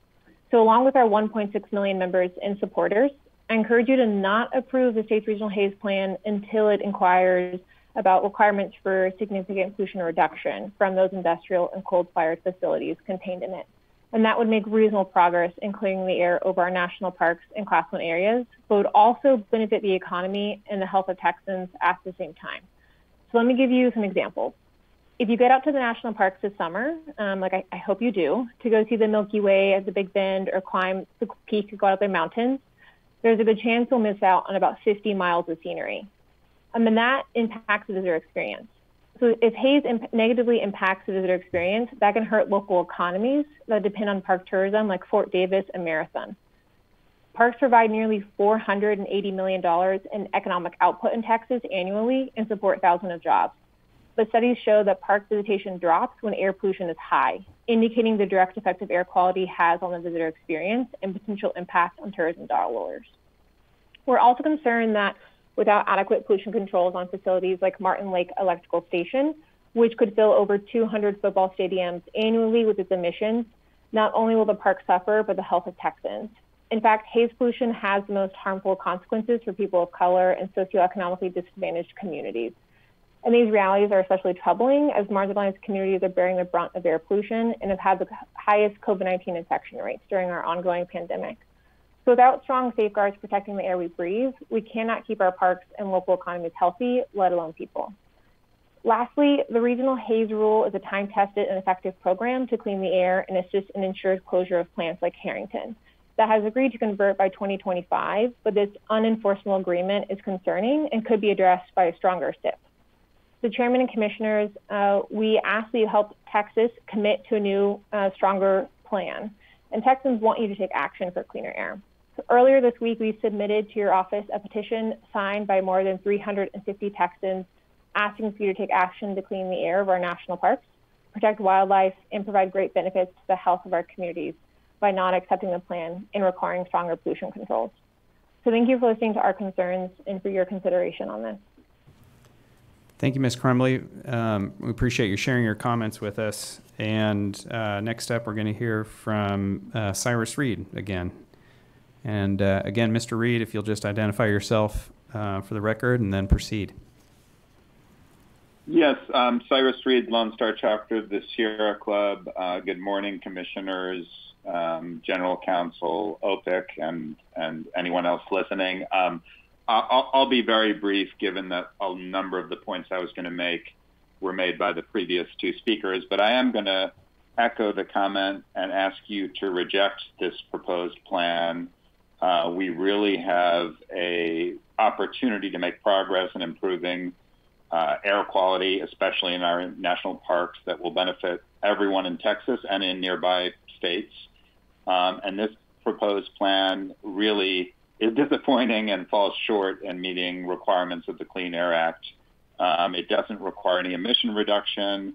S24: So, along with our 1.6 million members and supporters, I encourage you to not approve the state's regional haze plan until it inquires about requirements for significant pollution reduction from those industrial and coal fired facilities contained in it and that would make reasonable progress in clearing the air over our national parks and class one areas, but would also benefit the economy and the health of Texans at the same time. So let me give you some examples. If you get out to the national parks this summer, um, like I, I, hope you do, to go see the Milky Way at the Big Bend or climb the peak of Guadalupe Mountains, there's a good chance you'll miss out on about 50 miles of scenery. Um, and that impacts the visitor experience. So if haze imp- negatively impacts the visitor experience, that can hurt local economies that depend on park tourism like Fort Davis and Marathon. Parks provide nearly $480 million in economic output in Texas annually and support thousands of jobs. But studies show that park visitation drops when air pollution is high, indicating the direct effect of air quality has on the visitor experience and potential impact on tourism dollars. We're also concerned that without adequate pollution controls on facilities like Martin Lake Electrical Station, which could fill over 200 football stadiums annually with its emissions, not only will the park suffer, but the health of Texans. In fact, haze pollution has the most harmful consequences for people of color and socioeconomically disadvantaged communities. And these realities are especially troubling as marginalized communities are bearing the brunt of air pollution and have had the highest COVID 19 infection rates during our ongoing pandemic. Without strong safeguards protecting the air we breathe, we cannot keep our parks and local economies healthy, let alone people. Lastly, the regional haze rule is a time tested and effective program to clean the air and assist in ensured closure of plants like Harrington that has agreed to convert by 2025, but this unenforceable agreement is concerning and could be addressed by a stronger SIP. The chairman and commissioners, uh, we ask that you help Texas commit to a new, uh, stronger plan. And Texans want you to take action for cleaner air. Earlier this week, we submitted to your office a petition signed by more than 350 Texans asking for you to take action to clean the air of our national parks, protect wildlife, and provide great benefits to the health of our communities by not accepting the plan and requiring stronger pollution controls. So thank you for listening to our concerns and for your consideration on this.
S3: Thank you, Ms. Crumley. Um, we appreciate you sharing your comments with us. And uh, next up, we're going to hear from uh, Cyrus Reed again. And uh, again, Mr. Reed, if you'll just identify yourself uh, for the record and then proceed.
S20: Yes, um, Cyrus Reed, Lone Star Chapter of the Sierra Club. Uh, good morning, commissioners, um, general counsel, OPIC, and, and anyone else listening. Um, I'll, I'll, be very brief given that a number of the points I was going to make were made by the previous two speakers, but I am going to echo the comment and ask you to reject this proposed plan. Uh, we really have a opportunity to make progress in improving uh, air quality, especially in our national parks, that will benefit everyone in Texas and in nearby states. Um, and this proposed plan really is disappointing and falls short in meeting requirements of the Clean Air Act. Um, it doesn't require any emission reduction.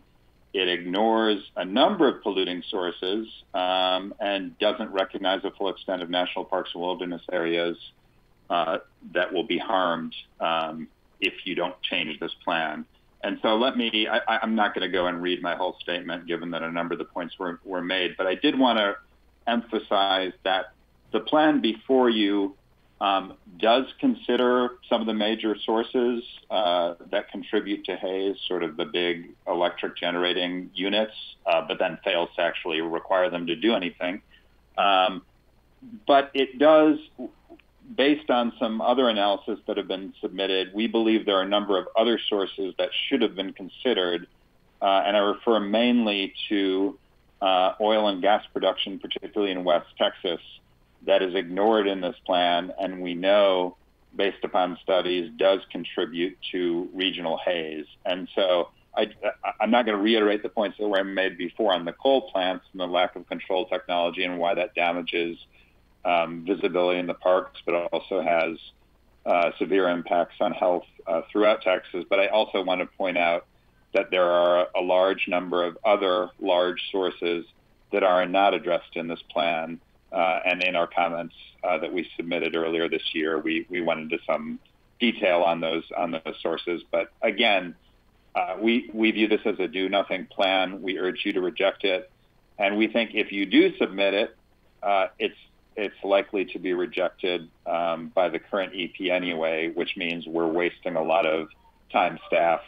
S20: It ignores a number of polluting sources um, and doesn't recognize the full extent of national parks and wilderness areas uh, that will be harmed um, if you don't change this plan. And so let me, I, am not going to go and read my whole statement given that a number of the points were, were made, but I did want to emphasize that the plan before you um, does consider some of the major sources uh, that contribute to haze, sort of the big electric generating units, uh, but then fails to actually require them to do anything. Um, but it does, based on some other analysis that have been submitted, we believe there are a number of other sources that should have been considered, uh, and I refer mainly to uh, oil and gas production, particularly in West Texas, that is ignored in this plan, and we know, based upon studies, does contribute to regional haze. And so I, am not going to reiterate the points that were made before on the coal plants and the lack of control technology and why that damages um, visibility in the parks, but also has uh, severe impacts on health uh, throughout Texas. But I also want to point out that there are a large number of other large sources that are not addressed in this plan. Uh, and in our comments uh, that we submitted earlier this year, we, we went into some detail on those on those sources. But again, uh, we we view this as a do nothing plan. We urge you to reject it, and we think if you do submit it, it's it's likely to be rejected um, by the current EP anyway, which means we're wasting a lot of time, staff,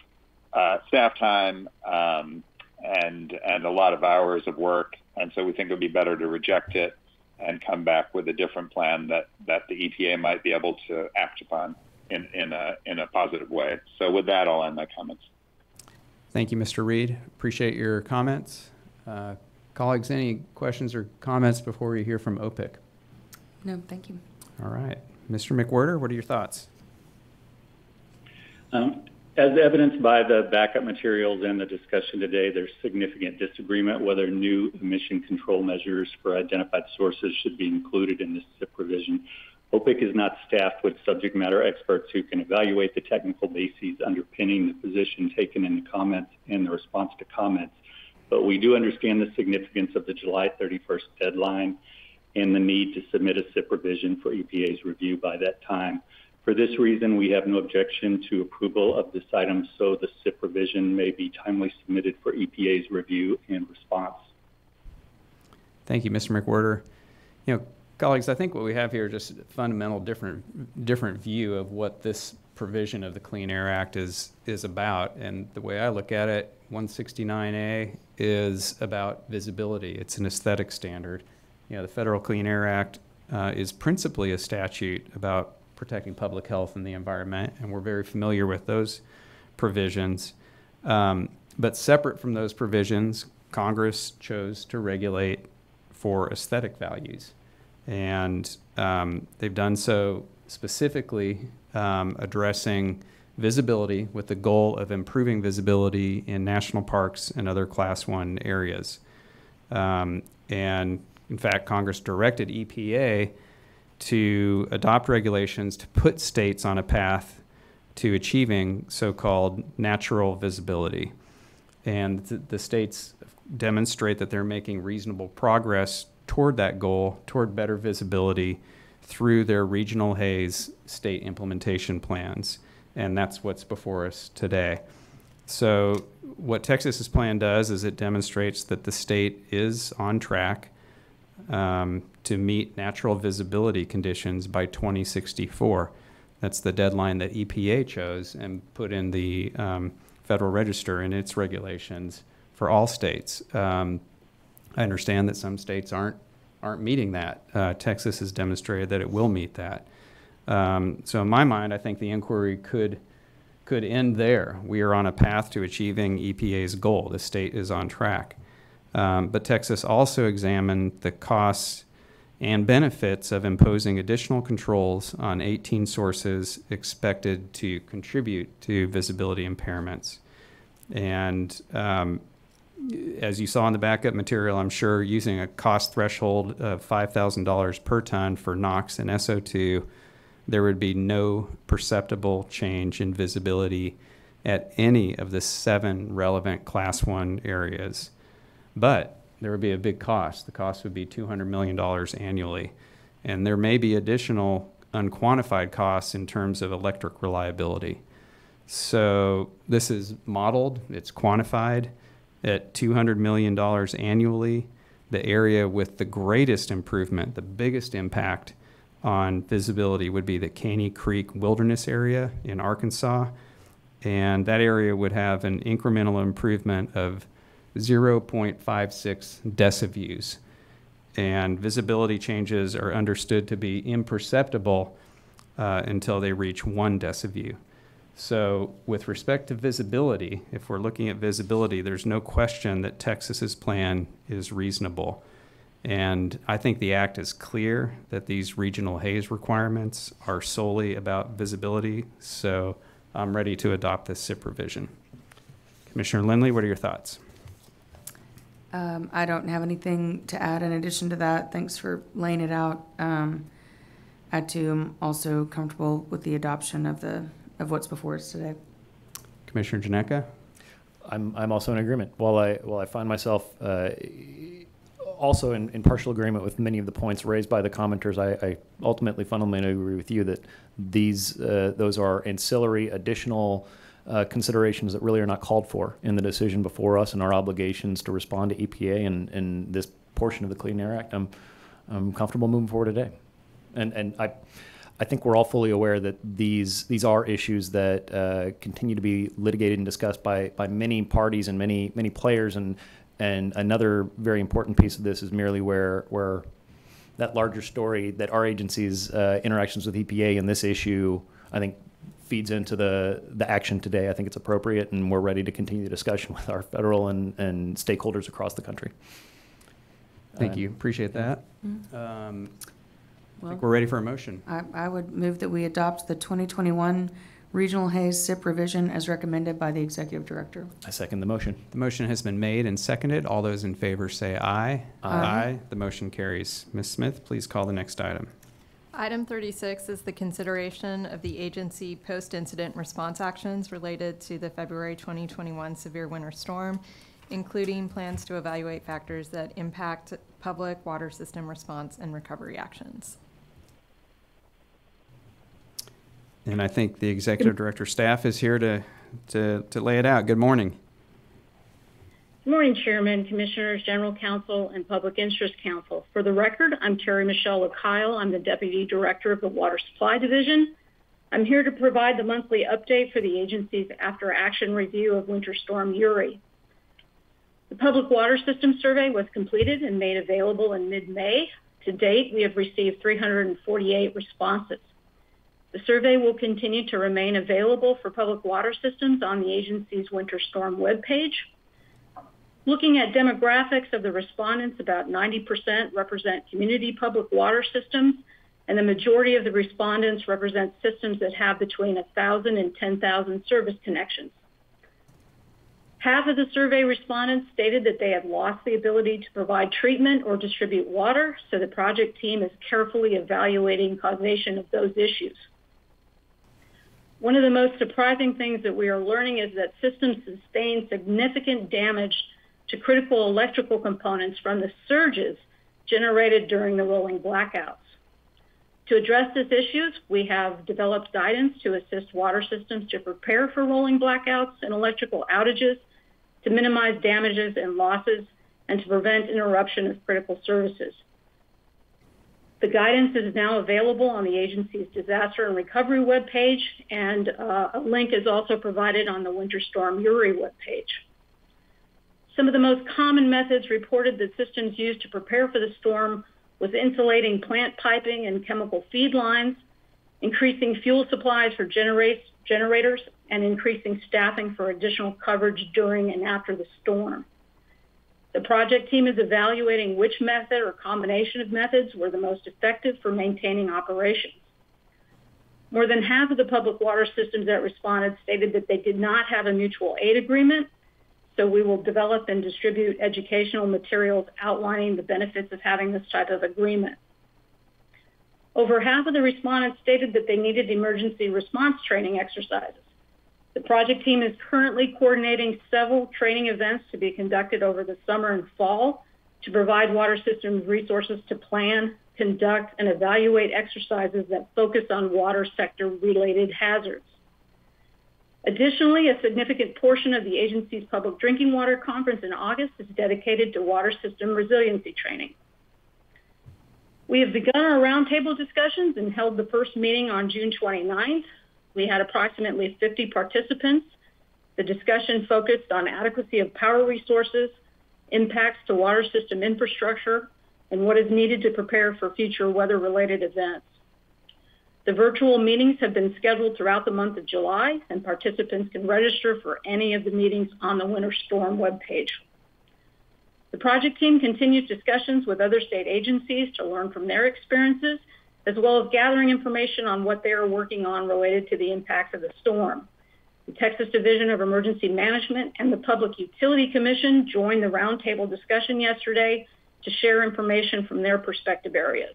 S20: staff time um, and and a lot of hours of work. And so we think it would be better to reject it and come back with a different plan that, that the EPA might be able to act upon in, in, a, in a positive way. So with that, I'll end my comments.
S3: Thank you, Mr. Reed. Appreciate your comments. Uh, colleagues, any questions or comments before we hear from OPIC?
S2: No, thank you.
S3: All right. Mr. McWherter, what are your thoughts?
S7: Um, as evidenced by the backup materials and the discussion today, there's significant disagreement whether new emission control measures for identified sources should be included in this SIP provision. OPIC is not staffed with subject matter experts who can evaluate the technical bases underpinning the position taken in the comments and the response to comments. But we do understand the significance of the July 31st deadline and the need to submit a SIP revision for EPA's review by that time. For this reason, we have no objection to approval of this item, so the SIP revision may be timely submitted for EPA's review and response.
S3: Thank you, Mr. McWherter. You know, colleagues, I think what we have here is just a fundamental different different view of what this provision of the Clean Air Act is is about. And the way I look at it, 169A is about visibility. It's an aesthetic standard. You know, the Federal Clean Air Act uh, is principally a statute about protecting public health and the environment, and we're very familiar with those provisions. Um, but separate from those provisions, Congress chose to regulate for aesthetic values. And um, they've done so specifically um, addressing visibility with the goal of improving visibility in national parks and other class one areas. Um, and in fact, Congress directed EPA to adopt regulations to put states on a path to achieving so-called natural visibility. And th- the states demonstrate that they're making reasonable progress toward that goal, toward better visibility through their regional haze state implementation plans. And that's what's before us today. So, what Texas's plan does is it demonstrates that the state is on track um, to meet natural visibility conditions by 2064. That's the deadline that EPA chose and put in the um, Federal Register in its regulations for all states. Um, I understand that some states aren't aren't meeting that. Uh, Texas has demonstrated that it will meet that. Um, so in my mind, I think the inquiry could could end there. We are on a path to achieving EPA's goal. The state is on track. Um, but Texas also examined the costs and benefits of imposing additional controls on 18 sources expected to contribute to visibility impairments. And um, as you saw in the backup material, I'm sure using a cost threshold of $5,000 per ton for NOx and SO2, there would be no perceptible change in visibility at any of the seven relevant class one areas. But there would be a big cost. The cost would be $200 million annually. And there may be additional unquantified costs in terms of electric reliability. So this is modeled, it's quantified at $200 million annually. The area with the greatest improvement, the biggest impact on visibility would be the Caney Creek Wilderness area in Arkansas. And that area would have an incremental improvement of 0.56 deciviews. And visibility changes are understood to be imperceptible uh, until they reach one deciview. So, with respect to visibility, if we're looking at visibility, there's no question that Texas's plan is reasonable. And I think the act is clear that these regional haze requirements are solely about visibility. So, I'm ready to adopt this SIP provision. Commissioner Lindley, what are your thoughts?
S2: Um, I don't have anything to add in addition to that. Thanks for laying it out. Um, I too am also comfortable with the adoption of the of what's before us today.
S3: Commissioner Janecek?
S5: I'm, I'm also in agreement. While I, while I find myself uh, also in, in partial agreement with many of the points raised by the commenters, I, I ultimately fundamentally agree with you that these uh, those are ancillary additional uh, considerations that really are not called for in the decision before us and our obligations to respond to EPA and, and this portion of the Clean Air Act. I'm, I'm comfortable moving forward today. And, and I, I think we're all fully aware that these, these are issues that uh, continue to be litigated and discussed by, by many parties and many, many players. And, and another very important piece of this is merely where, where that larger story that our agency's uh, interactions with EPA in this issue, I think, feeds into the, the action today. I think it's appropriate, and we're ready to continue the discussion [laughs] with our federal and, and stakeholders across the country.
S3: Thank
S5: Uh,
S3: you. Appreciate that.
S2: Mm-hmm.
S3: Um, I think we're ready for a motion.
S2: I, I would move that we adopt the 2021 Regional Haze SIP revision as recommended by the Executive Director.
S5: I second the motion.
S3: The motion has been made and seconded. All those in favor say aye.
S2: Aye.
S3: The motion carries. Ms. Smith, please call the next item.
S4: Item 36 is the consideration of the agency post-incident response actions related to the February 2021 severe winter storm, including plans to evaluate factors that impact public water system response and recovery actions.
S3: And I think the executive director staff is here to, to, to lay it out. Good morning.
S25: Good morning, Chairman, Commissioners, General Counsel, and Public Interest Counsel. For the record, I'm Terry Michelle Kyle. I'm the Deputy Director of the Water Supply Division. I'm here to provide the monthly update for the agency's after action review of Winter Storm Uri. The Public Water System Survey was completed and made available in mid-May. To date, we have received 348 responses. The survey will continue to remain available for public water systems on the agency's winter storm webpage. Looking at demographics of the respondents, about 90% represent community public water systems, and the majority of the respondents represent systems that have between 1,000 and 10,000 service connections. Half of the survey respondents stated that they have lost the ability to provide treatment or distribute water, so the project team is carefully evaluating causation of those issues. One of the most surprising things that we are learning is that systems sustain significant damage to critical electrical components from the surges generated during the rolling blackouts. To address these issues, we have developed guidance to assist water systems to prepare for rolling blackouts and electrical outages, to minimize damages and losses, and to prevent interruption of critical services. The guidance is now available on the agency's disaster and recovery webpage, and uh, a link is also provided on the Winter Storm Uri webpage. Some of the most common methods reported that systems used to prepare for the storm was insulating plant piping and chemical feed lines, increasing fuel supplies for generators, and increasing staffing for additional coverage during and after the storm. The project team is evaluating which method or combination of methods were the most effective for maintaining operations. More than half of the public water systems that responded stated that they did not have a mutual aid agreement so we will develop and distribute educational materials outlining the benefits of having this type of agreement. Over half of the respondents stated that they needed emergency response training exercises. The project team is currently coordinating several training events to be conducted over the summer and fall to provide water systems resources to plan, conduct, and evaluate exercises that focus on water sector related hazards. Additionally, a significant portion of the agency's public drinking water conference in August is dedicated to water system resiliency training. We have begun our roundtable discussions and held the first meeting on June 29th. We had approximately 50 participants. The discussion focused on adequacy of power resources, impacts to water system infrastructure, and what is needed to prepare for future weather-related events. The virtual meetings have been scheduled throughout the month of July, and participants can register for any of the meetings on the Winter Storm webpage. The project team continues discussions with other state agencies to learn from their experiences, as well as gathering information on what they are working on related to the impacts of the storm. The Texas Division of Emergency Management and the Public Utility Commission joined the roundtable discussion yesterday to share information from their perspective areas.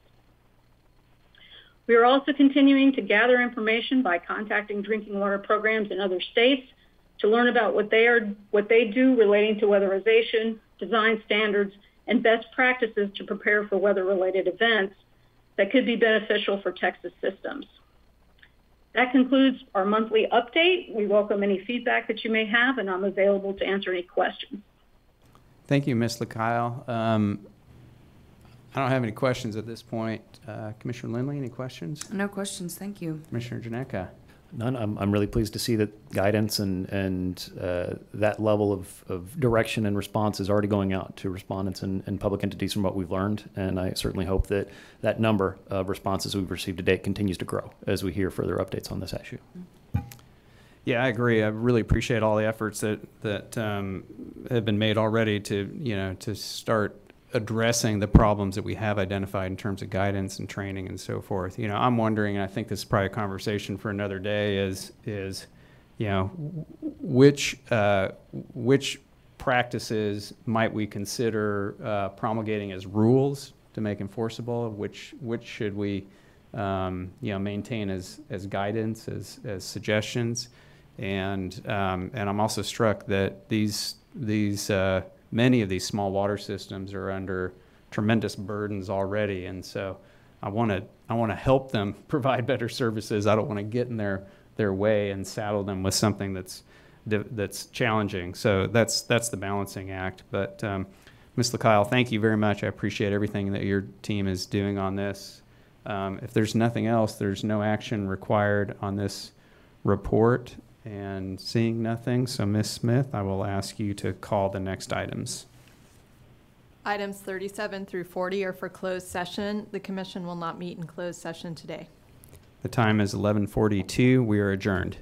S25: We are also continuing to gather information by contacting drinking water programs in other states to learn about what they are what they do relating to weatherization, design standards, and best practices to prepare for weather-related events that could be beneficial for Texas systems. That concludes our monthly update. We welcome any feedback that you may have, and I'm available to answer any questions.
S3: Thank you, Ms. La Caille. Um, I don't have any questions at this point. Uh, Commissioner Lindley, any questions?
S2: No questions, thank you.
S3: Commissioner Janecek?
S5: None. I'm, I'm really pleased to see that guidance and, and uh, that level of, of direction and response is already going out to respondents and, and public entities from what we've learned. And I certainly hope that that number of responses we've received to date continues to grow as we hear further updates on this issue.
S3: Yeah, I agree. I really appreciate all the efforts that that um, have been made already to you know to start addressing the problems that we have identified in terms of guidance and training and so forth. You know, I'm wondering, and I think this is probably a conversation for another day, is, is you know, which, uh, which practices might we consider uh, promulgating as rules to make enforceable? Which, which should we, um, you know, maintain as, as guidance, as, as suggestions? And, um, and I'm also struck that these, these, uh, many of these small water systems are under tremendous burdens already. And so I want to, I want to help them [laughs] provide better services. I don't want to get in their, their way and saddle them with something that's, that's challenging. So that's, that's the balancing act. But, um, Ms. La Caille, thank you very much. I appreciate everything that your team is doing on this. Um, if there's nothing else, there's no action required on this report. And seeing nothing, so Ms. Smith, I will ask you to call the next items.
S4: Items 37 through 40 are for closed session. The commission will not meet in closed session today.
S3: The time is 11:42. We are adjourned.